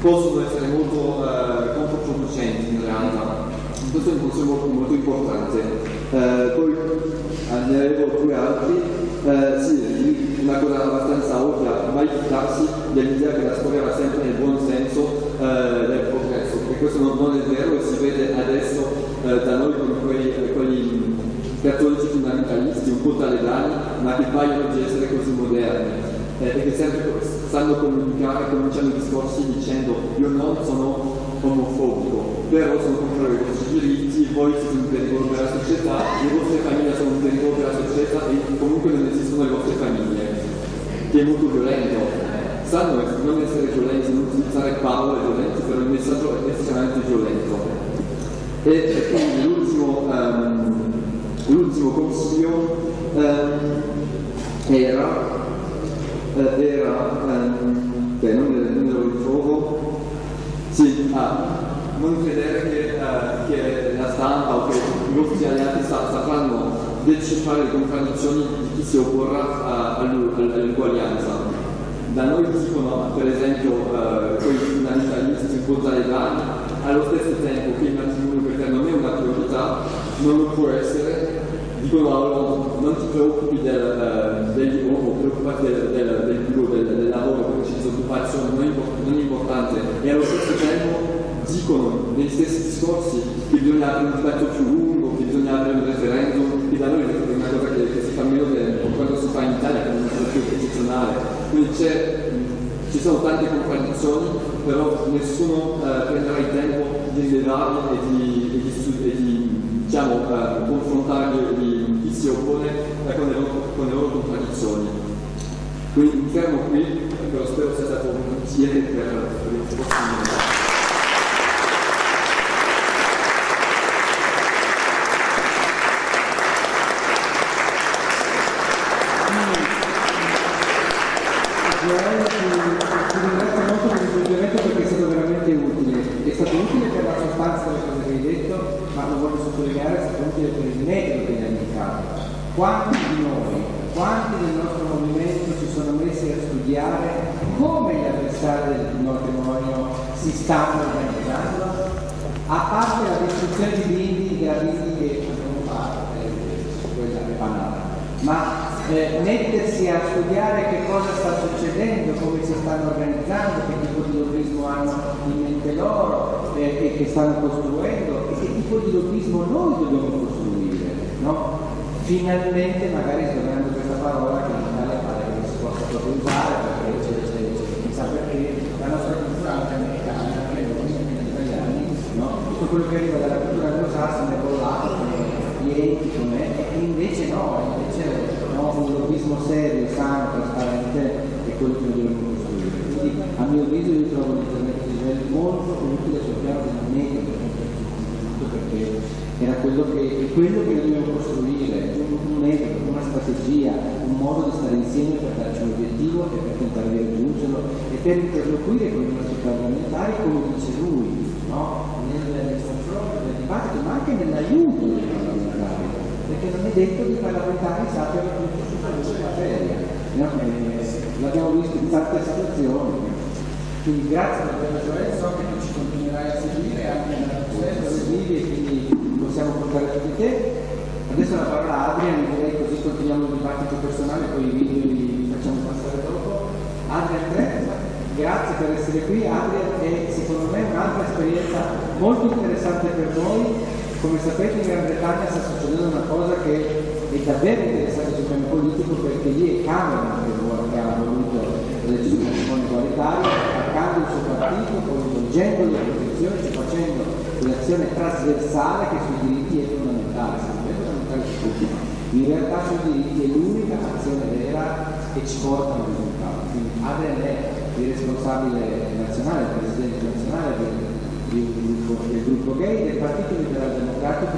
possono essere molto uh, controproducenti in realtà. Questo è un consiglio molto, molto importante. poi ne avevo due altri. sì, una cosa abbastanza ovvia, mai fidarsi dell'idea che la storia va sempre nel buon senso eh, del progresso, e questo non, non, è vero e si vede adesso eh, da noi con quei, quegli cattolici un po' talebani, ma che paiono di essere così moderni. Eh, e che sempre sanno comunicare, cominciano i discorsi dicendo io non sono omofobico, però sono contrario ai vostri diritti, voi siete un pericolo per la società, le vostre famiglie sono un pericolo per la società e comunque non esistono le vostre famiglie, che è molto violento. Sanno non essere violenti, non utilizzare parole violenti, però il messaggio è estremamente violento. E, e quindi l'ultimo, um, l'ultimo consiglio um, era eh, era, ehm, beh, non, non lo ritrovo, sì, ah, non credere che, eh, che, la stampa o che i nostri alleati sapranno decifrare le contraddizioni di chi si opporrà all'uguaglianza. Da noi dicono, per esempio, eh, quei fundamentalisti un po' talebani, allo stesso tempo che il matrimonio per te non è una priorità, non lo può essere, loro non ti preoccupi del, uh, degli uomini, preoccupati del, del, del, del, del lavoro c'è disoccupazione, non, import- non è importante e allo stesso tempo dicono negli stessi discorsi che bisogna avere un dibattito più lungo, che bisogna avere un referendum, che da noi è una cosa che, che si fa meno che quando si fa in Italia, che è una cosa più costituzionale. Quindi ci sono tante contraddizioni, però nessuno eh, prenderà il tempo di rilevarle e di, e di, e di diciamo, eh, confrontare chi si oppone eh, con, le loro, con, le loro, contraddizioni. Quindi mi fermo qui, però spero sia stato piacere per, per il prossimo. ma lo voglio sottolineare solamente per il metodo che gli ha indicato. Quanti di noi, quanti del nostro movimento si sono messi a studiare come gli avversari del matrimonio si stanno organizzando? A parte la distruzione di bimbi graviti che non fa, eh, quella è banale, ma eh, mettersi a studiare che cosa sta succedendo, come si stanno organizzando, che tipo di lobbismo hanno in mente loro eh, e che stanno costruendo e che tipo di lobbismo noi dobbiamo costruire. No? Finalmente, magari sdoganando questa parola che in Italia pare che non si possa proprio usare perché c'è, c'è, chissà perché la nostra cultura anche americana, anche noi, italiani, no? tutto quello che arriva dalla cultura anglosassone è bollato come gli enti, come e invece no, invece no? un lobbismo serio, sano, trasparente è quello che dobbiamo costruire. Quindi a mio avviso io trovo l'intervento di livello molto utile sul piano del metodo perché era quello che, quello che dobbiamo costruire, un, metodo, una strategia, un modo di stare insieme per darci un obiettivo e per tentare di raggiungerlo e per interloquire con i nostri parlamentari come dice lui, no? nel confronto, nel dibattito, ma anche nell'aiuto dei parlamentari perché non è detto che i parlamentari sappiano tutto su questa materia. No? l'abbiamo visto in tante situazioni. Quindi grazie per la Gioele, so che tu ci continuerai a seguire anche nella processo, le vivi e quindi possiamo portare tutti te. Adesso la parola a Adrian, direi così continuiamo il dibattito personale, poi i video li facciamo passare dopo. Adrian 3, grazie per essere qui. Adrian è secondo me un'altra esperienza molto interessante per noi come sapete in Gran Bretagna sta succedendo una cosa che è davvero interessante sul piano politico perché lì è Cameron che, vuole, che ha voluto la legislazione egualitaria, attaccando il suo partito, coinvolgendo le opposizioni, cioè facendo un'azione trasversale che sui diritti è fondamentale, è fondamentale su tutti. In realtà sui diritti è l'unica azione vera che ci porta a un risultato. Quindi Adrian è il responsabile nazionale, il presidente nazionale del del gruppo, del gruppo gay del Partito Liberale Democratico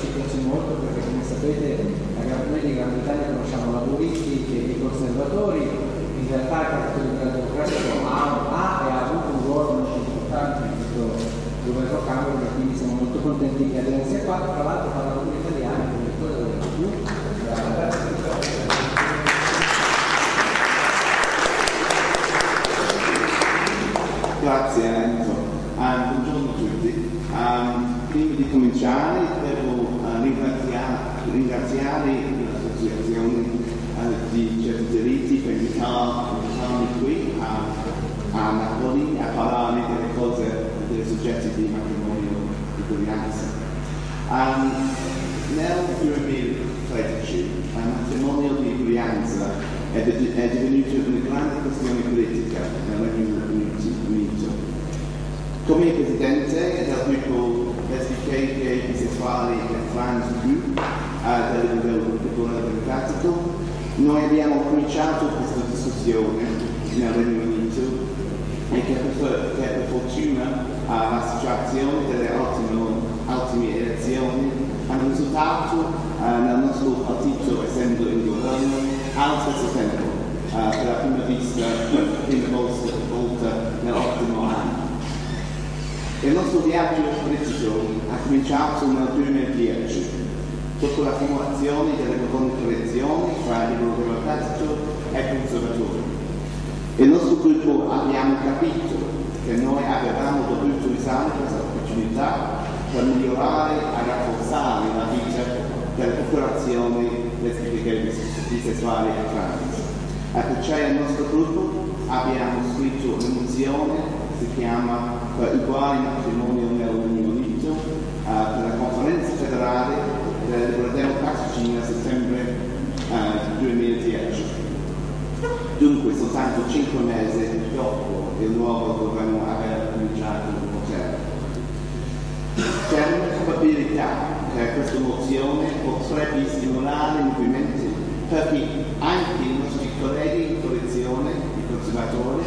ci piace molto perché come sapete noi di Gran Bretagna conosciamo laburisti e i conservatori, in realtà il Partito Liberale Democratico ha, ha e ha avuto un ruolo molto importante in questo governo Cameron e quindi siamo molto contenti che Adriano sia qua, tra l'altro parla pure italiano, come quello della TV. Grazie Enzo. Buongiorno a tutti. Um, prima di cominciare devo uh, ringraziare, ringraziare l'associazione uh, di certi diritti per invitarmi qui a, a Napoli a parlare delle cose dei soggetti di matrimonio di coglianza. Um, nel 2013 il matrimonio di coglianza è, è divenuto una grande questione politica nel Regno Unito come presidente del gruppo lesbiche, e più uh, del gruppo democratico, noi abbiamo cominciato questa discussione Unito e che per, che per fortuna la situazione delle ultime elezioni hanno risultato uh, nel nostro partito essendo in governo allo stesso tempo, uh, per la prima vista, prima volta nell'ultimo anno. Il nostro viaggio politico ha cominciato nel 2010, dopo la formulazione delle contraddizioni tra il democratico e il conservatore. Il nostro gruppo abbiamo capito che noi avevamo dovuto usare questa opportunità per migliorare e rafforzare la vita delle popolazioni lesbiche, bisessuali e trans. E perciò il nostro gruppo abbiamo scritto un'emozione si chiama uh, Uguali matrimonio nell'Unione Unito uh, per la conferenza federale del Nel settembre uh, 2010. Dunque soltanto cinque mesi dopo il nuovo governo aveva cominciato il potere. C'è una probabilità che questa mozione potrebbe stimolare i movimenti perché anche i nostri colleghi in coalizione, i conservatori,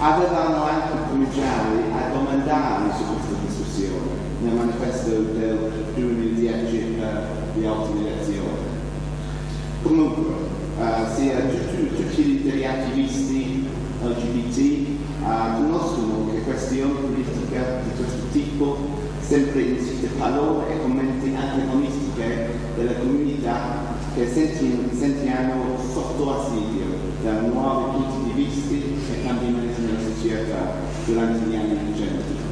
avevano anche cominciato a domandare su questa discussione nel manifesto del 2010 per le ultime elezioni. Comunque, uh, sia tutti, gli attivisti LGBT uh, conoscono che questioni politiche di questo tipo sempre insiste parole e commenti antagonistiche della comunità che senti- sentiamo sotto assidio da nuovi punti di vista e cambiamenti nella società durante gli anni recenti.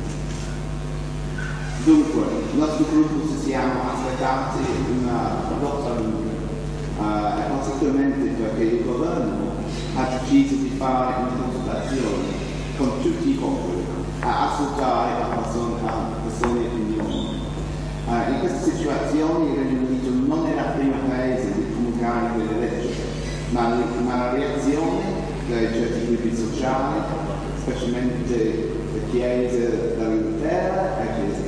Dunque, il nostro gruppo ci siamo aspettati una lotta lunga, eh, e particolarmente perché il governo ha deciso di fare una consultazione con tutti i popoli, a ascoltare la persone, e opinioni. Eh, in questa situazione il Regno Unito non è il primo paese di promulgare delle leggi, ma, ma la reazione di certi gruppi sociali, specialmente le chiese dell'Inghilterra, le chiese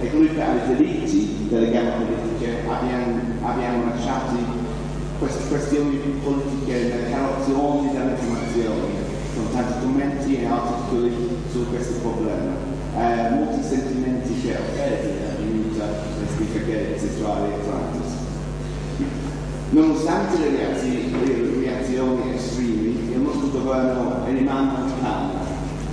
e gruppi ai diritti delle gambe politiche abbiamo, abbiamo lasciato queste questioni politiche nelle carrozzoni dell'informazione, con tanti commenti e articoli su questo problema. Eh, molti sentimenti che offesi è venuta le spiegazioni sessuali e trans. Nonostante le reazioni, estremi, il nostro governo rimane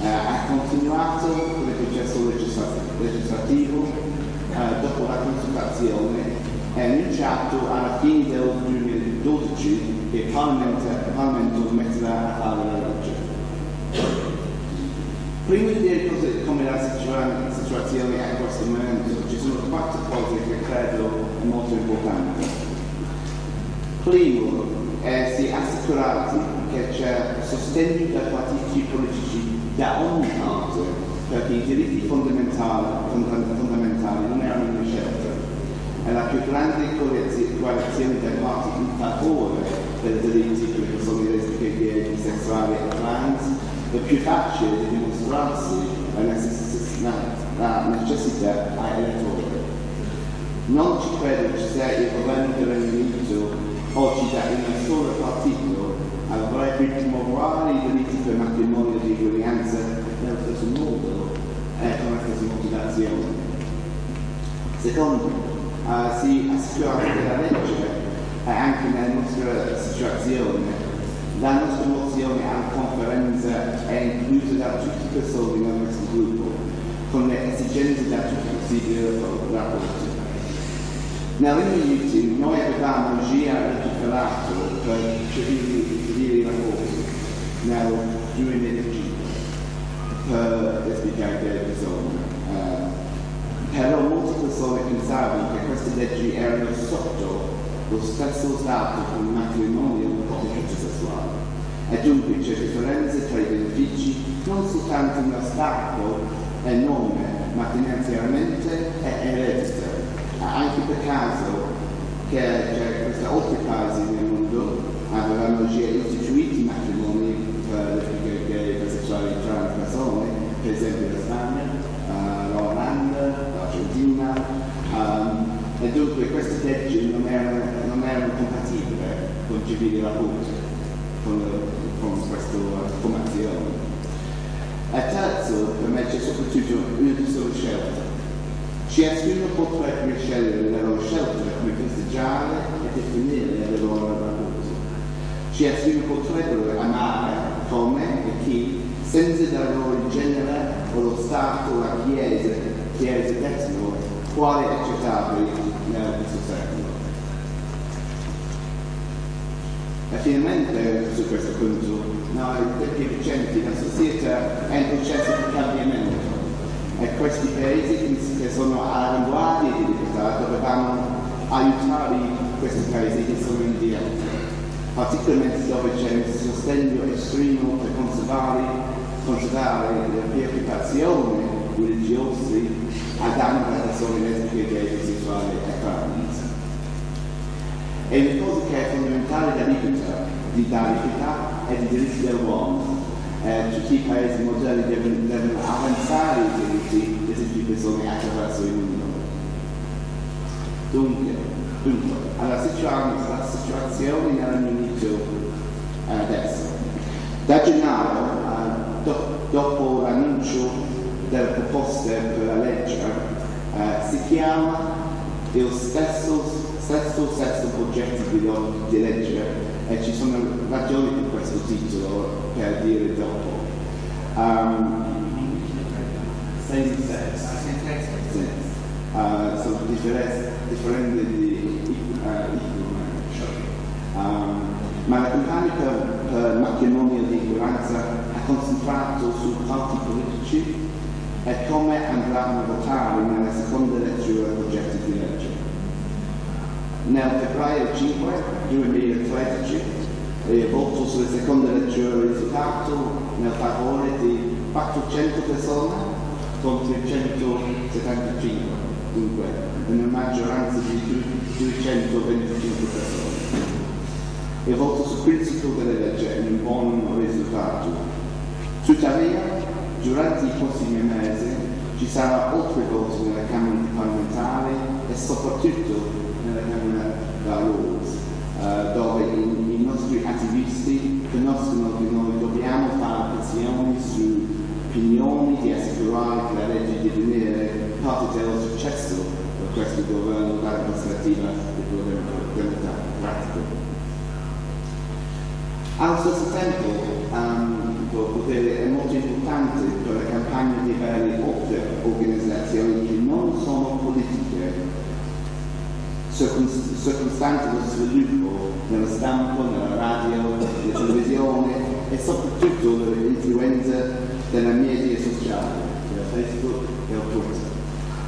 eh, ha continuato con il processo legisla- legislativo eh, dopo la consultazione e annunciato alla fine del 2012 che il Parlamento, Parlamento metterà a fare la legge. Prima di dire come la situa- situazione a questo momento, ci sono quattro cose che credo è molto importanti. Primo, è si assicurati che c'è sostegno dai partiti politici da ogni parte, perché i diritti fondamentali, fonda- fondamentali non erano una scelta. È la più grande coalizio- coalizione dei partiti in favore dei diritti per le persone lesbiche, gay, bisessuali e trans, è più facile di dimostrarsi la necess- la- la necessità ai elettori. Non ci credo ci sia il governo del Regno Unito oggi da un solo partito avrebbe promuovere i diritti per matrimonio di eguaglianza nello stesso modo e con la stessa motivazione. Secondo, eh, si assicura che la legge e anche nella nostra situazione la nostra mozione alla conferenza è inclusa da tutte le persone nel nostro gruppo con le esigenze da tutti i possibili rapporti. Nel Regno Unito noi avevamo già legiferato per civili, civili rapporti nel 2005 per spiegare che persone. Eh, però molte persone pensavano che queste leggi erano sotto lo stesso stato con il matrimonio eterosessuale. E dunque c'è differenza tra i benefici non soltanto nello stato e nome, ma finanziariamente e eredità. Anche per caso che c'è questi altri paesi nel mondo avevano già istituito i matrimoni per le trans persone, per esempio la Spagna, eh, l'Olanda, l'Argentina, ehm, e dunque queste leggi non erano, non erano compatibili con civili rapporti, con, con questa formazione. E terzo, per me c'è soprattutto una sola scelta. Ciascuno potrebbe scegliere le loro scelte come festeggiare e definire le loro rapporti. Ciascuno potrebbe amare come e chi, senza dare loro il genere o lo Stato, la Chiesa, Chiesa dettano quale è accettabile nel questo secolo. E finalmente su questo punto, noi tempi recenti la società è in processo di cambiamento. E questi paesi che sono all'avanguardia di libertà dovevamo aiutare questi paesi che sono indietro, particolarmente dove c'è un sostegno estremo per conservare, conservare le preoccupazioni religiose a danno delle persone lesbiche, gay, bisessuali e trans. E una cosa che è fondamentale della libertà, di libertà e di diritti dell'uomo. Eh, tutti i paesi moderni devono, devono avanzare i diritti di tutte le persone attraverso il mondo. Dunque, dunque alla situazione, la situazione nel Regno Unito eh, adesso. Da gennaio, eh, do- dopo l'annuncio delle proposte per la legge, eh, si chiama il stesso stesso sesto progetto di, di legge e ci sono ragioni per questo titolo per dire dopo. Um, same sex. differente di uh, um, ma la campagna per, per matrimonio di ha concentrato su parti politici e come andranno a votare nella seconda lettura progetti di legge. Nel febbraio 5 2013 il voto sulla seconda lettura è risultato nel favore di 400 persone contro 175, dunque una maggioranza di 225 persone. Il voto sul principio delle leggi è un buon risultato. Tuttavia, durante i prossimi mesi ci sarà altri voti nella Camera parlamentare e soprattutto nella Camera da Lords, uh, dove i, i, nostri attivisti conoscono che noi dobbiamo fare pressioni su opinioni di assicurare che la legge di venire parte dello successo per questo governo dalla prospettiva del democratico. Allo stesso tempo um, è molto importante per la campagna di avere altre organizzazioni che non sono politiche, circostanti lo sviluppo nella stampa, nella radio, nella televisione e soprattutto l'influenza della media sociale, del Facebook e Twitter.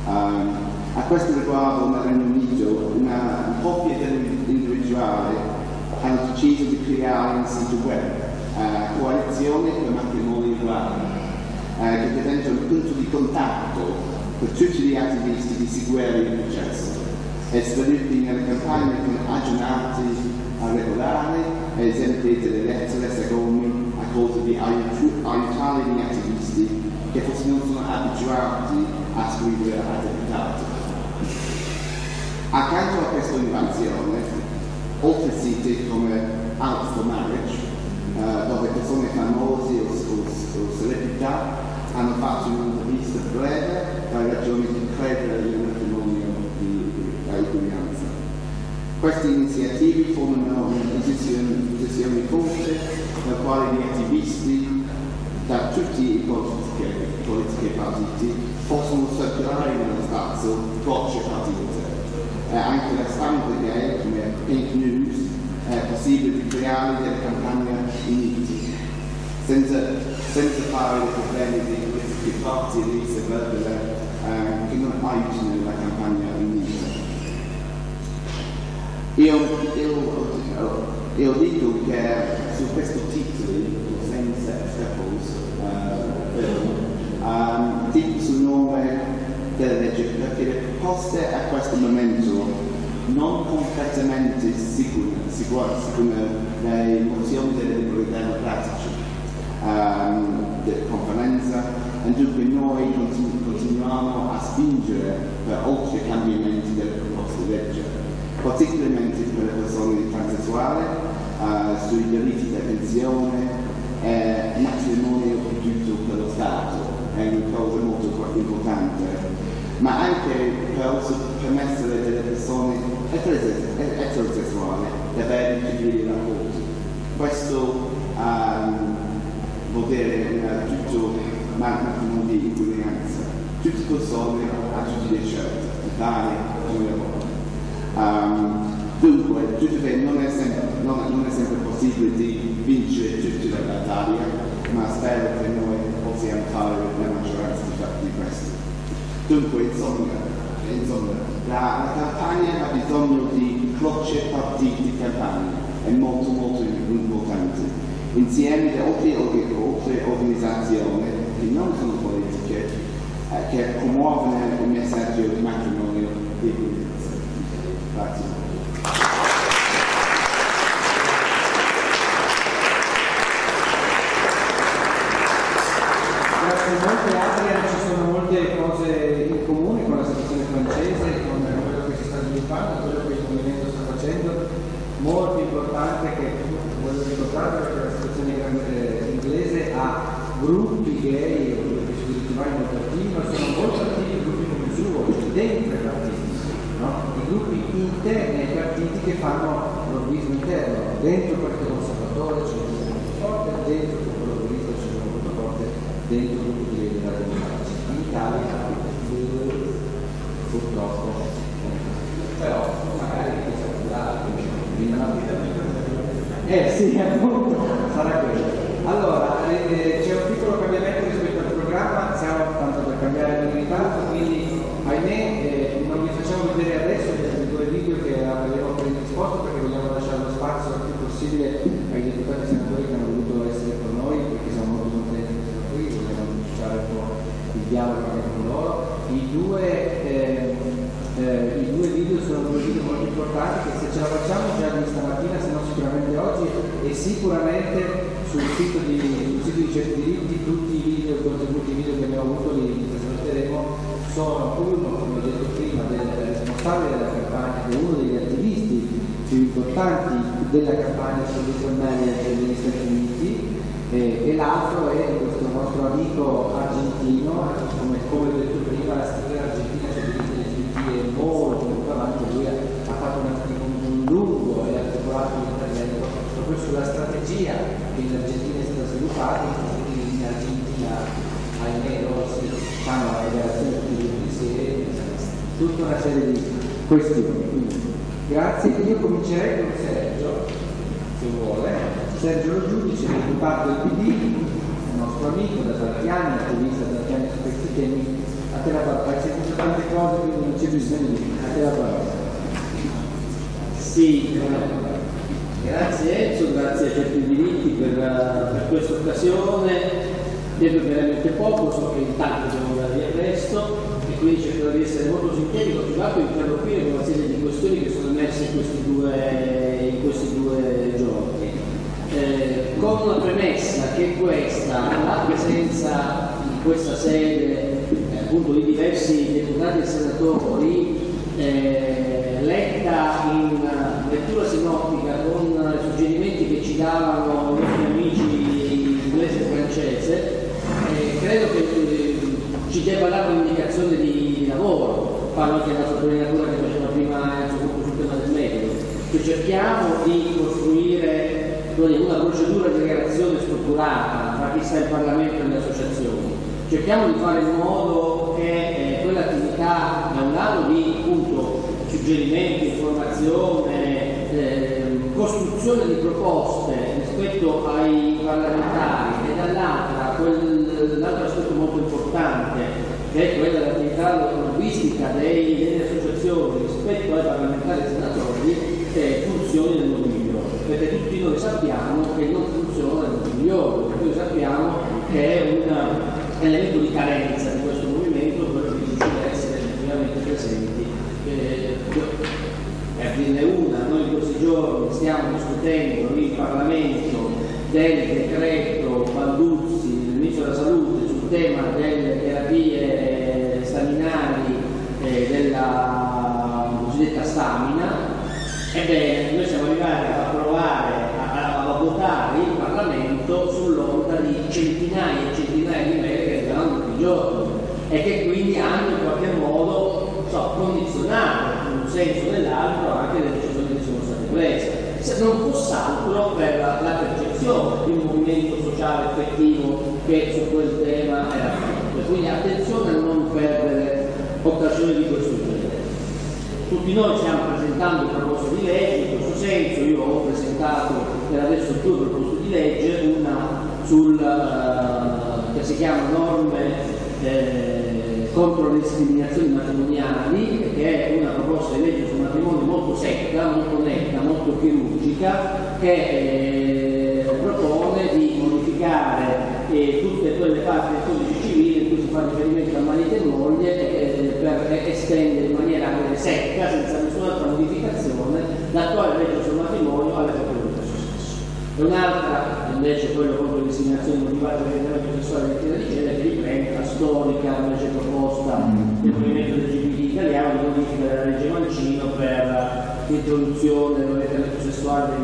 Um, a questo riguardo nel Regno Unito una coppia individuale hanno deciso di creare un sito web, uh, coalizione per matrimoni uguali, uh, che diventa un punto di contatto per tutti gli attivisti di seguire il processo e nelle campagne con aggiornati a regolare, ad esempio delle lettere secondo a causa di aiut- aiutare gli attivisti che forse non sono abituati a scrivere a deputati. Accanto a questa innovazione, oltre siti come Out for Marriage, uh, dove persone famose o, o, o, celebrità hanno fatto un'intervista breve per ragioni di credere nel matrimonio di, di uguaglianza. Queste iniziative formano una posizione, posizione forte nel quale gli attivisti da tutti i politiche partiti possono circolare nello spazio voce partite. Eh, anche la stampa gay come Pink News è possibile creare delle campagne unite, senza, senza fare dei problemi di questi parti di eh, che non aiutano la campagna unita. Io, io, io, dico che su questo titolo, senza Staples, uh, um, dico sul nome della legge perché le proposte a questo momento non completamente sicure, sicure, sicure le mozioni delle libertà democratiche um, della conferenza e dunque noi continu- continuiamo a spingere per altri cambiamenti delle proposte di legge, particolarmente per le persone transessuali, uh, sui diritti di pensione e matrimonio potuto per lo Stato, è una cosa molto importante ma anche per permettere delle persone eterosessuali di avere civili rapporti. Questo um, vuol dire tutto matrimonio di uguaglianza. Tutte persone hanno tutti dei scelte, Italia come Europa. Um, dunque, tuttavia non è, sempre, non, non è sempre possibile di vincere tutte le battaglie, ma spero che noi possiamo fare la maggioranza di questo. Dunque, insomma, insomma la, la, campagna ha bisogno di croce partiti campagna, è molto molto importante. Insieme ad altre, organizzazioni che non sono politiche, eh, che promuovono il messaggio di matrimonio di eguaglianza. Grazie. Grazie molte Adrian, ci sono molte cose ¿okay? Sicuramente sul sito di, sul sito diritti tutti i video, i contenuti video che abbiamo avuto li, li trasmetteremo. Sono uno, come ho detto prima, del responsabile della campagna, che è uno degli attivisti più importanti della campagna sulle ritornare degli Stati Uniti eh, e l'altro è questo nostro amico argentino, come, come ho detto prima, la storia argentina sui diritti LGBT è molto molto avanti, lui ha, ha fatto un, un lungo e articolato intervento proprio sulla strategia che in Argentina è stata sviluppata, in Argentina ahimè loro si fanno la federazione tutti gli insieme, una serie di questioni. Grazie, io comincerei con Sergio, se vuole. Sergio Giudice, deputato del PD, il nostro amico da tanti anni, attivista da tanti anni su questi temi. A te la parola, hai sentito tante cose, quindi non c'è bisogno di a te la parola. Sì, grazie Enzo, grazie a certi diritti per, per questa occasione. Vedo veramente poco, so che in tanti devono andare via presto di essere molto sintetico, più altro interrompere con una serie di questioni che sono emerse in questi due, in questi due giorni. Eh, con una premessa che questa, la presenza in questa sede eh, appunto di diversi deputati e senatori eh, letta in lettura sinottica con i suggerimenti che ci davano i nostri amici inglese e francese, eh, credo che eh, ci debba dare un'indicazione di, di, lavoro, parlo anche della sottolineatura che faceva prima sul tema del metodo, che cerchiamo di costruire una procedura di relazione strutturata tra chi sta in Parlamento e le associazioni. Cerchiamo di fare in modo che eh, quell'attività da un lato di appunto, suggerimenti, informazione, eh, costruzione di proposte rispetto ai parlamentari e dall'altra quell'altro aspetto molto importante che è quella dell'attività lobbistica delle associazioni rispetto ai parlamentari e senatori eh, funzioni modo migliore perché tutti noi sappiamo che non funziona nel modo migliore, noi sappiamo che è un elemento di carenza di questo movimento quello di riuscire essere effettivamente presenti. Eh, per dirne una, noi giorni stiamo discutendo in Parlamento del decreto Balduzzi, del Ministro della Salute, sul tema delle terapie staminali eh, della cosiddetta stamina. Ebbene, noi siamo arrivati a approvare, a, a, votare in Parlamento sull'onda di centinaia e centinaia di mail che arriveranno tutti i giorni e che quindi hanno in qualche modo so, condizionato in un senso o nell'altro anche le decisioni che sono state prese. Se non fosse altro per la, la percezione di un movimento sociale effettivo che su quel tema era forte. Quindi attenzione a non perdere occasioni di questo genere. Tutti noi stiamo presentando proposte di legge, in questo senso io ho presentato per adesso due proposte di legge, una sul, uh, che si chiama norme eh, contro le discriminazioni matrimoniali, che è una proposta di legge sul matrimonio molto secca, molto netta, molto chirurgica, che eh, propone di modificare eh, tutte quelle parti del codice civile in cui si fa riferimento a marito e moglie eh, per estendere in maniera anche secca, senza nessun'altra modificazione, l'attuale legge sul matrimonio alle coppie dello stesso. Un'altra invece quello contro le discriminazioni motivate dall'orientamento sessuale e di genere che riprende la storica invece proposta del movimento LGBT italiano di modifica della legge Mancino per l'introduzione dell'orientamento sessuale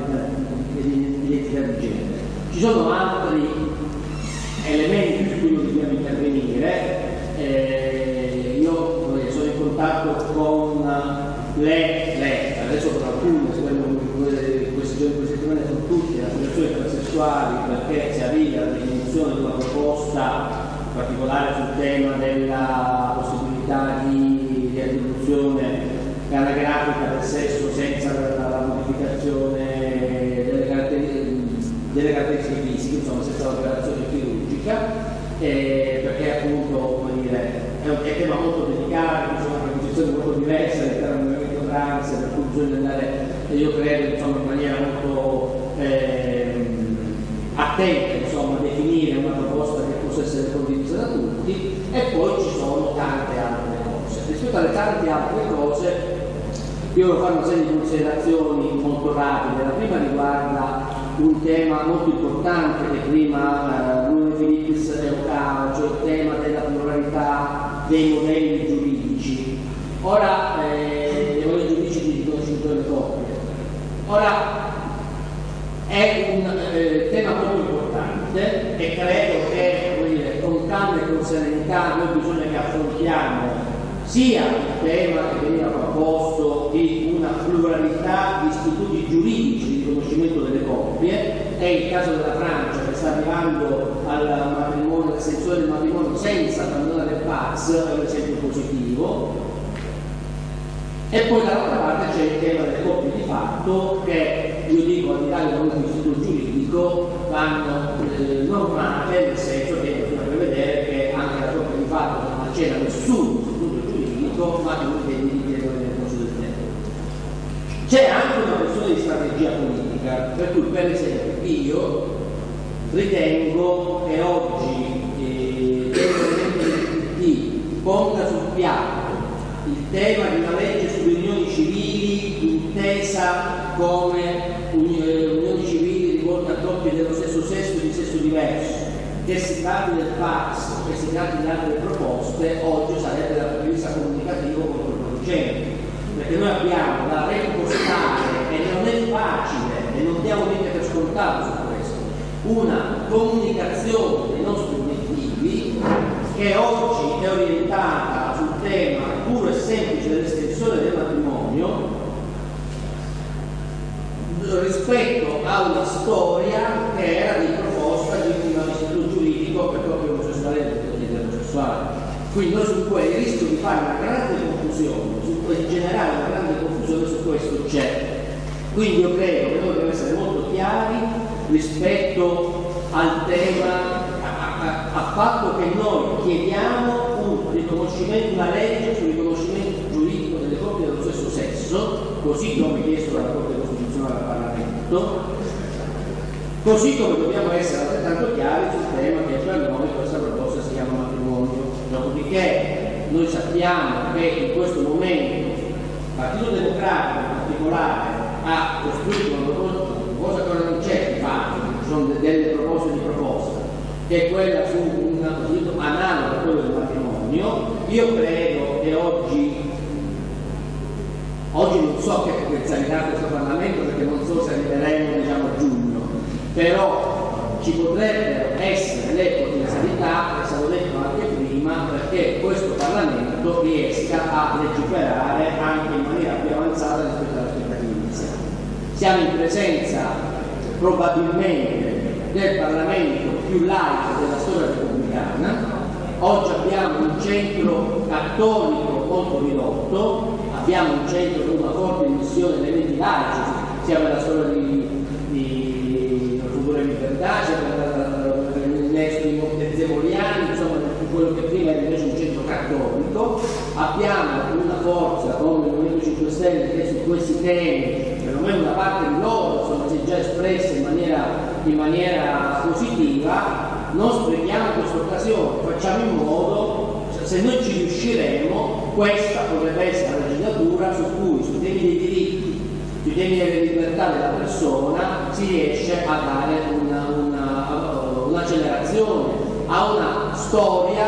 dell'identità di genere. Ci sono altri elementi su cui dobbiamo intervenire. Eh, io sono in contatto con le, le adesso con alcune, queste settimane sono tutte le associazioni transessuali perché si arriva alla definizione di una proposta in particolare sul tema della possibilità di riattribuzione anagrafica del sesso senza la, la modificazione delle caratteristiche delle caratteristiche fisiche, insomma senza l'operazione chirurgica, eh, perché appunto dire, è un, tema molto delicato, insomma una posizione molto diversa all'interno del movimento trans, per cui bisogna andare, io credo, insomma, in maniera molto ehm, attenta insomma, a definire una proposta che possa essere da tutti e poi ci sono tante altre cose. Rispetto alle tante altre cose, io voglio fare una serie di considerazioni molto rapide. La prima riguarda un tema molto importante che prima eh, Bruno Filippis evocava, cioè il tema della pluralità dei modelli giuridici. Ora, eh, dei modelli giuridici di riconoscimento delle coppie. Ora, è un eh, tema molto importante e credo che dire, con calma e con serenità noi bisogna che affrontiamo sia il tema che veniva proposto di una pluralità di istituti giuridici di riconoscimento delle coppie, è il caso della Francia che sta arrivando al matrimonio, all'estensione del matrimonio senza abbandonare il Pax, è un esempio positivo, e poi dall'altra parte c'è il tema delle coppie di fatto che io dico al di là di qualunque istituto giuridico vanno eh, normate nel senso che bisogna prevedere che anche di fatto non acceda nessun istituto giuridico ma che dei diritti nel corso del tempo. C'è anche una questione di strategia politica, per cui per esempio io ritengo che oggi eh, il ponga sul piatto il tema di una legge sulle unioni civili intesa come unioni civili rivolte a coppie dello stesso sesso e di sesso diverso, che si tratti del Pax, tratti di altre proposte, oggi sarebbe dal punto di vista comunicativo controproducente. Perché noi abbiamo da reimpostare, e non è facile, e non diamo niente per scontato su questo, una comunicazione dei nostri obiettivi che oggi è orientata sul tema puro e semplice dell'estensione del matrimonio rispetto a una storia che era di proposta di un istituto giuridico per coppie omosessuali e eterosessuali. Quindi noi su questo il rischio di fare una grande confusione, su, di generare una grande confusione su questo c'è. Quindi io credo che noi dobbiamo essere molto chiari rispetto al tema, al fatto che noi chiediamo un riconoscimento, una legge sul riconoscimento giuridico delle coppie dello stesso sesso, così come chiesto dalla Corte Costituzionale al Parlamento, così come dobbiamo essere altrettanto chiari sul tema che per noi questa proposta si chiama matrimonio. Dopodiché noi sappiamo che in questo momento il Partito Democratico in particolare ha costruito una proposta, che non c'è di fatto, sono delle proposte di proposta, che è quella su un analogo a quello del matrimonio. Io credo che oggi, oggi non so che potenzialità questo Parlamento perché non so se arriveremo diciamo, a giugno, però ci potrebbero essere le potenzialità, che sono detto anche prima, perché questo Parlamento riesca a legiferare anche in maniera più avanzata rispetto alle aspettative iniziali. Siamo in presenza probabilmente del Parlamento più laico della storia repubblicana. Oggi abbiamo un centro cattolico molto ridotto, abbiamo un centro con una forte missione dei elementi laici, sia per la storia di Futura Libertà, sia per l'innesto di Montezemoliani, insomma quello che prima era invece un centro cattolico. Abbiamo una forza come il Movimento 5 Stelle che su questi temi, perlomeno una parte di loro, è già espressa in maniera, in maniera positiva, non sprechiamo questa occasione, facciamo in modo, se noi ci riusciremo, questa potrebbe essere la legislatura su cui sui temi dei diritti, sui temi delle libertà della persona si riesce a dare una, una, un'accelerazione a una storia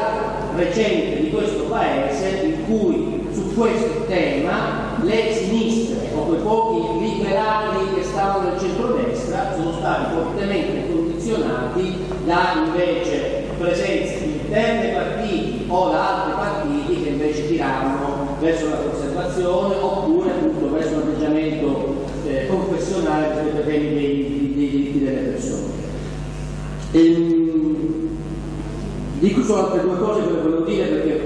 recente di questo paese cui su questo tema le sinistre o quei pochi liberali che stavano nel centrodestra sono stati fortemente condizionati da invece presenze interne ai partiti o da altri partiti che invece tiravano verso la conservazione oppure appunto verso un atteggiamento eh, confessionale rispetto ai temi dei diritti delle persone. Ehm, Dico solo altre due cose che volevo dire perché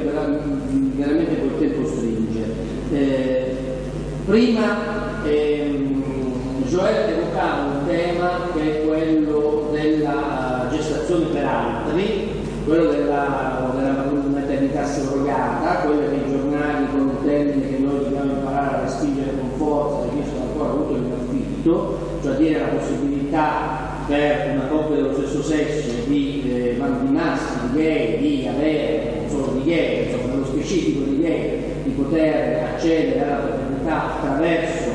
veramente col tempo stringe. Eh, prima ehm, Joel evocava un tema che è quello della gestazione per altri, quello della, della maternità surrogata, quello dei giornali con un termine che noi dobbiamo imparare a respingere con forza, perché io sono ancora avuto il mio affitto, cioè dire la possibilità per una coppia dello stesso sesso di, eh, di di gay, di avere, non solo di gay, insomma, specifico di gay, di poter accedere alla paternità attraverso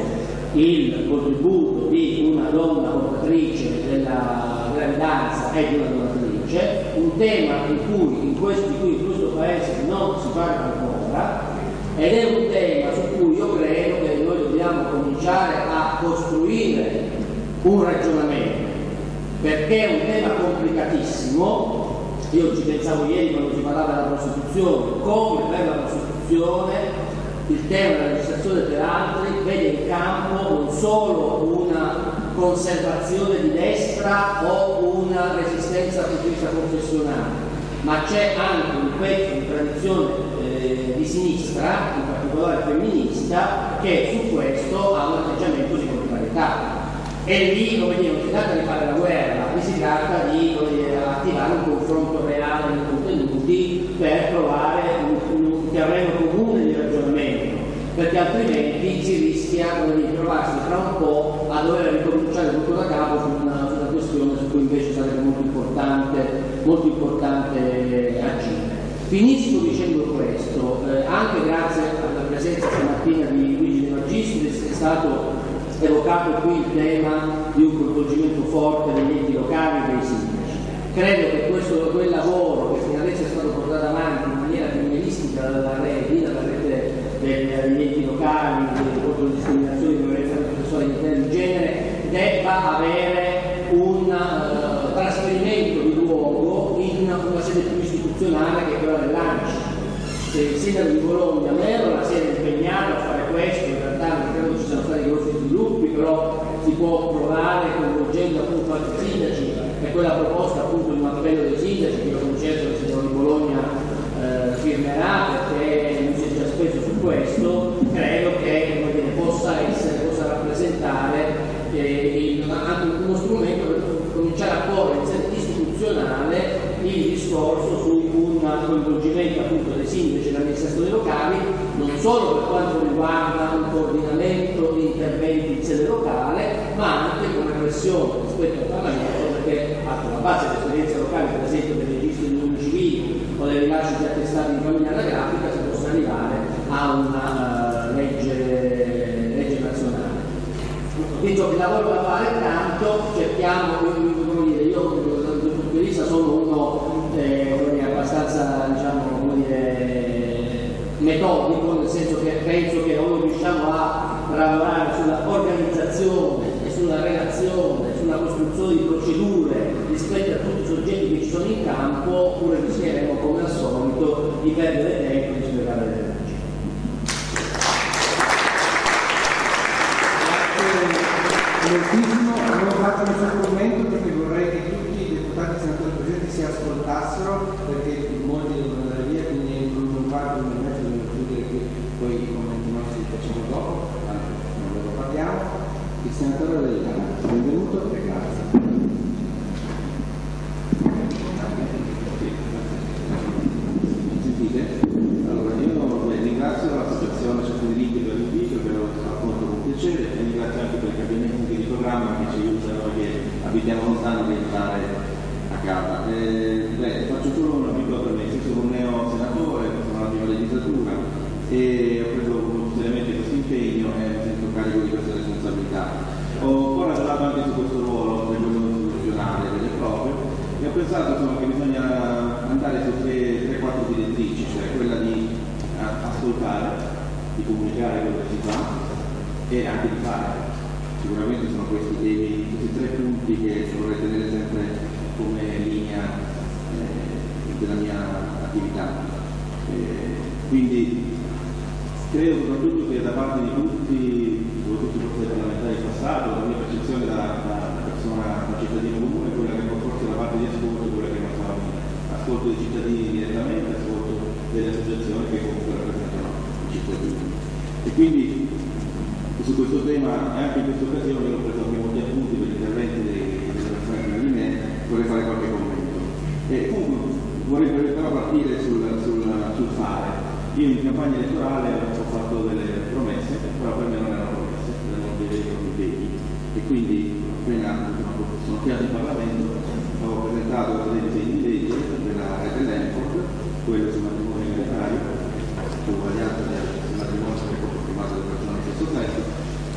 il contributo di una donna portatrice della gravidanza e di una donatrice, un tema in cui in, questo, in cui in questo paese non si parla ancora ed è un tema su cui io credo che noi dobbiamo cominciare a costruire un ragionamento perché è un tema complicatissimo io ci pensavo ieri quando si parlava della prostituzione come per la prostituzione il tema della legislazione per altri vede in campo non solo una conservazione di destra o una resistenza a vista professionale, ma c'è anche un pezzo di tradizione eh, di sinistra, in particolare femminista, che su questo ha un atteggiamento di contrarietà. E lì come dire, non si tratta di fare la guerra, lì si tratta di dire, attivare un confronto reale nei contenuti per trovare un, un terreno comune di ragionamento, perché altrimenti si rischia di trovarsi tra un po' a dover ricominciare tutto da capo su una, su una questione su cui invece sarebbe molto importante, molto importante agire. Finisco dicendo questo, eh, anche grazie alla presenza stamattina di Luigi De Magistris è stato evocato qui il tema di un coinvolgimento forte degli enti locali e dei sindaci. Credo che questo, quel lavoro che adesso è stato portato avanti in maniera criminalistica dalla rete, dalla rete degli enti locali, contro le discriminazioni di violenza sessuale all'interno di genere, debba avere un uh, trasferimento di luogo in una sede più istituzionale che è quella dell'ANCI. Il sindaco di Bologna Mero la si è impegnato a fare questo, in realtà non credo ci siano stati grossi sviluppi, però si può provare coinvolgendo appunto altri sindaci e quella proposta appunto di un appello dei sindaci che io concerto il sindaco di Bologna eh, firmerà perché non si è già speso su questo, credo che dire, possa essere, possa rappresentare eh, anche uno strumento per cominciare a porre in sede istituzionale il discorso su un coinvolgimento sindaci e amministrazioni locali, non solo per quanto riguarda un coordinamento di interventi in sede locale, ma anche come pressione rispetto al Parlamento, perché sulla base dell'esperienza locale, per esempio dei registri di unioni civili o del rilascio di attestati di famiglia anagrafica, si possa arrivare a una uh, legge, legge nazionale. Visto che il lavoro da fare tanto, cerchiamo, come dire, io dal mio punto di vista sono uno eh, abbastanza diciamo, dire, metodico, nel senso che penso che noi riusciamo a lavorare sulla organizzazione e sulla relazione, sulla costruzione di procedure rispetto a tutti i soggetti che ci sono in campo, oppure rischieremo come al solito di perdere tempo e di spiegare le moltissimo, non faccio nessun commento perché vorrei che tutti i deputati e senatori presenti si ascoltassero perché molti devono andare via, quindi entro un quarto, un mezzo devo chiudere qui, poi i commenti nostri li facciamo dopo, tanto non ve lo parliamo. Il senatore Dell'Italiano, benvenuto e grazie. Sentite? Allora, io beh, ringrazio l'associazione sui diritti per l'invito che lo racconto con piacere e ringrazio anche per i cabineti di programma che ci aiutano noi che abitiamo lontano di entrare a casa. Eh, beh, faccio solo una piccola premessa, io sono un neo senatore, sono la prima legislatura e ho preso molto seriamente questo impegno e mi sento carico di questa responsabilità. Ho lavorato anche su questo ruolo, per quello istituzionale vero e proprio, e ho pensato insomma, che bisogna andare su 3-4 direttrici, cioè quella di ascoltare, di comunicare quello che si fa e anche di fare. Sicuramente sono questi temi, questi tre punti che vorrei tenere sempre come linea eh, della mia attività. Eh, quindi credo soprattutto che da parte di tutti, soprattutto forse dei parlamentari del passato, la mia percezione da, da, da persona, da cittadino comune, quella che forse la parte di ascolto è quella che non fa ascolto dei cittadini direttamente, ascolto delle associazioni che comunque rappresentano i cittadini. E quindi su questo tema e anche in questa occasione ho preso anche molti appunti per gli interventi delle persone prima di me, vorrei fare qualche commento. E comunque vorrei però partire sul, sul, sul fare. Io in campagna elettorale ho fatto delle promesse, però per me non erano erano dei veri impegni. E quindi appena sono chiaro in Parlamento ho presentato dei disegni di legge della rete Lenford, quello sul matrimonio egalitario, sull'uguaglianza del matrimonio che è firmato da persone di stesso sesso,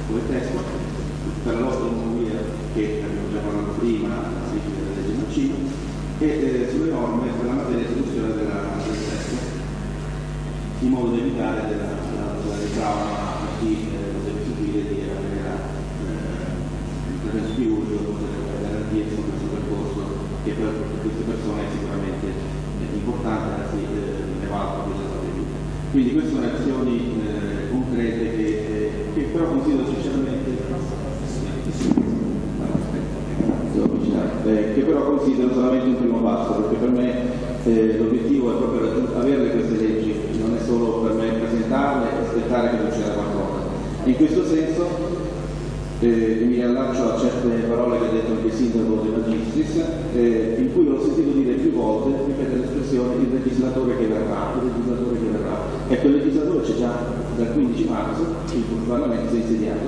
come testo, per la lotta all'omofobia che abbiamo già parlato prima, la della legge Mancino, e eh, sulle norme per la materia di istituzione del sesso, in modo da evitare della, la, la ritrauma a chi eh, lo deve subire di avere eh, intervento chirurgico, delle garanzie su questo percorso che per queste persone è sicuramente eh, importante, anzi eh, ne va quella vita. Quindi queste sono azioni eh, concrete che, eh, che però considero sinceramente eh, che però considero solamente un primo passo, perché per me eh, l'obiettivo è proprio avere queste leggi, non è solo per me presentarle e aspettare che succeda qualcosa. In questo senso eh, mi riallaccio a certe parole che ha detto anche il sindaco De Magistris, eh, in cui ho sentito dire più volte, ripetere l'espressione, il legislatore che verrà, il legislatore che verrà. Ecco, il legislatore c'è già dal 15 marzo, il Parlamento si è insediato,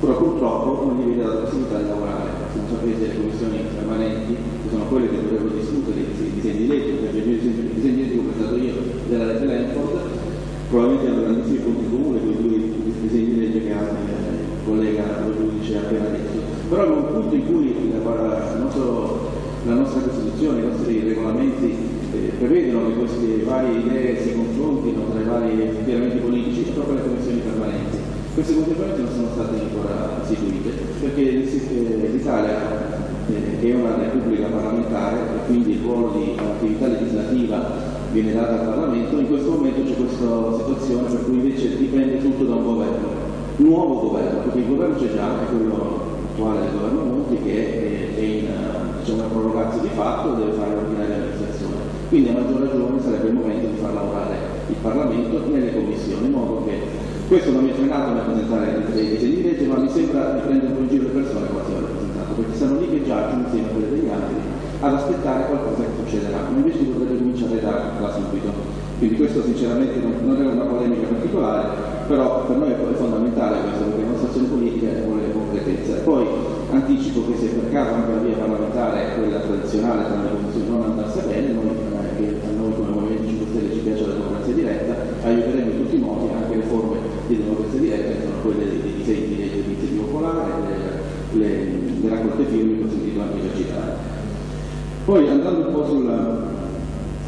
però purtroppo non gli viene la possibilità di lavorare. Se non sapete le commissioni permanenti, che sono quelle che dovrebbero discutere i disegni di legge, perché il disegno di legge che ho presentato io della legge Lenford, probabilmente hanno grandissimi punti comuni con i disegni di legge che ha il collega lo giudice appena detto. Però in un punto in cui la, nostro, la nostra Costituzione, i nostri regolamenti eh, prevedono che queste varie idee si confrontino tra i vari schieramenti politici, è proprio le commissioni permanenti. Queste contemporanee non sono state ancora istituite perché l'Italia, eh, che è una repubblica parlamentare e quindi il ruolo di attività legislativa viene dato al Parlamento, in questo momento c'è questa situazione per cui invece dipende tutto da un governo, nuovo governo, perché il governo c'è già, è quello attuale del governo Monti che è, in diciamo, una prorogazione di fatto deve fare l'ordinaria amministrazione. Quindi a maggior ragione sarebbe il momento di far lavorare il Parlamento nelle commissioni, in modo che questo non mi ha frenato nel presentare dei disegni di legge, ma mi sembra di prendere un giro le persone quasi ho presentato, perché stanno lì che giacciono insieme a quelle degli altri ad aspettare qualcosa che succederà, invece dovrebbe cominciare da, da subito. Quindi questo sinceramente non, non, è una polemica particolare, però per noi è fondamentale questo, perché la nostra azione politica vuole concretezza. Poi anticipo che se per caso anche la via parlamentare, quella tradizionale tra le commissioni, non andasse bene, noi, eh, a noi come Movimento 5 Stelle ci piace la democrazia diretta, aiuteremo in tutti i modi anche le forme di democrazia diretta che sono quelle dei disegni di legge di iniziativa popolare, le, le, le raccolte firme che anche già citare. Poi andando un po' sulla,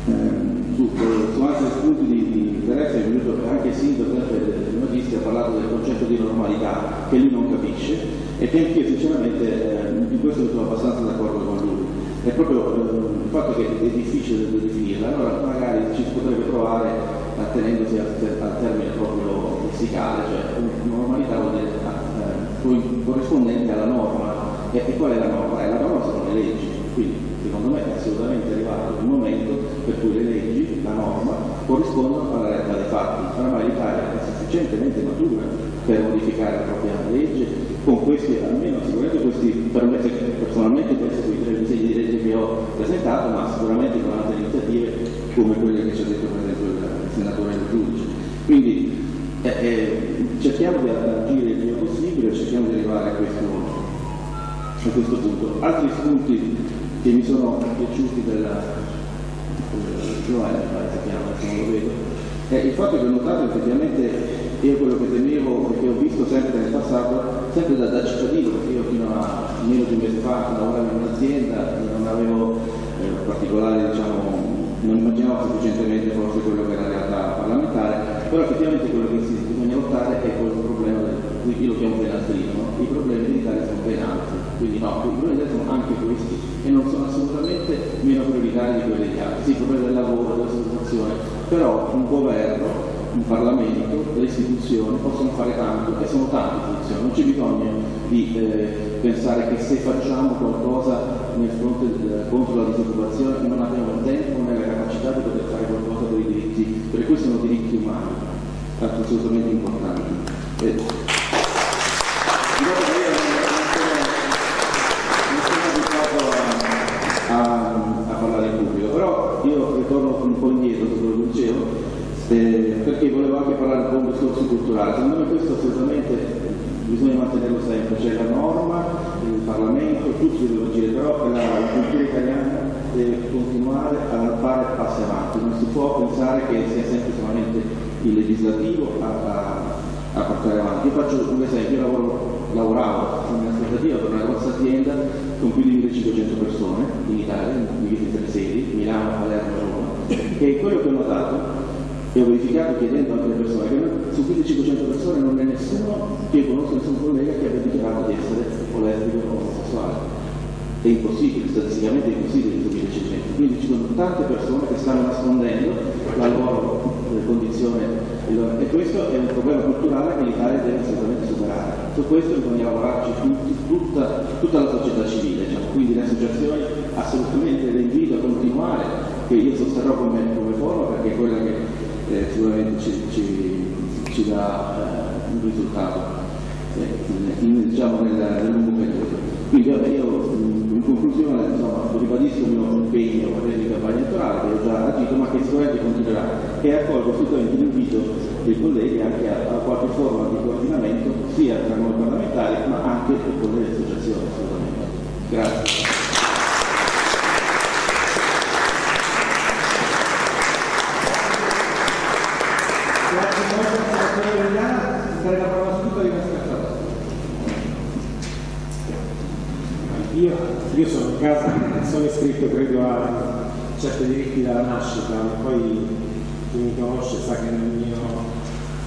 eh, su, altri spunti di, di interesse è venuto anche il sindaco del Magisti ha parlato del concetto di normalità che lui non capisce e che anch'io sinceramente eh, in questo sono abbastanza d'accordo con lui. È proprio eh, il fatto che è difficile da definirla, allora magari ci si potrebbe provare attenendosi al, al termine proprio lessicale, cioè normalità dire eh, corrispondente alla norma. E, e, qual è la norma? Eh, la norma sono le leggi, quindi secondo me è assolutamente arrivato il momento per cui le leggi, la norma, corrispondono alla realtà dei fatti. Oramai l'Italia è sufficientemente matura per modificare la propria legge con questi, almeno sicuramente questi, per me personalmente penso quei tre disegni di legge che ho presentato, ma sicuramente con altre iniziative come quelle che ci ha detto per esempio il senatore giudice. Quindi eh, eh, cerchiamo di agire il più possibile, cerchiamo di arrivare a questo, a questo punto. Altri spunti che mi sono piaciuti della Giovanni, si chiama, se non lo vedo, è il fatto che ho notato effettivamente io quello che temevo e che ho visto sempre nel passato, sempre da, da cittadino, perché io fino a meno di un mese fa lavoravo in un'azienda, non avevo eh, particolari diciamo, non immaginavo sufficientemente forse quello che era la realtà parlamentare, però effettivamente quello che si bisogna lottare è quel problema del, io lo chiamo penastrino, no? i problemi dell'Italia sono ben altri, quindi no, i problemi dell'Italia sono anche questi e non sono assolutamente meno prioritari di quelli degli altri, sì, i problemi del lavoro, della situazione, però un governo, un Parlamento, le istituzioni possono fare tanto e sono tante istituzioni, non c'è bisogno di eh, pensare che se facciamo qualcosa nel fronte del, contro la disoccupazione non abbiamo il tempo né la capacità di poter fare qualcosa per i diritti, perché questi sono diritti umani, assolutamente importanti. Eh, a, a, a, parlare in pubblico, però io eh, perché volevo anche parlare un po' di discorso culturale. Secondo me questo assolutamente bisogna mantenerlo sempre, c'è la norma, il Parlamento, tutti devono agire, però la, cultura italiana deve continuare a fare passi avanti, non si può pensare che sia sempre solamente il legislativo a, a, a portare avanti. Io faccio un esempio, io lavoro, lavoravo in un'aspettativa per una grossa azienda con più di 1500 persone in Italia, in tre sedi, Milano, Palermo Roma, e quello che ho notato e ho verificato chiedendo altre persone che su 1500 persone non è nessuno che conosco nessun collega che abbia dichiarato di essere o lesbico o omosessuale. È impossibile, statisticamente è impossibile su 1500. Quindi ci sono tante persone che stanno nascondendo la loro eh, condizione e questo è un problema culturale che l'Italia deve assolutamente superare. Su questo bisogna lavorarci tutti, tutta, tutta la società civile, diciamo. quindi le associazioni assolutamente le invito a continuare, che io sosterrò come, come forma perché è quella che eh, sicuramente ci, ci, ci dà eh, un risultato eh, in, diciamo, nel, nel lungo periodo. Quindi vabbè, io in conclusione insomma, ribadisco il mio impegno di campagna elettorale che ho già agito ma che sicuramente continuerà e accolgo assolutamente l'invito dei colleghi anche a, a, qualche forma di coordinamento sia tra noi parlamentari ma anche con le associazioni. Grazie. Io, sono in casa, sono iscritto credo a certi diritti dalla nascita, poi chi mi conosce sa che nel mio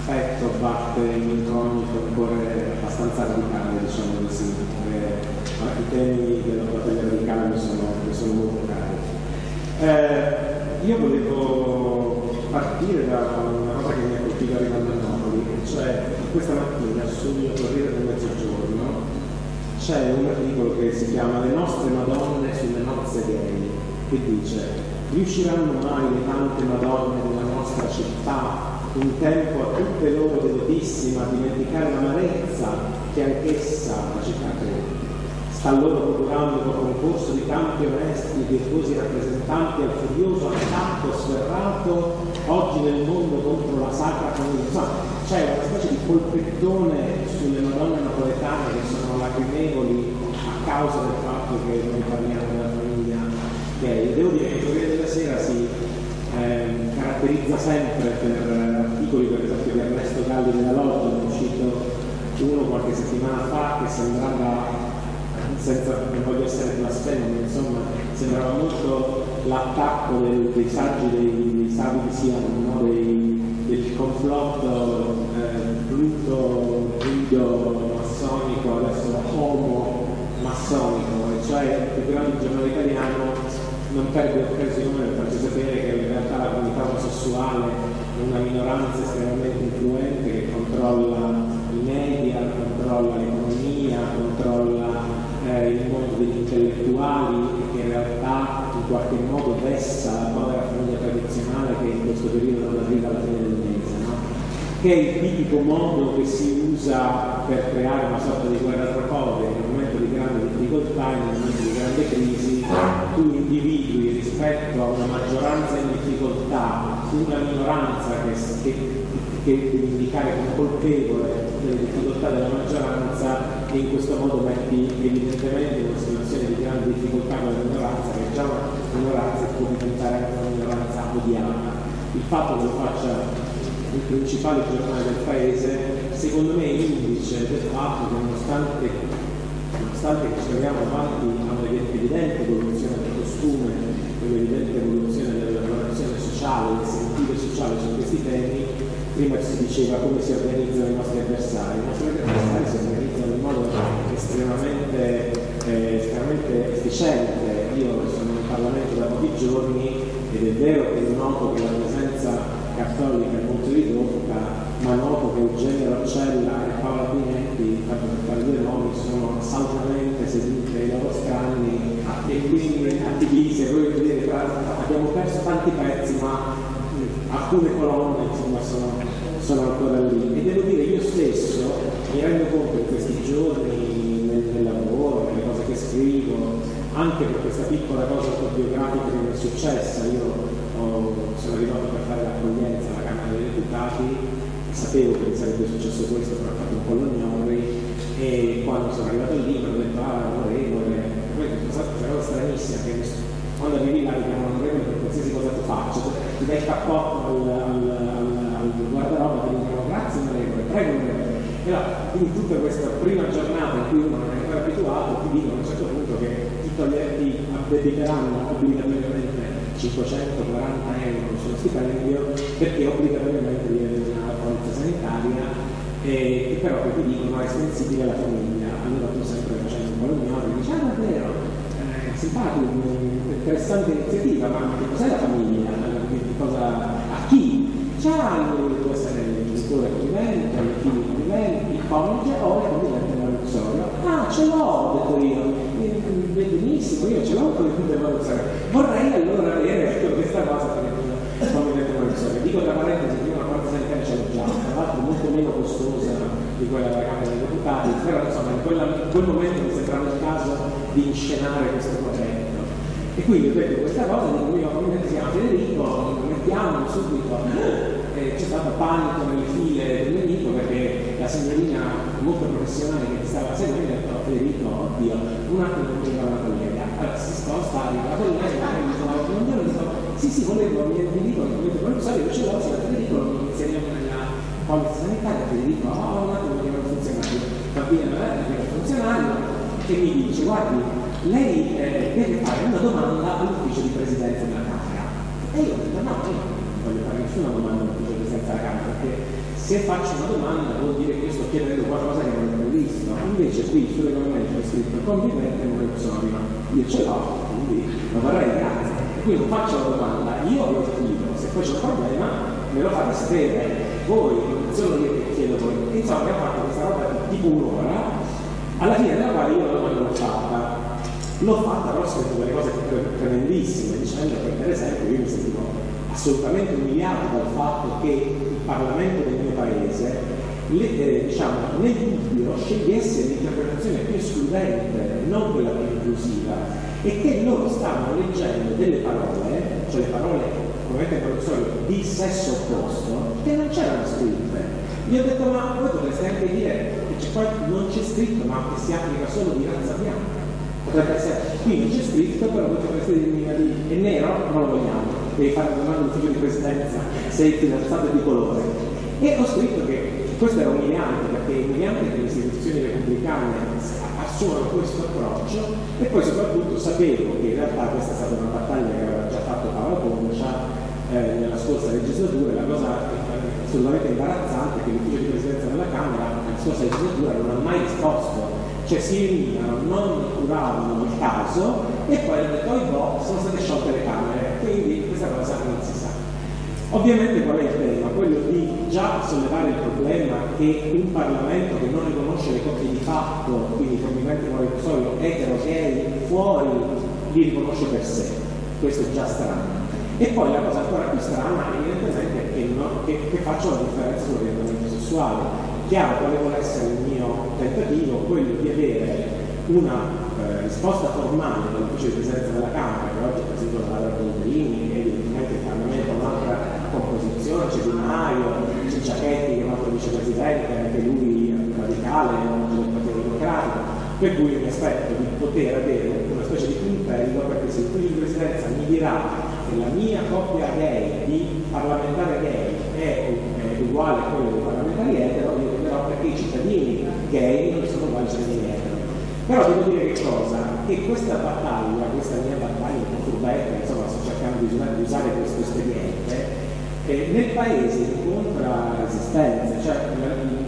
petto batte in incognito un cuore abbastanza radicale, diciamo così. Eh, I temi della battaglia radicale mi sono, mi sono molto cari. Eh, io volevo partire da una cosa che mi ha colpito arrivando a Napoli, cioè questa mattina sul mio Corriere del Mezzogiorno c'è un articolo che si chiama Le nostre Madonne sulle nozze gay, che dice riusciranno mai le tante Madonne della nostra città un tempo a tutte loro devotissime a dimenticare l'amarezza che anch'essa la città crede? Sta loro procurando un corso di tanti onesti e virtuosi rappresentanti al furioso attacco sferrato oggi nel mondo contro la sacra comunità c'è una specie di polpettone sulle Madonne napoletane che sono lacrimevoli a causa del fatto che noi parliamo della famiglia gay. Devo dire che il Corriere della Sera si eh, caratterizza sempre per articoli, per esempio, di Ernesto Galli della Loggia, è uscito uno qualche settimana fa che sembrava senza, non voglio essere blasfemo, insomma, sembrava molto l'attacco del, dei saggi dei, dei sabi di Sion, no? dei, del complotto eh, brutto, grido massonico, adesso homo massonico, cioè il più grande giornale italiano non perde occasione per farci sapere che in realtà la comunità omosessuale è una minoranza estremamente influente che controlla i media, controlla l'economia, controlla eh, il mondo degli intellettuali e che in realtà in qualche modo vessa la povera famiglia tradizionale che in questo periodo non arriva alla fine del no? Che è il tipico modo che si usa per creare una sorta di guerra tra poveri, un momento di grande difficoltà, un momento di grande crisi, tu individui rispetto a una maggioranza in difficoltà, una minoranza che, che, che devi indicare come colpevole delle difficoltà della maggioranza e in questo modo metti evidentemente in una situazione di grande difficoltà con la minoranza, che è già una minoranza può diventare una minoranza odiata. Il fatto che lo faccia il principale giornale del paese, secondo me è indice del fatto che nonostante, nonostante ci troviamo avanti a un'evidente evoluzione del costume, un'evidente evoluzione della lavorazione sociale, del sentire sociale su questi temi, prima si diceva come si organizzano i nostri avversari, i nostri avversari si organizzano in modo estremamente, eh, estremamente efficiente. Io sono in Parlamento da pochi giorni ed è vero che noto che la presenza cattolica è molto ma noto che Eugenio Roccella e Paola Binetti, tanto per fare due nomi, sono saldamente seduti ai loro scranni e quindi attiviste, voi vedete, abbiamo perso tanti pezzi, ma alcune colonne insomma, sono, sono, ancora lì. E devo dire, io stesso mi rendo conto in questi giorni nel, nel lavoro, nelle cose che scrivo, anche per questa piccola cosa autobiografica che mi è successa, io sono arrivato per fare l'accoglienza alla Camera dei Deputati, sapevo che sarebbe successo questo, però ho fatto un po' l'ognori e quando sono arrivato lì mi hanno detto ah onorevole, poi questa cosa stranissima che quando arrivi là ti chiamano onorevole per qualsiasi cosa tu faccia, ti dai il cappotto al, al, al, al guardaroba e ti dicono grazie onorevole, prego onorevole. E allora, quindi tutta questa prima giornata in cui uno non è ancora abituato, ti dicono a un certo punto che ti, toglieranno, ti obbligatoriamente 540 euro sullo stipendio perché obbligatoriamente viene una polizza sanitaria e, però poi ti dicono è sensibile alla famiglia. Allora tu sempre facendo un po' l'ognore dici ah davvero, eh, simpatico, interessante iniziativa, ma che cos'è la famiglia? Cosa, a chi? C'ha può essere il genitore convivente, i figli conviventi, il coniuge o il convivente maruzzorio. Ah, ce l'ho, ho detto io. Benissimo, io ce l'ho con il convivente maruzzorio. Vorrei allora avere questa cosa per il convivente maruzzorio. Dico tra parentesi che una parte sanitaria ce l'ho già, tra l'altro molto meno costosa di quella della Camera dei Deputati, però insomma in, quella, in quel momento mi sembrava il caso di inscenare questo progetto. E quindi ho detto questa cosa, dico io come si chiama Federico, mettiamo subito. Eh, c'è stato panico nelle file del nemico perché la signorina molto professionale che ti stava seguendo ha detto Federico, oddio, un attimo non mi una collega. Allora si sposta, arriva la collega, mi dico, buongiorno, dico, sì sì, volevo, mi, mi dicono, mi dicono, so, io ce l'ho, se Federico lo inseriamo nella polizza sanitaria, Federico, oh, un attimo, mi chiamo il funzionario, va bene, mi chiamo il funzionario e mi dice, guardi, lei eh, deve fare una domanda all'ufficio di presidenza della Camera. E io ho detto no, non voglio fare nessuna domanda di presidenza della Camera, perché se faccio una domanda vuol dire che sto chiedendo qualcosa che non è previsto. Invece qui sul regolamento è scritto convivente non opzione, io ce l'ho, quindi lo vorrei grazie. Quindi faccio la domanda, io lo scrivo, se poi c'è un problema me lo fate sapere, voi, non sono io che chiedo voi. Insomma abbiamo fatto questa roba di tipo un'ora, alla fine della quale io la domanda l'ho fatta L'ho fatta però ho scritto delle cose tremendissime, dicendo che per esempio io mi sentivo assolutamente umiliato dal fatto che il Parlamento del mio paese le, eh, diciamo, nel dubbio scegliesse l'interpretazione più escludente, non quella più inclusiva, e che loro stavano leggendo delle parole, cioè le parole come professore di sesso opposto, che non c'erano scritte. Gli ho detto ma voi dovreste anche dire che non c'è scritto ma che si applica solo di razza bianca potrebbe essere, qui non c'è scritto, però voi potreste dirmi è nero, non lo vogliamo, devi fare una domanda all'ufficio di presidenza, sei fidanzato di colore. E ho scritto che questo era umiliante, perché è umiliante che le istituzioni repubblicane assumano questo approccio e poi soprattutto sapevo che in realtà questa è stata una battaglia che aveva già fatto Paolo Concia eh, nella scorsa legislatura la cosa assolutamente imbarazzante è che l'ufficio di presidenza della Camera nella scorsa legislatura non ha mai risposto cioè si riunivano, non curavano il caso e poi hanno detto, oh boh, sono state sciolte le Camere, quindi questa cosa non si sa. Ovviamente qual è il tema? Quello di già sollevare il problema che un Parlamento che non riconosce le coppie di fatto, quindi conviventi con il etero, gay, fuori, li riconosce per sé. Questo è già strano. E poi la cosa ancora più strana evidentemente è che, no, che, che faccio la differenza sull'orientamento sessuale chiaro quale vuole essere il mio tentativo, quello di avere una eh, risposta formale dall'ufficio di presenza della Camera, che oggi è che evidentemente il Parlamento ha un'altra composizione, c'è Di Maio, c'è Giachetti che è un altro vicepresidente, anche lui radicale, del Partito Democratico, per cui mi aspetto di poter avere una specie di puntello perché se l'ufficio di presidenza mi dirà che la mia coppia gay di parlamentare gay è, è uguale a quella dei parlamentari etero, io però perché i cittadini gay non sono uguali ai cittadini etero. Però devo dire che cosa? Che questa battaglia, questa mia battaglia un po' furbetta, insomma cercando di usare, questo espediente, eh, nel paese incontra resistenza, cioè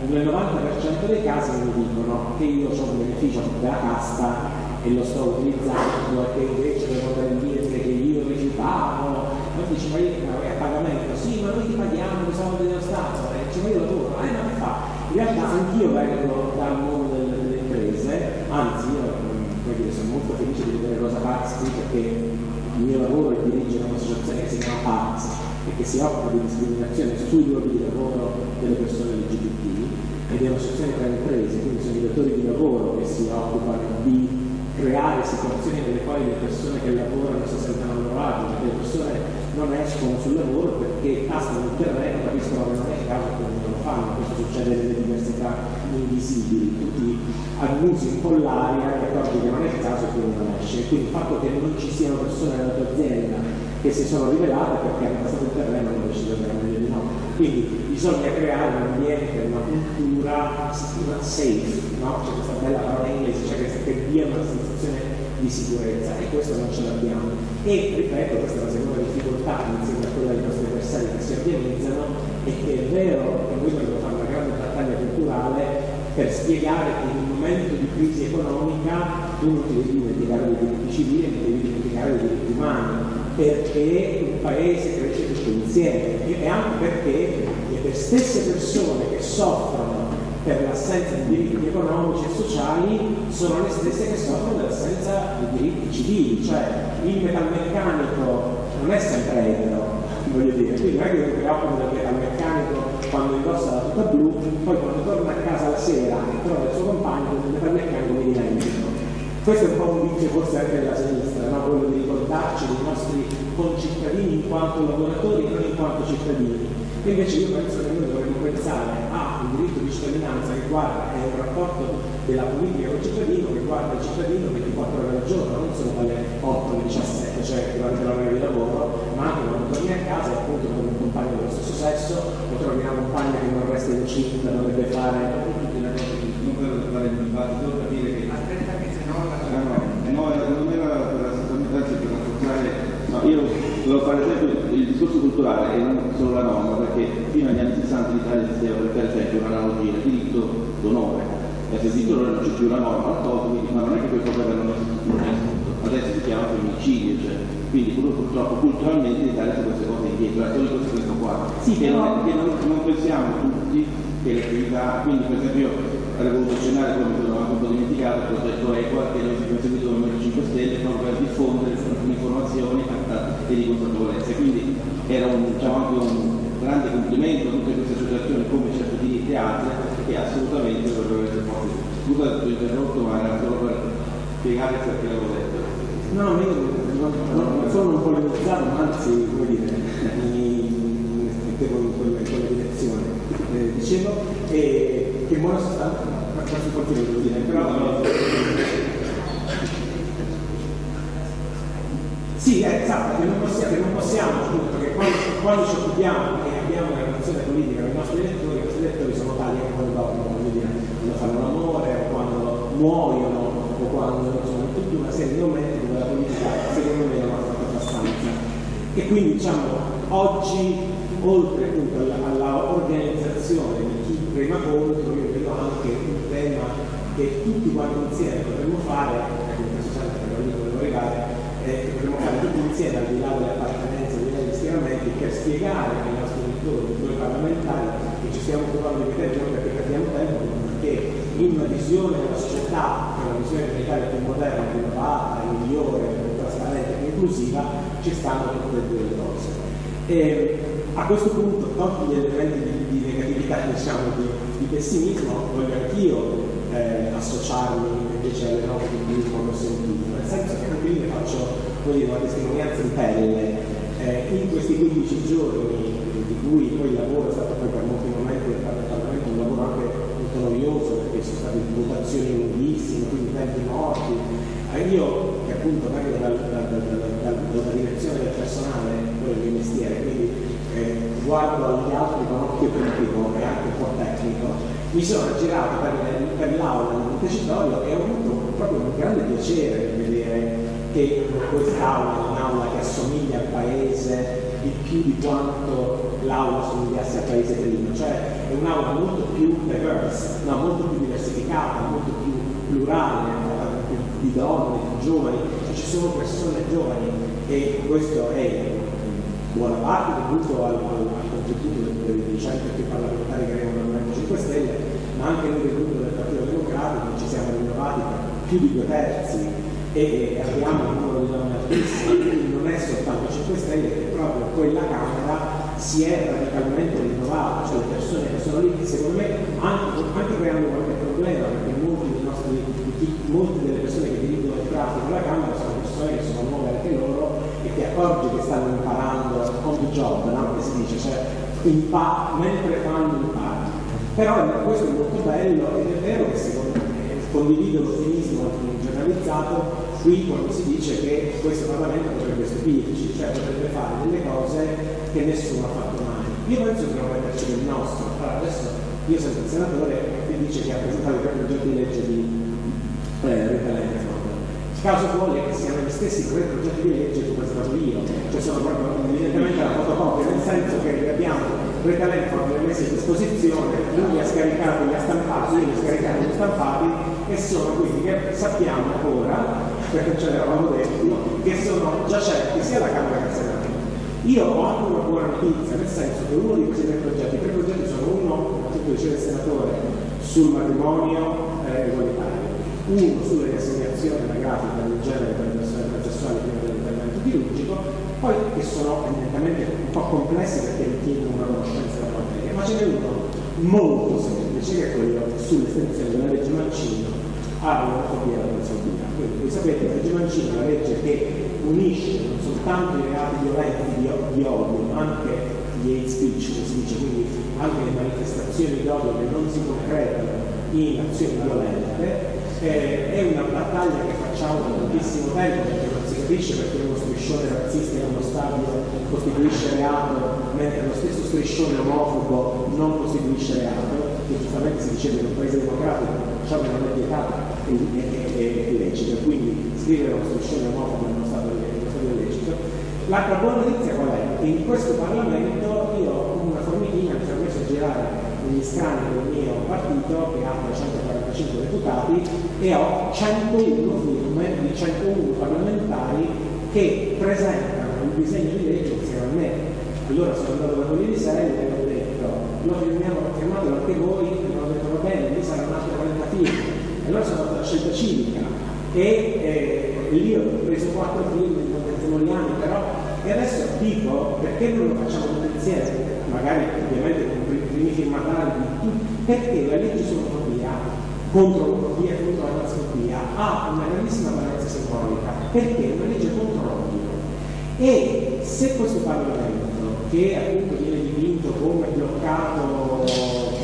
nel 90% dei casi mi dicono che io ho un beneficio della casta e lo sto utilizzando e che invece devo dire che io rifiutavo, poi dice ma io è a pagamento, sì ma noi ti paghiamo i soldi dello Stato, e dice ma io lavoro, eh ma che fa? In realtà anch'io vengo dal mondo delle, delle imprese, anzi io dire, sono molto felice di vedere Rosa Pazzi perché il mio lavoro è dirigere un'associazione che si chiama Pazzi e che si occupa di discriminazione sui luoghi di lavoro delle persone LGBT ed è un'associazione tra imprese, quindi sono i datori di lavoro che si occupano di creare situazioni nelle quali le persone che lavorano si sentono a loro agio, perché le persone non escono sul lavoro perché tastano il terreno, capiscono che non è il caso fanno, questo succede nelle diversità invisibili, tutti annusi un po' l'aria e accorgi che non è il caso e quindi non esce. Quindi il fatto che non ci siano persone nella tua azienda che si sono rivelate perché hanno passato il terreno non deciso che era meglio di no. Quindi bisogna creare un ambiente, una cultura safe, no? C'è questa bella parola in inglese, cioè che, che dia una sensazione di sicurezza e questo non ce l'abbiamo. E ripeto, questa è la seconda difficoltà insieme a quella dei nostri avversari che si organizzano, è che è vero che noi dobbiamo fare una grande battaglia culturale per spiegare che in un momento di crisi economica tu non ti devi dimenticare dei diritti civili e non devi dimenticare dei diritti umani, perché un paese cresce tutto insieme e anche perché le stesse persone che soffrono per l'assenza di diritti economici e sociali sono le stesse che soffrono dell'assenza di diritti civili, cioè il metalmeccanico non è sempre etero, voglio dire, quindi non è che mi preoccupo del metalmeccanico quando indossa la tuta blu, poi quando torna a casa la sera e trova il suo compagno, il metalmeccanico mi dimentico. Questo è un po' un vizio forse anche della sinistra, no? quello di ricordarci dei nostri concittadini in quanto lavoratori e non in quanto cittadini. E invece io penso che noi dovremmo pensare a cittadinanza che guarda, è un rapporto della politica con il cittadino che guarda il cittadino 24 ore al giorno, non solo dalle 8 alle 17, cioè durante l'orario di lavoro, ma anche quando torni a casa e appunto con un compagno dello stesso sesso, o trovi una compagna che non resta incinta, dovrebbe fare tutte le cose non per fare il dibattito, capire che se no la no, non era per assolutamente anzi per rafforzare no, io volevo fare esempio il discorso culturale e non solo la norma perché fino agli anni 60 in Italia esisteva per esempio un'analogia diritto d'onore. E se il d'onore non c'è più la norma l'ha tolto quindi ma non è che quel problema non esiste adesso si chiama femminicidio cioè quindi purtroppo culturalmente in Italia sono queste cose indietro è solo questo qua. Sì, che, però... non, che non, non pensiamo tutti che le attività quindi per esempio io avrei voluto accennare come sono anche un po' dimenticato il progetto EQUA che noi abbiamo seguito il Movimento 5 Stelle proprio per diffondere e di consapevolezza quindi era un, diciamo, anche un grande complimento a tutte queste associazioni come Diritti e altre che assolutamente dovrebbero essere forti scusa ti ho interrotto ma era solo per spiegare perché l'avevo detto. No, no, io non, non sono un po' limitato ma anzi come dire mi mettevo in quella, direzione. Eh, dicevo e che in buona sostanza, questo continuo devo dire, però... Sì, è esatto, che non possiamo, che non possiamo appunto, che quando, quando ci occupiamo e abbiamo una relazione politica con i nostri elettori, i nostri elettori sono tali anche quando quando fanno l'amore o quando muoiono o quando insomma tutta una serie di momenti dove la politica secondo me non ha fatto abbastanza. E quindi diciamo oggi oltre appunto alla, alla organizzazione di chi prima contro, io vedo anche un tema che tutti quanti insieme dovremmo fare, ecco questo per lì volevo arrivare, eh, dovremmo fare tutti insieme al di là delle appartenenze, là degli schieramenti, per spiegare ai nostri elettori, ai parlamentari, che ci stiamo trovando di tempo perché perdiamo tempo, perché in una visione della società, che è una visione dell'Italia più moderna, più innovata, migliore, più trasparente, più inclusiva, ci stanno tutte e due le cose. E a questo punto, tolti gli elementi di, di negatività, diciamo, di, di, pessimismo, voglio anch'io eh, associarmi invece alle note di cui ho sentito, nel senso che anche io faccio dire, una testimonianza in pelle. Eh, in questi 15 giorni di cui poi il lavoro è stato poi per molti momenti un lavoro anche molto perché sono state votazioni lunghissime, quindi tempi morti. Eh, io che appunto vengo dal, dal, dal, dalla direzione del personale, quello del mestiere, quindi eh, guardo agli altri con occhio critico e anche un po' tecnico, mi sono girato per, per l'aula di Montecitorio e ho avuto proprio un grande piacere di vedere che quest'aula è un'aula che assomiglia al paese di più di quanto l'aula somigliasse al paese prima, cioè è un'aula molto più diverse, no, molto più diversificata, molto più plurale, di donne, di giovani, cioè ci sono persone giovani e questo è buona parte dovuto al, al, al contributo dei, dei centri più parlamentari che dal Movimento 5 Stelle, ma anche noi del gruppo del Partito Democratico ci siamo rinnovati per più di due terzi e abbiamo un numero di donne altissimo, quindi non è soltanto 5 Stelle che proprio quella Camera si è radicalmente rinnovata, cioè le persone che sono lì, secondo me anche, anche creando qualche problema, perché molti, nostri, molte delle persone che dirigono il traffico alla Camera sono persone che sono nuove anche loro e che accorgi che stanno imparando impa- mentre fanno impari. Però questo è molto bello ed è vero che secondo me condivido l'ottimismo generalizzato qui quando si dice che questo Parlamento potrebbe stupirci, cioè potrebbe fare delle cose che nessuno ha fatto mai. Io penso che non metterci del nostro. Allora, adesso io sono il senatore che dice che ha presentato il progetto di legge di eh. Il caso vuole che siano gli stessi tre progetti di legge che ho presentato io, cioè sono proprio evidentemente la fotocopia, nel senso che abbiamo Rita Lenford li ha messi a disposizione, lui li ha scaricati, li ha stampati, io li ho scaricati, li ho stampati e sono quindi che sappiamo ora perché ce l'eravamo detti, che sono giacenti sia alla Camera che al Senato. Io ho anche una buona notizia, nel senso che uno di questi tre progetti, i tre progetti sono uno, come appunto diceva il senatore, sul matrimonio eh, uno sulle riassegnazioni anagrafiche del genere per le persone processuali prima dell'intervento chirurgico, poi che sono evidentemente un po' complessi perché richiedono una conoscenza della materia, ma ce n'è uno molto semplice che è quello sull'estensione della legge Mancino all'omofobia e alla transfobia. Quindi voi sapete la legge Mancino è una legge che unisce non soltanto i reati violenti di, di odio, ma anche gli hate speech, come si dice, quindi anche le manifestazioni di odio che non si concretano in azioni violente. Eh, è una battaglia che facciamo da tantissimo tempo capisce perché uno striscione razzista in uno stadio costituisce reato mentre lo stesso striscione omofobo non costituisce reato, che giustamente si diceva in un paese democratico ciò che non è vietato è, illecito, quindi scrivere uno striscione omofobo in uno stato, in illecito. L'altra buona notizia qual è? Che in questo Parlamento io come una formichina mi sono messo a girare negli scranni del mio partito che ha 345 deputati e ho 101 firme di 101 parlamentari che presentano il disegno di legge insieme a me. Allora sono andato da quelli di Sella e ho detto, lo firmiamo, firmatelo anche voi, e mi hanno detto va bene, lì saranno altre 40 firme. E allora sono andato alla scelta civica e eh, lì ho preso 4 firme in testimonianti, però e adesso dico perché non lo facciamo tutti insieme, magari ovviamente con i primi firmatari di perché la legge sull'omofobia contro l'omofobia e contro la transfobia ha una grandissima valenza simbolica, perché è una legge contro l'odio. E se questo Parlamento, che appunto viene dipinto come bloccato,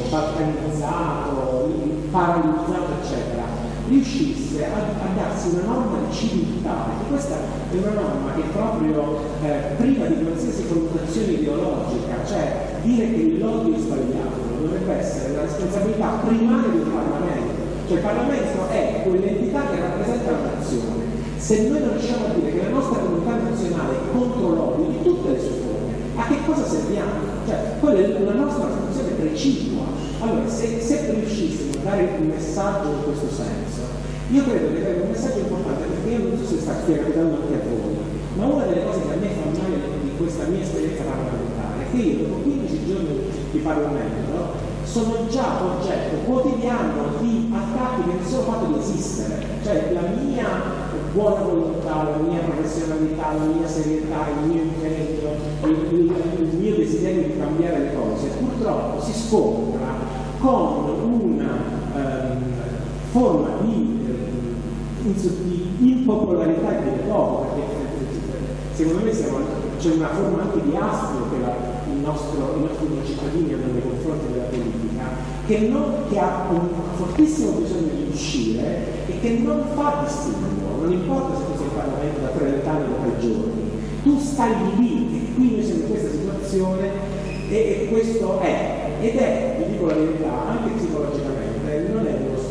balcanizzato, paralizzato, eccetera, riuscisse a, a, darsi una norma di civiltà, perché questa è una norma che è proprio eh, priva di qualsiasi connotazione ideologica, cioè dire che l'odio è sbagliato dovrebbe essere la responsabilità primaria del Parlamento, cioè il Parlamento è quell'entità che rappresenta la nazione. Se noi non riusciamo a dire che la nostra comunità nazionale è contro l'odio di tutte le sue forme, a che cosa serviamo? Cioè, quella è la nostra funzione precipua. Allora, se, se riuscissimo a dare un messaggio in questo senso, io credo che è un messaggio importante perché io non so se sta capitando anche a voi, ma una delle cose che a me fa male di questa mia esperienza parlamentare è che io dopo 15 giorni di Parlamento sono già oggetto quotidiano di attacchi che mi sono fatti di esistere, cioè la mia buona volontà, la mia professionalità, la mia serietà, il mio impegno, il, il, il mio desiderio di cambiare le cose, purtroppo si scontra con una um, forma di, di impopolarità di poco, perché secondo me c'è una forma anche di astro che la, nostro, i nostri cittadini hanno nei confronti della politica, che, non, che ha un fortissimo bisogno di uscire e che non fa distinguo, non importa se tu sei in Parlamento da 30 anni o 3 giorni, tu stai lì e qui noi siamo in questa situazione e, e questo è, ed è, vi dico la verità, anche psicologicamente,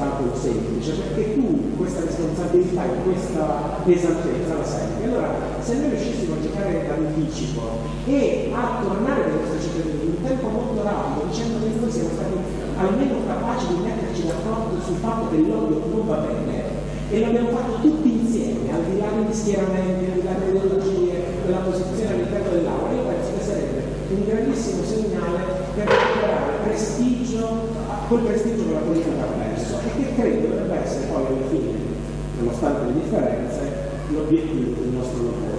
ostacolo semplice, perché tu questa responsabilità e questa pesantezza la senti. Allora, se noi riuscissimo a giocare d'anticipo e a tornare dai nostri cittadini in un tempo molto rapido, dicendo che noi siamo stati almeno capaci di metterci d'accordo sul fatto che l'odio non va bene, e l'abbiamo fatto tutti insieme, al di là degli schieramenti, al di là delle ideologie, della posizione all'interno dell'aula, io penso che sarebbe un grandissimo segnale per recuperare prestigio, quel prestigio che la politica ha perso e che credo dovrebbe essere poi alla fine, nonostante le differenze, l'obiettivo del nostro lavoro.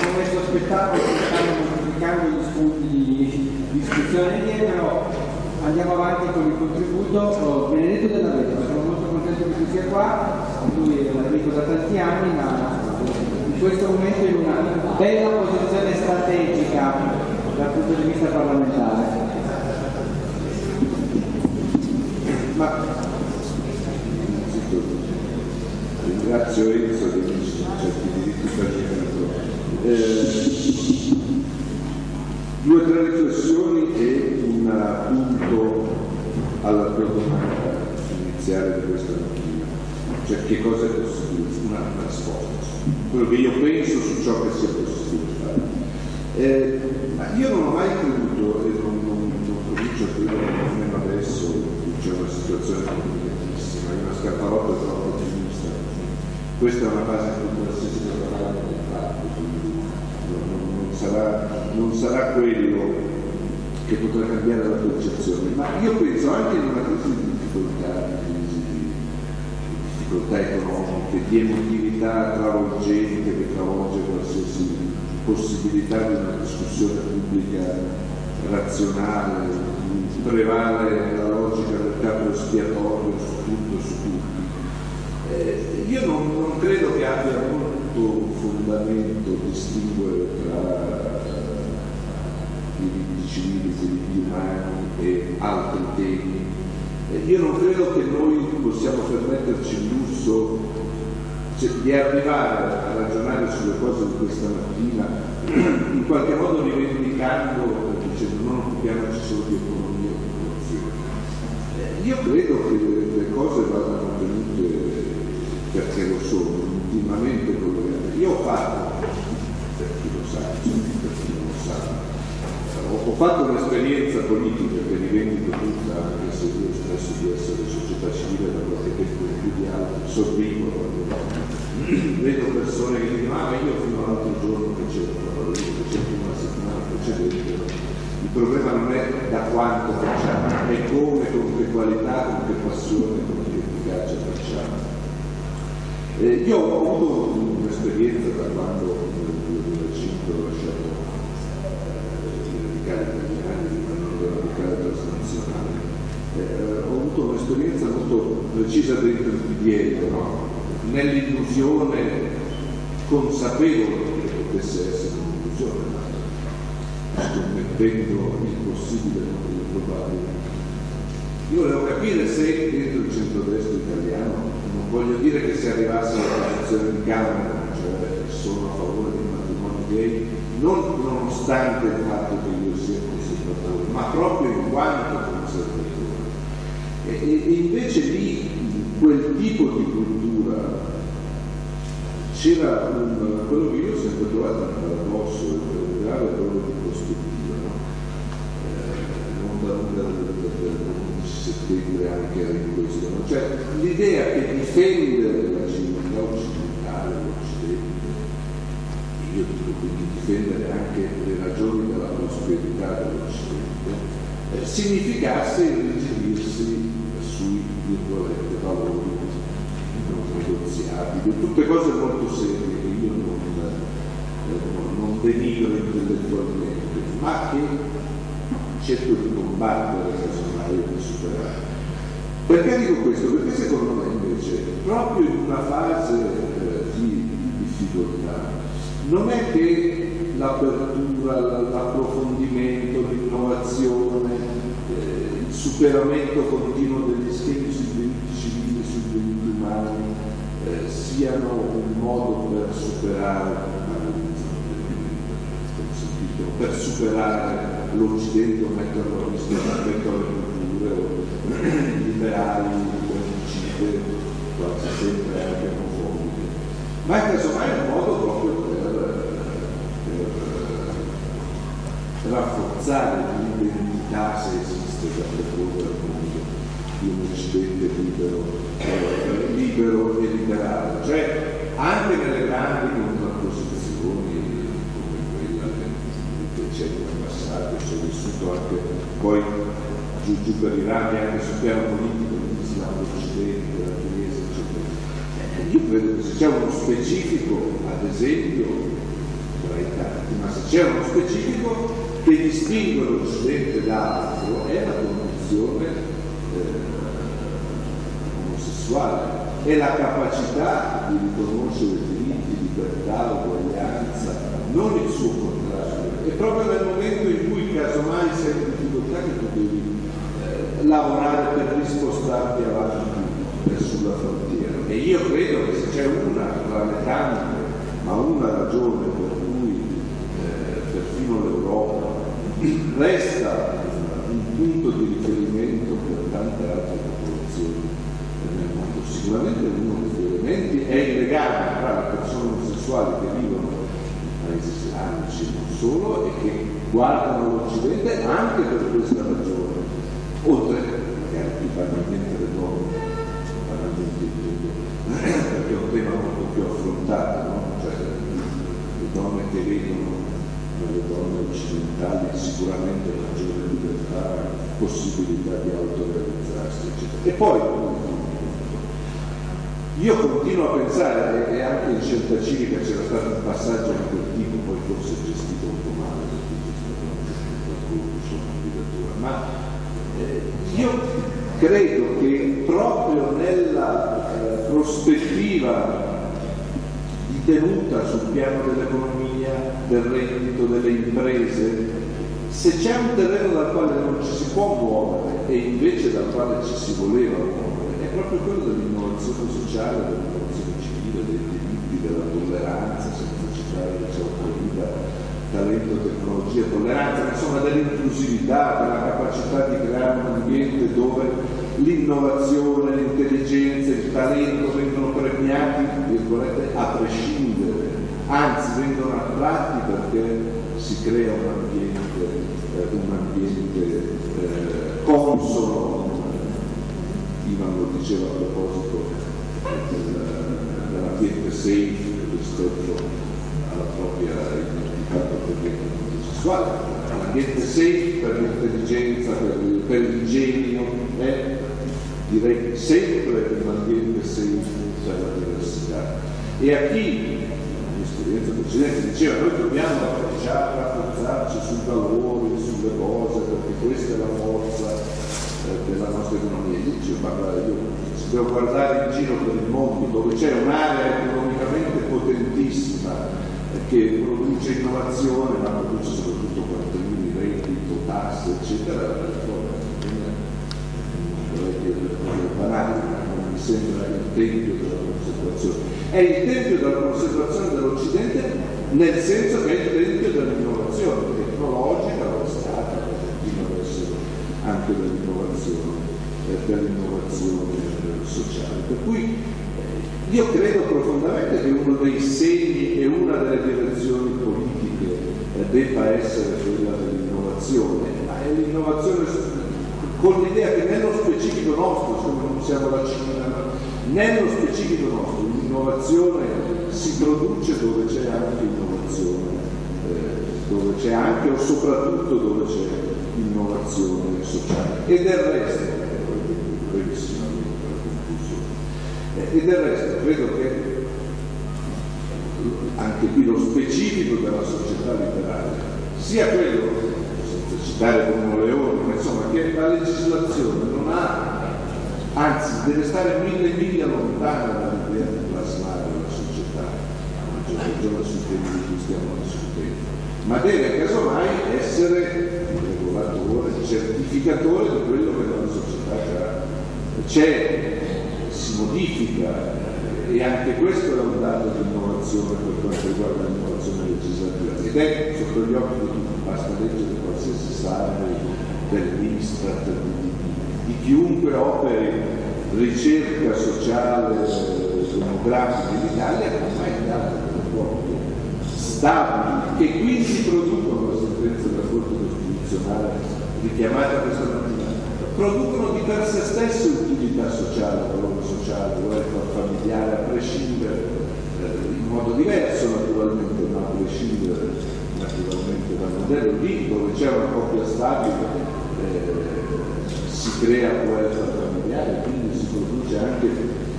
Come sospettavo si stanno moltiplicando gli spunti di discussione dietro, andiamo avanti con il contributo. Oh, Benedetto della Vedova, sono molto contento che tu sia qua, lui è l'amico da tanti anni, ma questo momento in una bella posizione strategica dal punto di vista parlamentare. Ma ringrazio Enzo che dice certi diritti per eh, Due o tre riflessioni e un appunto alla tua domanda iniziale di mattina, cioè che cosa è possibile, una, risposta, quello che io penso su ciò che sia possibile fare. Eh, ma io non ho mai creduto, e non, non, non comincio a credere nemmeno adesso, c'è una situazione complicatissima, è una scapparotta troppo ottimista. Questa è una fase in cui qualsiasi non è fatto, non, sarà, non sarà quello che potrà cambiare la percezione, ma io penso anche in una crisi di difficoltà, di di difficoltà economiche, di emotività travolgente che travolge qualsiasi possibilità di una discussione pubblica razionale, prevale la logica del capo espiatorio su tutto, su tutti. Eh, io non, non credo che abbia molto fondamento distinguere tra diritti civili, diritti umani e altri temi. Eh, io non credo che noi possiamo permetterci il lusso cioè, di arrivare a ragionare sulle cose di questa mattina in qualche modo rivendicando, dicendo non occupiamoci solo di economia e occupazione. Eh, io credo che le, le cose vadano tenute perché lo sono, intimamente collegate. Io ho fatto, per chi lo sa, per chi non lo sa, ho, ho fatto un'esperienza politica che rivendico tutta, anche se io stesso di essere società civile da qualche tempo in più di altri, quando vedo persone che dicono ah ma io fino all'altro giorno facevo, allora io facevo una settimana precedente. Il problema non è da quanto facciamo, è come, con che qualità, con che passione, con che efficacia facciamo. Eh, io ho avuto un'esperienza da quando nel 2005 ho lasciato i radicali italiani, rimanendo radicale transnazionale. Eh, ho avuto un'esperienza molto precisa dentro il PDL, no? nell'illusione consapevole che potesse essere un'illusione, ma scommettendo il possibile contro l'improbabile. Io volevo capire se dentro il centrodestra italiano non voglio dire che se arrivasse alla posizione di Camera, cioè sono a favore del matrimonio gay, non nonostante il fatto che io sia conservatore, ma proprio in quanto conservatore. E, e invece lì quel tipo di cultura c'era un, quello che io ho sempre trovato un paradosso, un grave errore di prospettiva, eh, non da, da, settembre anche in questo, no? cioè l'idea che difendere la civiltà occidentale, l'Occidente, io dico quindi difendere anche le ragioni della prosperità dell'Occidente, eh, significasse irrigidirsi sui virgolette valori non negoziabili, tutte cose molto serie che io non, eh, non denigro intellettualmente, ma che cerco di combattere casomai di superare. Perché dico questo? Perché secondo me invece, proprio in una fase eh, di, di difficoltà, non è che l'apertura, l'approfondimento, l'innovazione, eh, il superamento continuo degli schemi siano un modo per superare per superare l'Occidente o metterlo rispetto alle culture liberali, convincite, quasi sempre anche omofobiche. Ma è casomai un modo proprio per, per rafforzare l'identità, se esiste, da proporre di un Occidente libero, eh, libero e liberale, cioè anche nelle grandi contrapposizioni decenni passati, ci ho vissuto anche poi giù, giù per i rami anche sul piano politico, l'Islam d'Occidente, la Chiesa, eccetera. Io credo che se c'è uno specifico, ad esempio, tra i tanti, ma se c'è uno specifico che distingue l'Occidente dall'altro è la condizione eh, sessuale, è la capacità di riconoscere diritti, libertà, uguaglianza, non il suo contrario. È proprio nel momento in cui casomai sei in difficoltà che tu devi eh, lavorare per rispostarti avanti sulla frontiera. E io credo che se c'è una tra le tante, ma una ragione per cui eh, perfino l'Europa resta un punto di riferimento per tante altre popolazioni nel mondo, sicuramente uno degli elementi è il legame tra le persone omosessuali che vivono in paesi islamici non solo e che guardano l'Occidente anche per questa ragione, oltre magari più banalmente le donne, banalmente perché è un tema molto più affrontato, no? cioè, le donne che vedono nelle donne occidentali sicuramente maggiore libertà, possibilità di autorealizzarsi, eccetera. E poi io continuo a pensare, e anche in scelta civica c'era stato un passaggio di quel tipo, poi forse gestito un po' male, ma eh, io credo che proprio nella eh, prospettiva di tenuta sul piano dell'economia, del reddito, delle imprese, se c'è un terreno dal quale non ci si può muovere e invece dal quale ci si voleva muovere, proprio quello dell'innovazione sociale, dell'innovazione civile, dei diritti, della tolleranza, senza citare diciamo, vita, talento, tecnologia, tolleranza, insomma dell'inclusività, della capacità di creare un ambiente dove l'innovazione, l'intelligenza, il talento vengono premiati, virgolette, a prescindere, anzi vengono attratti perché si crea un ambiente, eh, un ambiente eh, consono, Ivan lo diceva a proposito del, dell'ambiente safe rispetto alla propria identità, alla propria identità l'ambiente safe per l'intelligenza, per, per genio, è direi sempre un ambiente safe per la diversità. E a chi l'esperienza precedente diceva noi dobbiamo appoggiare, rafforzarci sui valori, sulle cose, perché questa è la forza della nostra economia. Io dicevo, ma guarda, io se devo guardare in giro per il mondo dove c'è un'area economicamente potentissima che produce innovazione, ma produce soprattutto contenuti, reddito, tasse, eccetera, banali, non mi sembra il tempio della conservazione. È il tempio della conservazione dell'Occidente nel senso che è il tempio dell'innovazione tecnologica, lo è stata, continua ad essere anche eh, dell'innovazione sociale. Per cui eh, io credo profondamente che uno dei segni e una delle direzioni politiche eh, debba essere quella dell'innovazione, ma è l'innovazione con l'idea che nello specifico nostro, siccome non siamo la Cina, nello specifico nostro l'innovazione si produce dove c'è anche innovazione, eh, dove c'è anche o soprattutto dove c'è innovazione sociale. E del resto, e del resto credo che anche qui lo specifico della società liberale sia quello citare come Leone, ma insomma che la legislazione non ha, anzi deve stare mille miglia lontana dall'idea di plasmare la società, maggior ragione sui temi di cui stiamo discutendo, ma deve casomai essere regolatore, certificatore di quello che nella società c'è, si modifica. E anche questo è un dato di innovazione per quanto riguarda l'innovazione legislativa. Ed è sotto gli occhi di tutti, basta leggere qualsiasi salve dell'Istat, di, di, chiunque operi ricerca sociale demografica in Italia, ormai è dato rapporti stabili che quindi producono la sentenza della Corte Costituzionale richiamata questa mattina producono di per sé stesse utilità sociale, valore sociale, welfare familiare, a prescindere eh, in modo diverso naturalmente, ma a prescindere naturalmente dal modello. Lì dove c'è una coppia stabile eh, si crea welfare familiare, quindi si produce anche,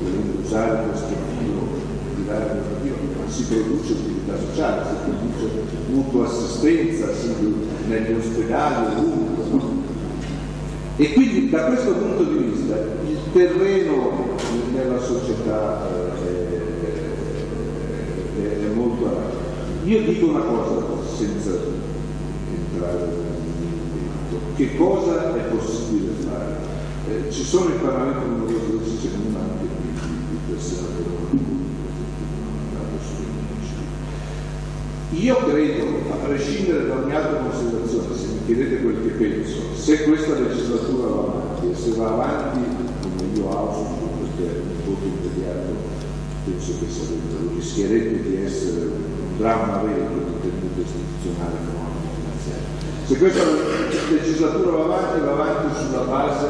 volendo usare questo filo di dare si produce utilità sociale, si produce mutua assistenza negli ospedali, ovunque. E quindi da questo punto di vista il terreno nella società eh, è, è molto alta. Io dico una cosa senza entrare nel che cosa è possibile fare? Eh, ci sono in Parlamento numerose decisioni anche di, di, di persone io credo, a prescindere da ogni altra considerazione, se mi chiedete quel che penso, se questa legislatura va avanti e se va avanti come io auspico, perché il voto immediato penso che sarebbe, rischierebbe di essere un dramma vero di tenuta istituzionale economica e finanziaria. Se questa legislatura va avanti, va avanti sulla base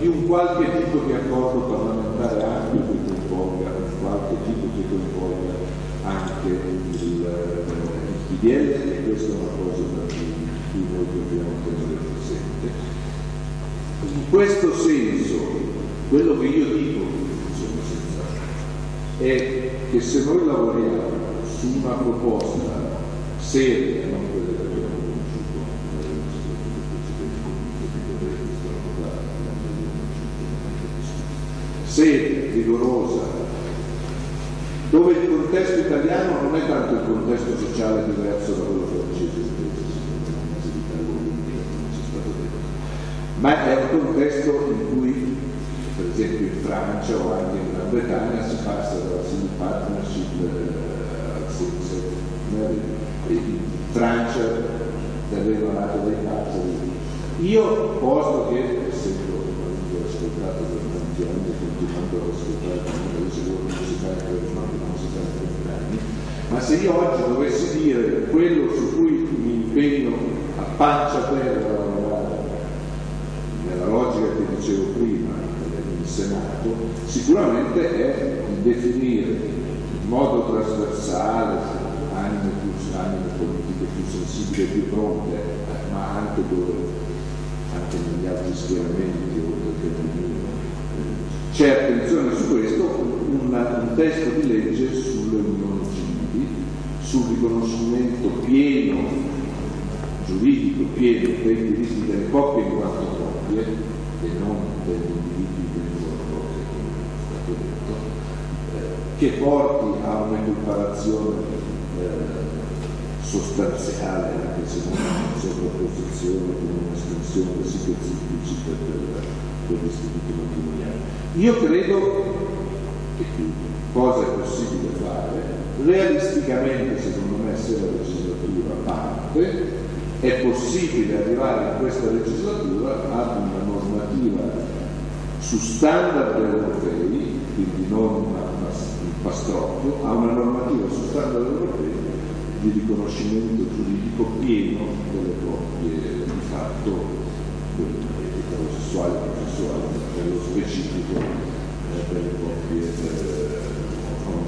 di un qualche tipo di accordo parlamentare ampio che coinvolga, un qualche tipo che coinvolga anche il, PDL e questa è una cosa da cui noi dobbiamo tenere presente. In questo senso, quello che io dico, insomma, senza, è che se noi lavoriamo su una proposta seria, non quella che abbiamo conosciuto nelle legislature precedenti, seria, rigorosa, dove il contesto italiano non è tanto il contesto sociale diverso da quello francese, ma è un contesto in cui, per esempio in Francia o anche in Gran Bretagna, si passa dalla single partnership eh, al same in Francia dall'aveva nato dai partner. Io posto che, essendo ascoltato per tanti anni continuando ad ascoltare come le sue musicali per non si anni, ma se io oggi dovessi dire quello su cui mi impegno a pancia terra nella logica che dicevo prima in Senato, sicuramente è di definire in modo trasversale anime, più, anime politiche più sensibili e più pronte, ma anche dove anche negli altri schieramenti oltre che nel mio. C'è attenzione su questo un, un testo di legge sulle unioni sul riconoscimento pieno giuridico pieno dei diritti delle coppie in quanto coppie e non degli individui delle loro coppie come è stato detto eh, che porti a un'equiparazione eh, sostanziale, anche se non una sovrapposizione con un'estensione così specifica per, per l'istituto matrimoniale. Io credo che cosa è possibile fare, realisticamente secondo me se la legislatura parte, è possibile arrivare in questa legislatura ad una normativa su standard europei, quindi non un pastrocchio, a una normativa su standard europei di riconoscimento giuridico pieno delle coppie di fatto eterosessuali processuali, nello specifico eh, delle coppie eh,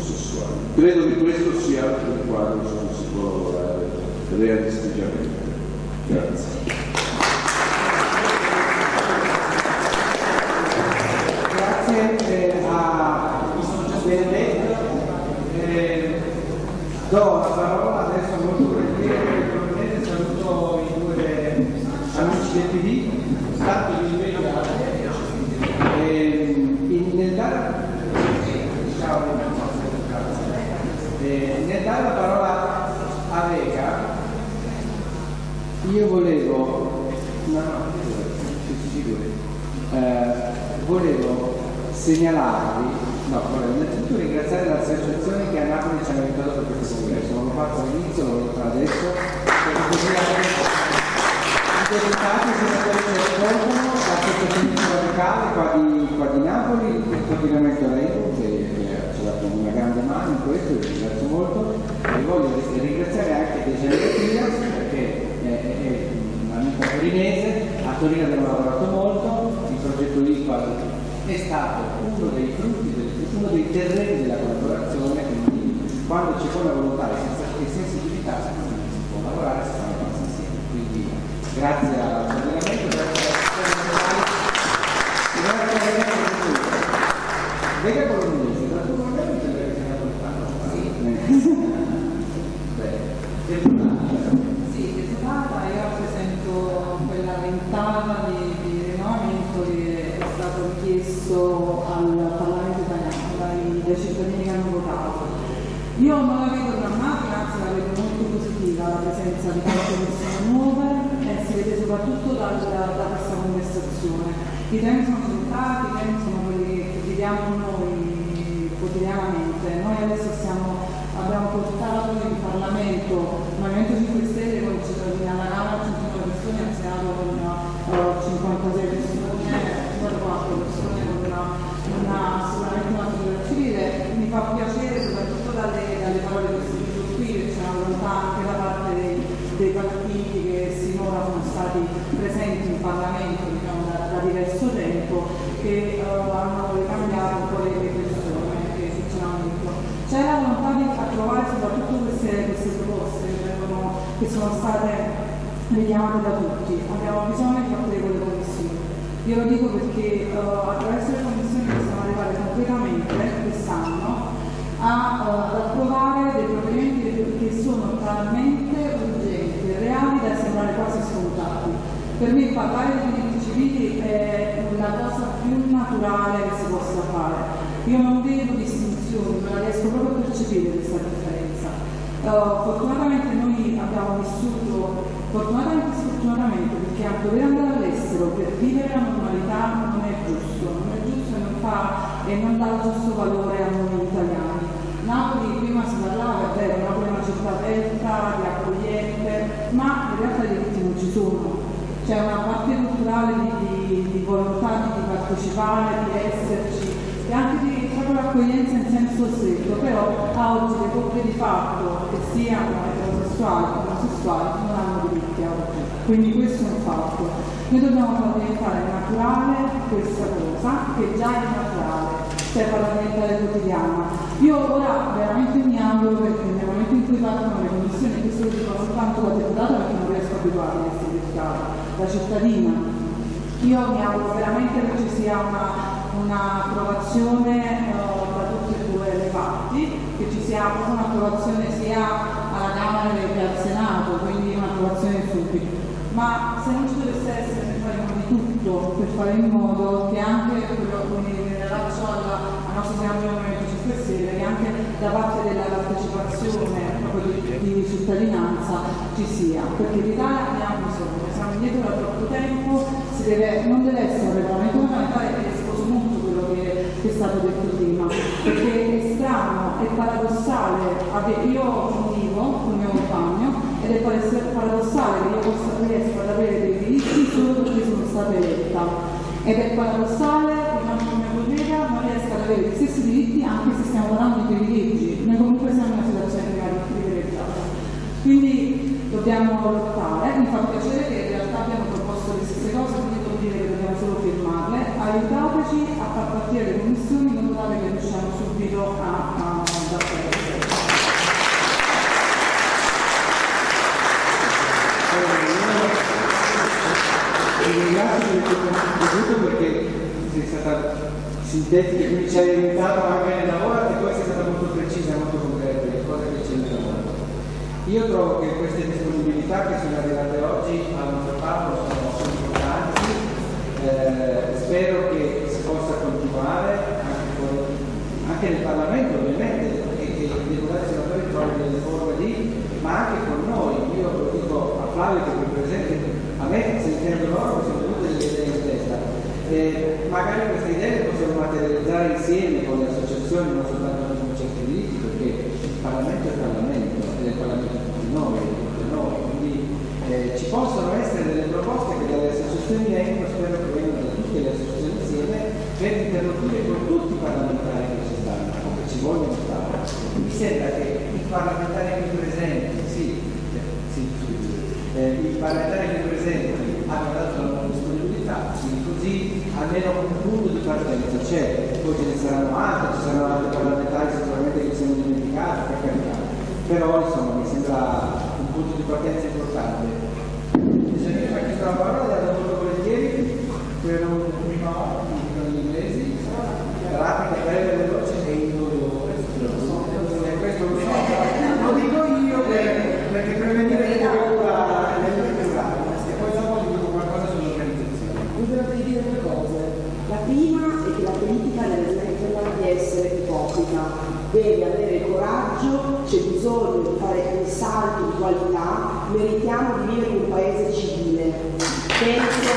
omosessuali. Credo che questo sia un quadro su cui si può lavorare realisticamente. Grazie eh, a Benedetto. Eh, do la parola adesso molto volentieri, probabilmente saluto i due amici del PD, tanto di immediato. Eh, nel dare, ciao, eh, nel dare la parola a Vega, io volevo, no, no, eh, volevo segnalarvi No, volevo innanzitutto ringraziare l'associazione che a Napoli ci ha aiutato per questo congresso, non l'ho fatto all'inizio, lo farò adesso, perché così i deputati e i senatori che ascoltano, l'associazione locale qua di, qua di Napoli, il coordinamento Reino che, che ci ha dato una grande mano in questo, vi ringrazio molto, e voglio ringraziare anche Dejanira Trias perché è, è un'amica torinese, a Torino abbiamo lavorato molto, il progetto IFA è stato uno dei frutti, uno dei terreni della collaborazione, quindi quando c'è buona volontà e sensibilità si può lavorare, si fanno cose insieme. Quindi grazie al coordinamento, grazie alla grazie alla Lega Bolognese, da tuo modello c'è Lega Napolitano. Sì, deputata, io rappresento quella ventata di, di regolamento che è stato chiesto al Parlamento italiano Io non la vedo drammatica, anzi la vedo molto positiva la presenza di tante persone nuove e si vede soprattutto da, da, da questa conversazione. I temi sono sentati, i temi sono quelli che viviamo noi quotidianamente. Noi adesso siamo, abbiamo portato in Parlamento il Movimento 5 Stelle con i cittadini alla Camera 109 persone, al Senato con uh, 56 persone, 54 persone con una, una, sicuramente una società civile. Mi fa piacere soprattutto dalle, dalle parole che ho sentito qui che c'è una volontà anche da parte dei, dei partiti che sinora sono stati presenti in Parlamento diciamo, da, da diverso tempo che uh, hanno ricambiato un po' le persone che funzionano dentro. C'è la volontà di approvare soprattutto queste, queste proposte che, vengono, che sono state richiamate da tutti. Abbiamo bisogno di fare quelle commissioni. Io lo dico perché uh, attraverso le commissioni possiamo arrivare concretamente quest'anno a, uh, ad approvare dei provvedimenti che sono talmente urgenti e reali da sembrare quasi scontati. Per me parlare di diritti civili è la cosa più naturale che si possa fare. Io non vedo distinzioni, ma riesco proprio a percepire questa differenza. Uh, fortunatamente noi vissuto, fortunatamente e sfortunatamente, perché a dover andare all'estero per vivere la normalità non è giusto, non è giusto e non, fa, e non dà il giusto valore a noi italiani. Napoli prima si parlava, è vero, Napoli è una città aperta, di accogliente, ma in realtà i diritti non ci sono. C'è una parte culturale di, di, di volontà di, partecipare, di esserci, e anche di proprio l'accoglienza in senso stretto, però a oggi le coppie di fatto, che siano eterosessuali o omosessuali, non hanno diritti a oggi. Quindi questo è un fatto. Noi dobbiamo far diventare naturale questa cosa, che già è naturale, cioè farla diventare quotidiana. Io ora veramente mi auguro perché nel momento in cui partono le commissioni, questo lo dico soltanto da deputata perché non riesco a abituarmi a essere deputata, da cittadina, io mi auguro veramente che ci sia una un'approvazione uh, da tutte e due parti, che ci sia un'approvazione sia alla Camera che al Senato, quindi un'approvazione subito. Ma se non ci dovesse essere, faremo di tutto per fare in modo che anche quello che rilaccio alla, al nostro Movimento 5 Stelle, che anche da parte della partecipazione di, di cittadinanza ci sia, perché l'Italia ne ha bisogno, siamo indietro da troppo tempo, deve, non deve essere un regolamento parlamentare che sposo molto quello che, che, è stato detto prima, perché è paradossale, io vivo con mio compagno ed è paradossale che io possa riesco ad avere dei diritti solo perché sono stata eletta. Ed è paradossale che una mia collega non riesca ad avere gli stessi diritti anche se stiamo parlando di privilegi, noi comunque siamo in una situazione privilegiata. Quindi dobbiamo lottare, mi fa piacere che in realtà abbiamo proposto le stesse cose, quindi vuol dire che dobbiamo solo firmarle, aiutateci a far partire le commissioni in modo tale che riusciamo subito a ringrazio per il contributo perché sei stata sintetica, quindi ci hai aiutato anche nel lavoro e poi sei stata molto precisa, molto concreta, le cose che c'è nel lavoro. Io trovo che queste disponibilità che sono arrivate oggi al nostro tavolo sono importanti, eh, spero che si possa continuare anche, con, anche nel Parlamento ovviamente che i deputati senatori trovino delle forme lì, ma anche con noi. Io lo dico a Flavio che qui presente, a me sentendo loro mi sono venute delle idee in testa. Eh, magari queste idee le possiamo materializzare insieme con le associazioni, non soltanto con i certi diritti, perché il Parlamento è il Parlamento è il Parlamento di tutti noi, di tutte noi. Quindi eh, ci possono essere delle proposte che dalle associazioni vengono, spero che vengano da tutte le associazioni insieme, per interloquire con tutti i parlamentari che ci stanno, o che ci vogliono stare. Mi sembra che i parlamentari qui presenti, sì, sì, sì eh, i parlamentari qui presenti hanno dato la loro disponibilità, quindi così almeno un punto di partenza c'è, poi ce ne saranno altri, ci saranno altri parlamentari sicuramente che siamo dimenticati, per carità, però insomma mi sembra un punto di partenza importante. Bisogna che chiesto la parola, le ha dato molto volentieri, per un prima in inglesi, rapida, breve, veloce e indolore. E questo lo so, lo dico io per, perché prevenire che paura e poi dopo dico qualcosa sull'organizzazione. Vorrei dire due cose. La prima è che la politica deve smetterla di essere ipocrita, deve avere il coraggio bisogno di salti di qualità, meritiamo di vivere in un paese civile. Penso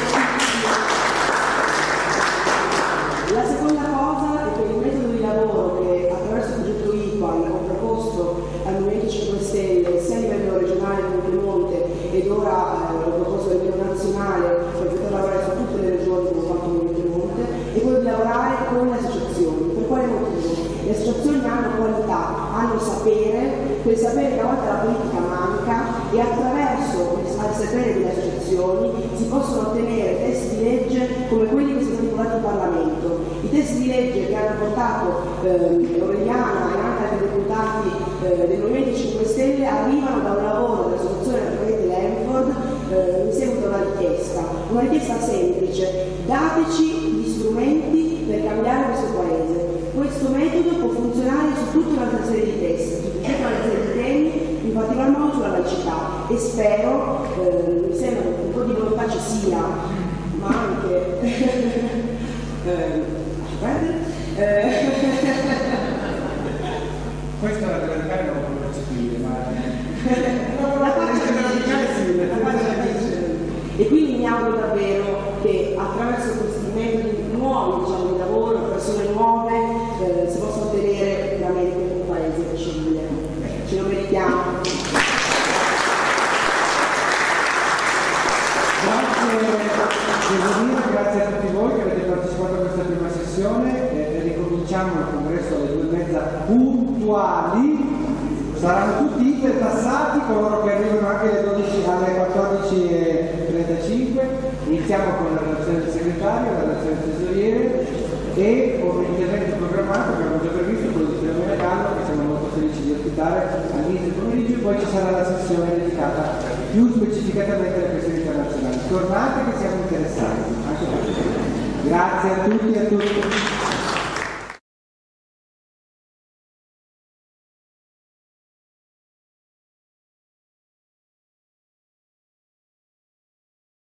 la seconda cosa è che il metodo di lavoro che attraverso il progetto IQUAL ho proposto al Movimento 5 Stelle sia a livello regionale come Piemonte ed ora eh, l'ho proposto a livello nazionale per poter lavorare su tutte le regioni come ho fatto nel Piemonte è quello di lavorare con le associazioni. Per quale motivo? Le associazioni hanno qualità, hanno sapere, quel sapere che a volte la politica manca e attraverso il sapere delle associazioni si possono ottenere testi di legge come quelli che sono portati in Parlamento. I testi di legge che hanno portato eh, Aureliana e anche altri deputati eh, del Movimento 5 Stelle arrivano da un lavoro dell'associazione Rete Lenford eh, in seguito a una richiesta, una richiesta semplice, dateci gli strumenti per cambiare questo paese. Questo metodo può funzionare su tutta una serie di testi, su tutta una serie di temi, in particolar modo sulla laicità e spero, eh, mi sembra che un po' di volontà ci sia, ma anche eh, Questa la radicale non può percepire, ma la faccia radicale sì, la faccia dice. E quindi mi auguro davvero che attraverso questi metodi nuovi diciamo, di lavoro, persone nuove, eh, si possa ottenere veramente un paese civile. Ce lo meritiamo. Grazie Gesolina, grazie a tutti voi che avete partecipato a questa prima sessione e ricominciamo il congresso alle due e mezza puntuali. Saranno tutti ipertassati coloro che arrivano anche alle, 12, alle 14.35. Iniziamo con la relazione del segretario, la relazione del tesoriere e con l'intervento programmato che abbiamo già previsto, quello di Filomena Gallo, che siamo molto felici di ospitare all'inizio del pomeriggio e poi ci sarà la sessione dedicata più specificatamente alle questioni internazionali. Tornate che siamo interessati. Grazie a tutti e a tutti.